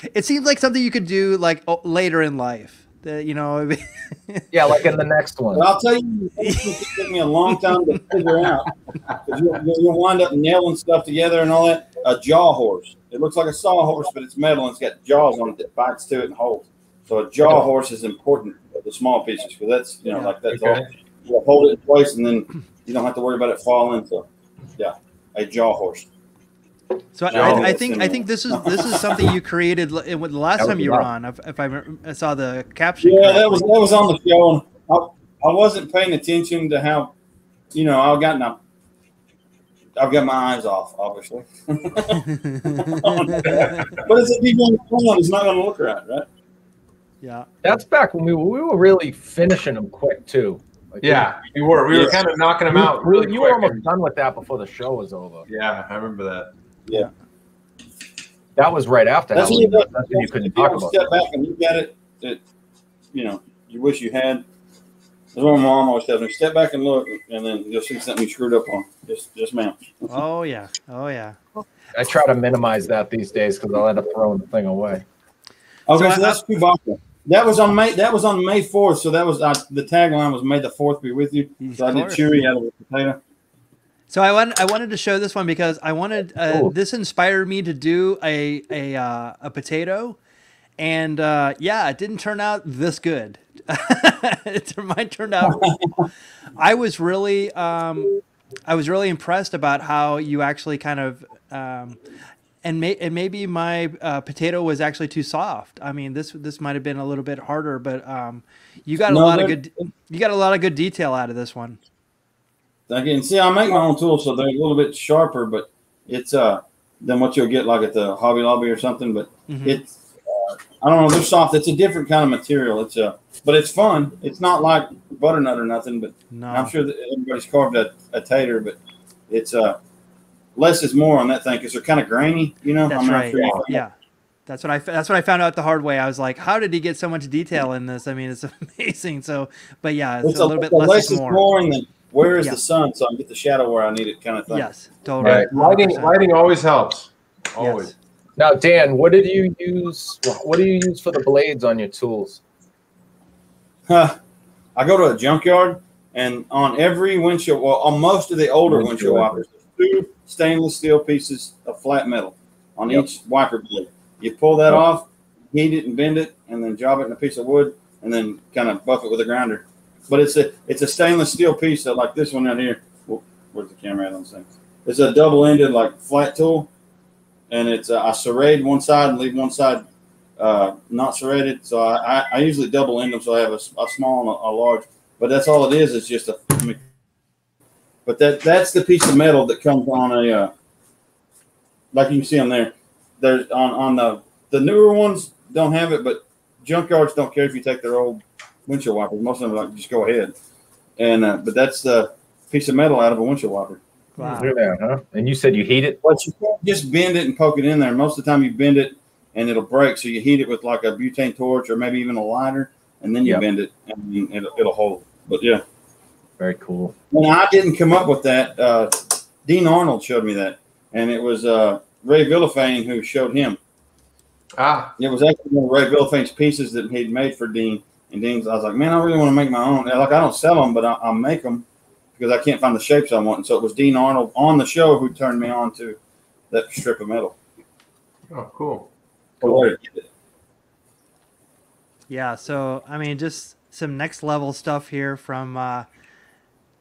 Speaker 3: It seems like something you could do like later in life. That you know,
Speaker 2: Yeah, like in the next one.
Speaker 4: But I'll tell you, it took me a long time to figure out. 'Cause You'll, you'll you'll wind up nailing stuff together and all that. A jaw horse. It looks like a sawhorse, but it's metal and it's got jaws on it that bites to it and holds. So a jaw horse is important, for the small pieces, because that's you know
Speaker 3: Yeah.
Speaker 4: like that's
Speaker 1: Okay.
Speaker 4: all. You'll hold it in place and then you don't have to worry about it falling. So yeah, a jaw horse.
Speaker 3: So
Speaker 4: No,
Speaker 3: I, I think I think this is this is something you created the last time you were on. If, if I, I saw the caption.
Speaker 4: Yeah, that was that was on the show, and I, I wasn't paying attention to how, you know, I've gotten I've got my eyes off, obviously. but it's a people on the phone, it's not going to look right, right?
Speaker 3: yeah.
Speaker 2: That's back when we were, we were really finishing them quick too. Like,
Speaker 1: Yeah, we were. We were kind of knocking them
Speaker 2: we-
Speaker 1: out really
Speaker 2: you
Speaker 1: quick.
Speaker 2: were almost done with that before the show was over.
Speaker 1: yeah, I remember that.
Speaker 2: That was right after
Speaker 4: That's
Speaker 2: Halloween.
Speaker 4: what you,
Speaker 2: That's when you couldn't talk about.
Speaker 4: step back and look at it, that you know, you wish you had. That's what my mom always tells me: step back and look, and then you'll see something you screwed up on. Just, just mount.
Speaker 3: Oh yeah. Oh yeah.
Speaker 2: I try to minimize that these days because I'll end up throwing the thing away.
Speaker 4: Okay,
Speaker 3: So
Speaker 4: so,
Speaker 3: I-
Speaker 4: that's Chewbacca. That was on May. That was on May fourth. So that was uh, the tagline was "May the Fourth be with you." So I did
Speaker 3: course.
Speaker 4: Chewy out of the potato.
Speaker 3: So I want I wanted to show this one because I wanted uh,
Speaker 2: Cool.
Speaker 3: this inspired me to do a a uh, a potato, and uh, yeah, it didn't turn out this good. it mine turned out. I was really um, I was really impressed about how you actually kind of. Um, and, may, and maybe my uh, potato was actually too soft. I mean, this this might have been a little bit harder, but um, you got a
Speaker 4: No,
Speaker 3: lot of good you got a lot of good detail out of this one.
Speaker 4: Again, see, I make my own tools, so they're a little bit sharper, but it's uh than what you'll get like at the Hobby Lobby or something. But
Speaker 3: Mhm.
Speaker 4: it's uh, I don't know, they're soft. It's a different kind of material. It's uh, but it's fun. It's not like butternut or nothing. But
Speaker 3: No,
Speaker 4: I'm sure that everybody's carved a, a tater, but it's uh less is more on that thing because they're kind of grainy. You know,
Speaker 3: That's
Speaker 4: I'm not
Speaker 3: right.
Speaker 4: sure
Speaker 3: Yeah. That's what I that's what I found out the hard way. I was like, how did he get so much detail in this? I mean, it's amazing. So, but yeah, it's,
Speaker 4: It's
Speaker 3: a little bit less,
Speaker 4: less
Speaker 3: is more.
Speaker 4: more, where is
Speaker 3: Yeah.
Speaker 4: the sun so I can get the shadow where I need it, kind of thing.
Speaker 3: Yes, totally.
Speaker 2: Right.
Speaker 1: Lighting,
Speaker 3: 100%.
Speaker 1: lighting always helps. Always.
Speaker 3: Yes.
Speaker 2: Now, Dan, what did you use? What do you use for the blades on your tools?
Speaker 4: Huh. I go to a junkyard, and on every windshield, well, on most of the older
Speaker 2: Windshield
Speaker 4: windshield wipers, there's two stainless steel pieces of flat metal on
Speaker 2: Yep.
Speaker 4: each wiper blade. You pull that
Speaker 2: Yep.
Speaker 4: off, heat it and bend it, and then job it in a piece of wood, and then kind of buff it with a grinder. But it's a it's a stainless steel piece, so like this one right here. Wh- Where's the camera at on this thing? It's a double-ended like flat tool, and it's uh, I serrate one side and leave one side uh, not serrated. So I, I, I usually double end them, so I have a small and a, a large. But that's all it is. It's just a. I mean, but that that's the piece of metal that comes on a. Uh, like you can see on there, there's on on the the newer ones don't have it, but junkyards don't care if you take their old windshield wipers. Most of them are like just go ahead. And uh, but that's the piece of metal out of a windshield wiper.
Speaker 3: Wow.
Speaker 2: Look at that, huh? And you said you heat it.
Speaker 4: But you can't just bend it and poke it in there. Most of the time, you bend it and it'll break. So you heat it with like a butane torch or maybe even a lighter, and then you
Speaker 2: Yep.
Speaker 4: bend it and it'll, it'll hold. But yeah,
Speaker 2: Very cool.
Speaker 4: and I didn't come up with that. Uh, Dean Arnold showed me that, and it was uh, Ray Villafane who showed him.
Speaker 1: Ah,
Speaker 4: It was actually one of Ray Villafane's pieces that he'd made for Dean. And Dean's, I was like, man, I really want to make my own. And, like I don't sell them, but I, I'll make them because I can't find the shapes I want. And so it was Dean Arnold on the show who turned me on to that strip of metal.
Speaker 1: oh, cool.
Speaker 4: Cool.
Speaker 3: Yeah, so I mean, just some next level stuff here from uh,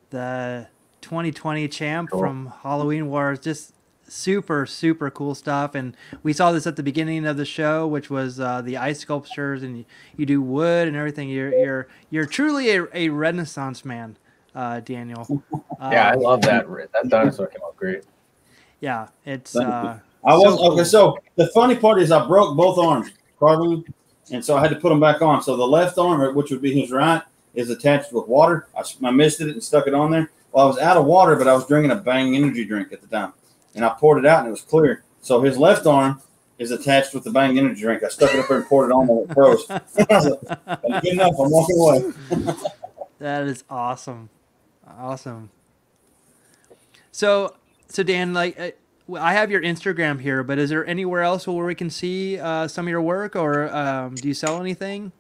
Speaker 3: the 2020 champ
Speaker 2: Cool.
Speaker 3: from Halloween Wars. Just super, super cool stuff. And we saw this at the beginning of the show, which was uh, the ice sculptures, and you, you do wood and everything. You're you're you're truly a, a Renaissance man, uh, Daniel.
Speaker 2: Yeah, I love that. That dinosaur came out great.
Speaker 3: yeah, it's uh,
Speaker 4: I was
Speaker 3: So
Speaker 4: okay. So the funny part is, I broke both arms carving, and so I had to put them back on. So the left arm, which would be his right, is attached with water. I missed it and stuck it on there. Well, I was out of water, but I was drinking a Bang energy drink at the time, and I poured it out, and it was clear. So his left arm is attached with the Bang energy drink. I stuck it up there and poured it on, and it froze. Like, Good enough. I'm walking away.
Speaker 3: That is awesome, awesome. So, so Dan, like, uh, I have your Instagram here, but is there anywhere else where we can see uh, some of your work, or um, do you sell anything?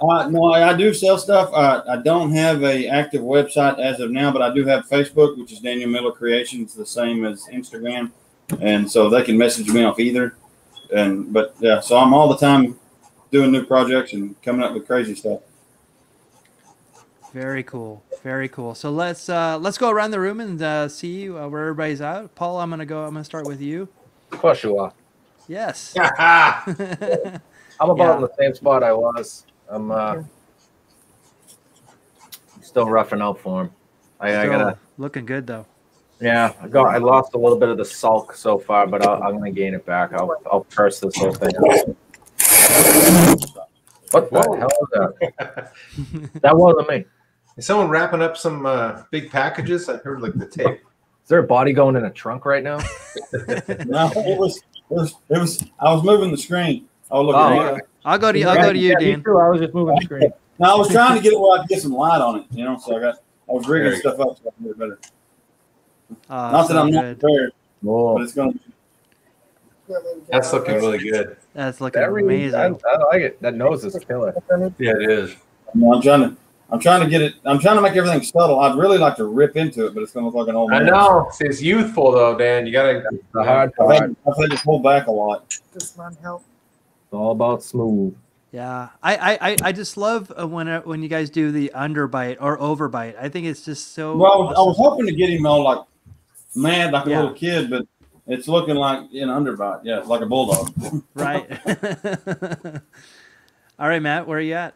Speaker 4: Uh, no, I, I do sell stuff. Uh, I don't have a active website as of now, but I do have Facebook, which is Daniel Miller Creations, the same as Instagram, and so they can message me off either. And but yeah, so I'm all the time doing new projects and coming up with crazy stuff.
Speaker 3: Very cool, very cool. So let's uh, let's go around the room and uh, see uh, where everybody's at. Paul, I'm gonna go. I'm gonna start with you.
Speaker 2: Of course you are.
Speaker 3: Yes.
Speaker 2: I'm about
Speaker 3: Yeah.
Speaker 2: in the same spot I was. I'm uh, still roughing out for him. I, I gotta.
Speaker 3: looking good though.
Speaker 2: Yeah, I got. I lost a little bit of the sulk so far, but I'll, I'm gonna gain it back. I'll I'll curse this whole thing. out. What the hell was that? that wasn't me.
Speaker 1: is someone wrapping up some uh, big packages? I heard like the tape.
Speaker 2: Is there a body going in a trunk right now?
Speaker 4: No, it was, it was, it was. I was moving the screen. Oh look,
Speaker 2: Oh,
Speaker 4: at
Speaker 2: okay.
Speaker 3: I'll go to you. I'll go to you,
Speaker 2: Yeah,
Speaker 3: Dan.
Speaker 2: too. I was just moving the screen.
Speaker 4: No, I was trying to get it where I could get some light on it. You know, so I got. I was rigging
Speaker 1: you
Speaker 4: stuff up so I can get it better.
Speaker 3: Uh,
Speaker 4: Not that I'm not
Speaker 3: good.
Speaker 4: prepared, but
Speaker 2: Whoa.
Speaker 4: it's going. to
Speaker 1: That's looking really good.
Speaker 3: That's looking
Speaker 2: That really, I,
Speaker 3: amazing.
Speaker 2: I like it. That nose is killer.
Speaker 1: Yeah, it is.
Speaker 4: I'm trying to. I'm trying to get it. I'm trying to make everything subtle. I'd really like to rip into it, but it's going to look like an old.
Speaker 1: I
Speaker 4: man.
Speaker 1: know. See, it's youthful though, Dan. You gotta.
Speaker 2: The hard
Speaker 4: I've
Speaker 2: part.
Speaker 4: I've had to pull back a lot.
Speaker 5: This man help.
Speaker 2: It's all about smooth.
Speaker 3: Yeah, I, I, I- I just love uh, when uh, when you guys do the underbite or overbite. I think it's just so.
Speaker 4: Well, I was, I was hoping to get him all like mad, like a
Speaker 3: Yeah.
Speaker 4: little kid, but it's looking like an underbite. Yeah, like a bulldog.
Speaker 3: right. All right, Matt, where are you at?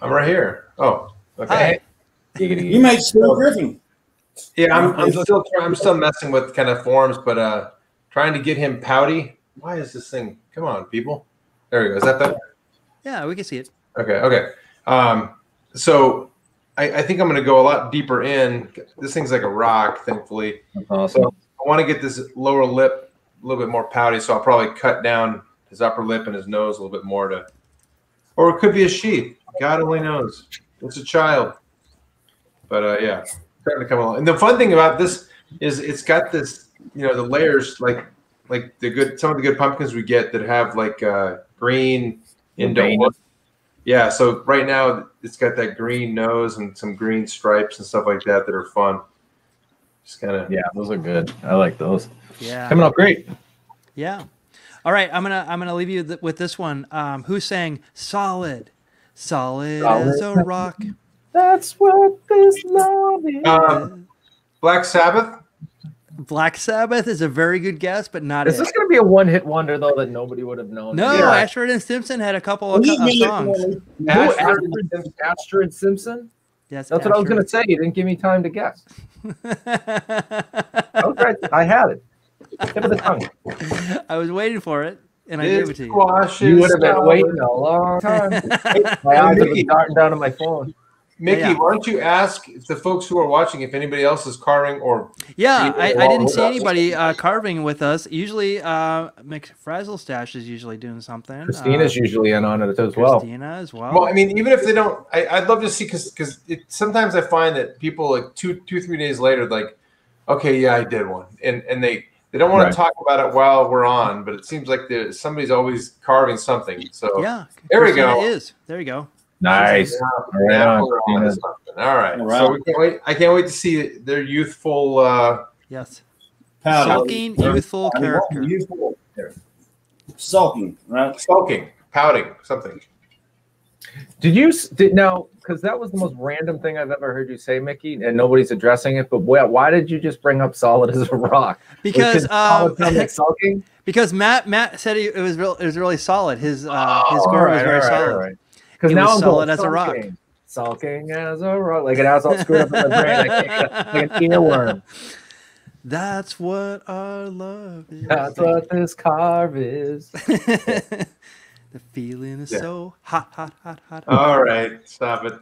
Speaker 1: I'm right here. Oh, okay.
Speaker 3: Hi.
Speaker 4: You made Steel Griffin.
Speaker 1: Yeah, I'm, I'm still I'm still messing with kind of forms, but uh, trying to get him pouty. Why is this thing? Come on, people. There we go. Is that better?
Speaker 3: Yeah, we can see it.
Speaker 1: Okay. Okay. Um, so I, I think I'm going to go a lot deeper in. This thing's like a rock, thankfully.
Speaker 2: That's awesome.
Speaker 1: So I want to get this lower lip a little bit more pouty. So I'll probably cut down his upper lip and his nose a little bit more to, or it could be a sheep. God only knows. It's a child. But uh, yeah, starting to come along. And the fun thing about this is it's got this, you know, the layers like like the good some of the good pumpkins we get that have like uh, green into Yeah, so right now it's got that green nose and some green stripes and stuff like that that are fun. Just kind of
Speaker 2: Yeah, those are good. I like those.
Speaker 3: Yeah.
Speaker 2: Coming up great.
Speaker 3: Yeah. All right, I'm gonna I'm gonna leave you th- with this one. Um, who sang "Solid"? Solid, as a
Speaker 2: Solid.
Speaker 3: rock.
Speaker 2: That's what this love is.
Speaker 1: Um, Black Sabbath.
Speaker 3: Black Sabbath is a very good guess, but not
Speaker 2: Is
Speaker 3: it.
Speaker 2: this going to be a one-hit wonder though that nobody would have known?
Speaker 3: no,
Speaker 1: Yeah.
Speaker 3: Ashford and Simpson had a couple of, of songs.
Speaker 2: Who,
Speaker 1: Ashford-
Speaker 2: Astrid, Astrid Simpson?
Speaker 3: Yes,
Speaker 2: That's what I was going to say. You didn't give me time to guess. I, was right. I had it. Tip of the tongue.
Speaker 3: I was waiting for it, and I gave it to you.
Speaker 2: You would have been waiting a long time. My eyes have been darting down to my phone.
Speaker 1: Mickey,
Speaker 3: Yeah.
Speaker 1: why don't you ask the folks who are watching if anybody else is carving or
Speaker 3: Yeah, I, I didn't see anybody uh, carving with us. Usually, uh, McFrazzle Stash is usually doing something.
Speaker 2: Christina's
Speaker 3: uh,
Speaker 2: usually in on it as well.
Speaker 3: Christina as well.
Speaker 1: well, I mean, even if they don't, I, I'd love to see because because sometimes I find that people like two two three days later, like, okay, yeah, I did one, and and they they don't want
Speaker 2: Right.
Speaker 1: to talk about it while we're on, but it seems like there somebody's always carving something. So
Speaker 3: yeah,
Speaker 1: there we go.
Speaker 3: Is there you go?
Speaker 2: Nice. Right
Speaker 1: Now
Speaker 2: on,
Speaker 1: we're on to
Speaker 2: Christina.
Speaker 1: something. All right,
Speaker 4: All right.
Speaker 1: so we can't wait. I can't wait to see their youthful. uh
Speaker 3: Yes,
Speaker 4: Powder.
Speaker 3: sulking youthful
Speaker 4: I mean,
Speaker 3: character.
Speaker 4: youthful- Sulking, right?
Speaker 1: Sulking, pouting, something.
Speaker 2: Did you did now? Because that was the most random thing I've ever heard you say, Mickey, and nobody's addressing it. But why, why did you just bring up solid as a rock?
Speaker 3: Because um,
Speaker 2: sulking.
Speaker 3: because Matt Matt said he, it was real it was really solid. His uh, his
Speaker 2: Oh,
Speaker 3: score was very
Speaker 2: alright,
Speaker 3: solid.
Speaker 2: alright. Because now
Speaker 3: was
Speaker 2: I'm
Speaker 3: solid
Speaker 2: going,
Speaker 3: as a rock.
Speaker 2: sulking, Sulking as a rock. Like it has all screwed up in my brain. I can't, like an earworm.
Speaker 3: That's what our love is.
Speaker 2: That's what this carve is.
Speaker 3: the feeling is
Speaker 1: Yeah.
Speaker 3: so hot, hot, hot, hot.
Speaker 1: All right, stop it.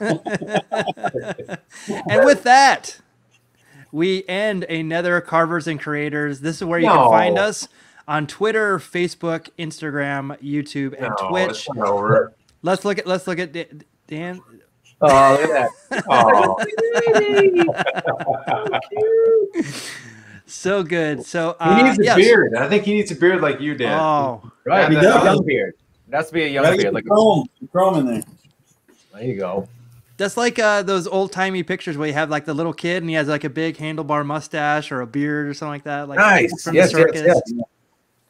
Speaker 3: and with that, we end another Carvers and Creators. This is where you can find us on Twitter, Facebook, Instagram, YouTube, and
Speaker 1: No,
Speaker 3: Twitch.
Speaker 1: it's not over.
Speaker 3: Let's look at let's look at Da- Dan.
Speaker 2: Oh, look at that.
Speaker 1: Oh,
Speaker 3: So good. So
Speaker 1: He
Speaker 3: uh,
Speaker 1: needs a
Speaker 3: yes.
Speaker 1: beard. I think he needs a beard like you, Dan.
Speaker 3: Oh,
Speaker 2: Right,
Speaker 1: He
Speaker 2: that's a
Speaker 4: does.
Speaker 2: young beard. It has to be a young beard. Like
Speaker 4: chrome, the chrome in there.
Speaker 2: there you go.
Speaker 3: that's like uh, those old timey pictures where you have like the little kid and he has like a big handlebar mustache or a beard or something like that. Like
Speaker 2: Nice.
Speaker 3: from
Speaker 2: Yes,
Speaker 3: the
Speaker 2: yes,
Speaker 3: circus.
Speaker 2: yes.
Speaker 3: Yes.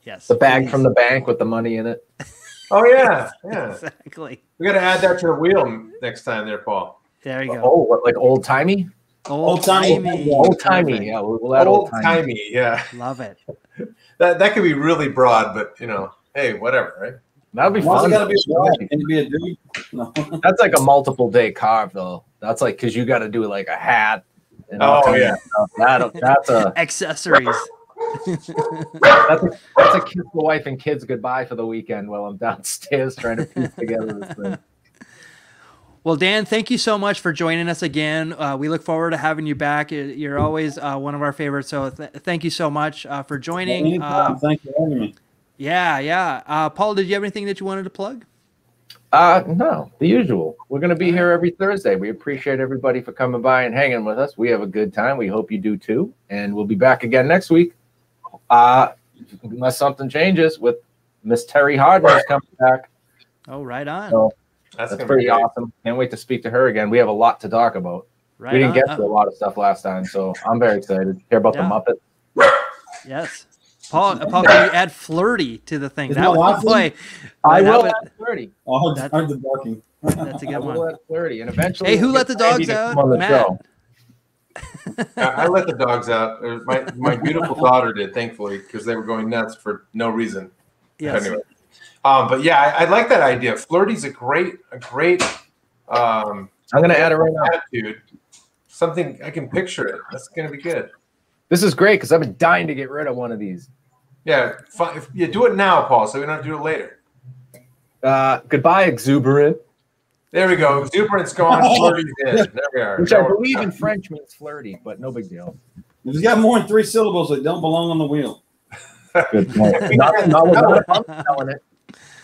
Speaker 2: The bag from the bank with the money in it.
Speaker 1: Oh yeah, yeah.
Speaker 3: Exactly.
Speaker 1: We got to add that to the wheel next time, there, Paul.
Speaker 3: There you go.
Speaker 2: Oh, what, like old timey?
Speaker 3: Old
Speaker 4: Old-timey.
Speaker 3: timey.
Speaker 2: Old timey. Yeah, we'll, we'll add
Speaker 1: Old
Speaker 2: old timey.
Speaker 1: timey, yeah.
Speaker 3: Love it.
Speaker 1: That that could be really broad, but you know, hey, whatever, right?
Speaker 2: That'd be fun.
Speaker 4: gotta be a? Can it be a dude? No.
Speaker 2: That's like a multiple day carve, though. That's like because you got to do like a hat. And
Speaker 1: Oh, yeah.
Speaker 2: That, that's a
Speaker 3: Accessories.
Speaker 2: That's a that's a kiss the wife and kids goodbye for the weekend while I'm downstairs trying to piece together this thing.
Speaker 3: Well, Dan, thank you so much for joining us again. Uh, we look forward to having you back. You- You're always uh, one of our favorites. So th- thank you so much uh, for joining.
Speaker 4: Anytime.
Speaker 3: Uh,
Speaker 4: Thank you for having me.
Speaker 3: yeah, yeah. Uh, Paul, did you have anything that you wanted to plug?
Speaker 2: Uh, no, the usual. We're going to be here every Thursday. We appreciate everybody for coming by and hanging with us. We have a good time. We hope you do too. And we'll be back again next week. Uh, unless something changes with Miss Terry Hardman coming back.
Speaker 3: Oh, right on.
Speaker 2: So
Speaker 1: That's,
Speaker 2: that's pretty
Speaker 1: be
Speaker 2: awesome. Can't wait to speak to her again. We have a lot to talk about.
Speaker 3: right
Speaker 2: we didn't
Speaker 3: on.
Speaker 2: get to a lot of stuff last time, so I'm very excited. Hear about
Speaker 3: Yeah.
Speaker 2: the Muppet.
Speaker 3: yes. Paul, uh, Paul, can you add flirty to the thing?
Speaker 4: Is
Speaker 3: That
Speaker 4: my
Speaker 3: would
Speaker 4: wife
Speaker 3: boy.
Speaker 2: I
Speaker 3: that
Speaker 2: will
Speaker 3: would-
Speaker 2: at 30.
Speaker 4: Oh, I
Speaker 3: That-
Speaker 4: heard the barking.
Speaker 3: That's a
Speaker 2: I
Speaker 3: good
Speaker 2: will
Speaker 3: one.
Speaker 2: at 30. And eventually,
Speaker 3: Hey, who let the
Speaker 2: Randy
Speaker 3: dogs
Speaker 2: to
Speaker 3: out?
Speaker 2: come the
Speaker 3: Matt.
Speaker 2: show.
Speaker 1: I, I let the dogs out. Uh, My my beautiful daughter did, thankfully, because they were going nuts for no reason.
Speaker 3: Yes.
Speaker 1: Anyway, um, but yeah, I, I like that idea. Flirty's a great a great um,
Speaker 2: I'm going to add it right now.
Speaker 1: attitude. Something I can picture it. That's gonna be good.
Speaker 2: This is great because I've been dying to get rid of one of these.
Speaker 1: Yeah, if, yeah. Do it now, Paul, so we don't have to do it later.
Speaker 2: Uh, goodbye, exuberant,
Speaker 1: There we go. Exuberance gone. Flirty's in. There we are.
Speaker 2: which I believe in French means flirty, but no big deal.
Speaker 4: If it's got more than three syllables, they don't belong on the wheel.
Speaker 2: Good point. not, not, not if spelling it.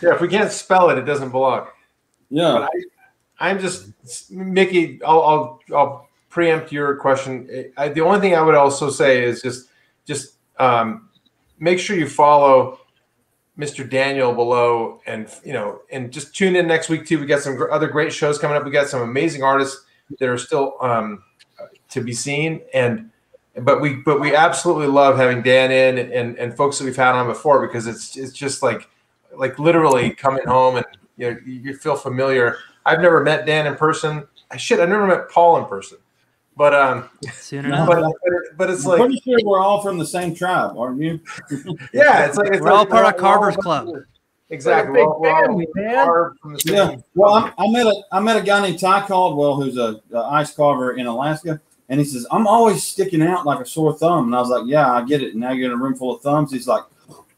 Speaker 1: Yeah, if we can't spell it, it doesn't belong.
Speaker 4: Yeah.
Speaker 1: But I, I'm just Mickey. I'll, I'll I'll preempt your question. I, the only thing I would also say is just just um, make sure you follow Mr. Daniel below, and you know, and just tune in next week too. We got some other great shows coming up. We got some amazing artists that are still um, to be seen, and but we but we absolutely love having Dan in and and folks that we've had on before because it's it's just like like literally coming home and you know you feel familiar. I've never met Dan in person. I shit, I've never met Paul in person. But um,
Speaker 3: Soon
Speaker 4: No,
Speaker 3: enough.
Speaker 1: but, but it's
Speaker 4: I'm
Speaker 1: like
Speaker 4: pretty sure we're all from the same tribe, aren't you?
Speaker 1: yeah, it's like it's
Speaker 3: We're
Speaker 1: like
Speaker 3: all part of
Speaker 1: we're
Speaker 3: Carver's
Speaker 1: we're
Speaker 3: Club.
Speaker 1: Exactly.
Speaker 2: We're a
Speaker 1: We're all- we're all
Speaker 2: big family, man.
Speaker 1: part from the same-
Speaker 4: Yeah. Well, I'm, I met a I met a guy named Ty Caldwell who's a, a ice carver in Alaska, and he says I'm always sticking out like a sore thumb, and I was like, Yeah, I get it. And now you're in a room full of thumbs. He's like,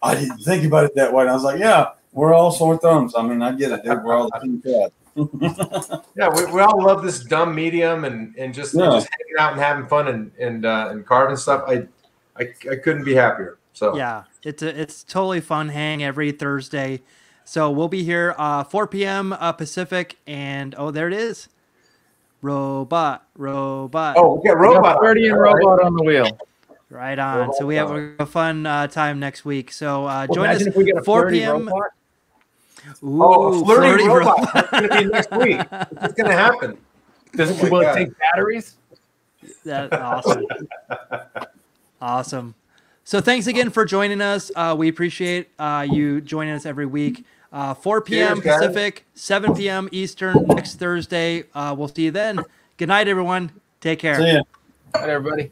Speaker 4: I didn't think about it that way. And I was like, Yeah, we're all sore thumbs. I mean, I get it, dude. We're all the same tribe.
Speaker 1: Yeah, we, we all love this dumb medium and and just
Speaker 4: Yeah.
Speaker 1: just hanging out and having fun and and uh, and carving stuff. I, I I couldn't be happier. So
Speaker 3: Yeah, it's a, it's totally fun hang every Thursday. So we'll be here uh, 4 p.m. Uh, Pacific, and oh, there it is, robot, robot,
Speaker 1: Oh, we got
Speaker 2: We got
Speaker 1: robot. on
Speaker 2: 30
Speaker 1: there,
Speaker 2: and
Speaker 1: all right?
Speaker 2: robot on the wheel.
Speaker 3: right on. So we have a fun uh, time next week. So uh,
Speaker 2: Well,
Speaker 3: join us
Speaker 2: imagine if we get a
Speaker 3: 4 p.m.
Speaker 2: robot.
Speaker 3: Ooh,
Speaker 1: Oh, a flirty,
Speaker 3: ro-
Speaker 1: robot. That's going to be next week. It's going to happen.
Speaker 2: Does
Speaker 1: Oh my
Speaker 2: it, will it take batteries?
Speaker 3: That's awesome. awesome. So thanks again for joining us. Uh, we appreciate uh, you joining us every week. Uh, 4 p.m.
Speaker 1: Cheers.
Speaker 3: Pacific, 7 p.m. Eastern next Thursday. Uh, we'll see you then. Good night, everyone. Take care.
Speaker 4: See ya.
Speaker 2: All right, everybody.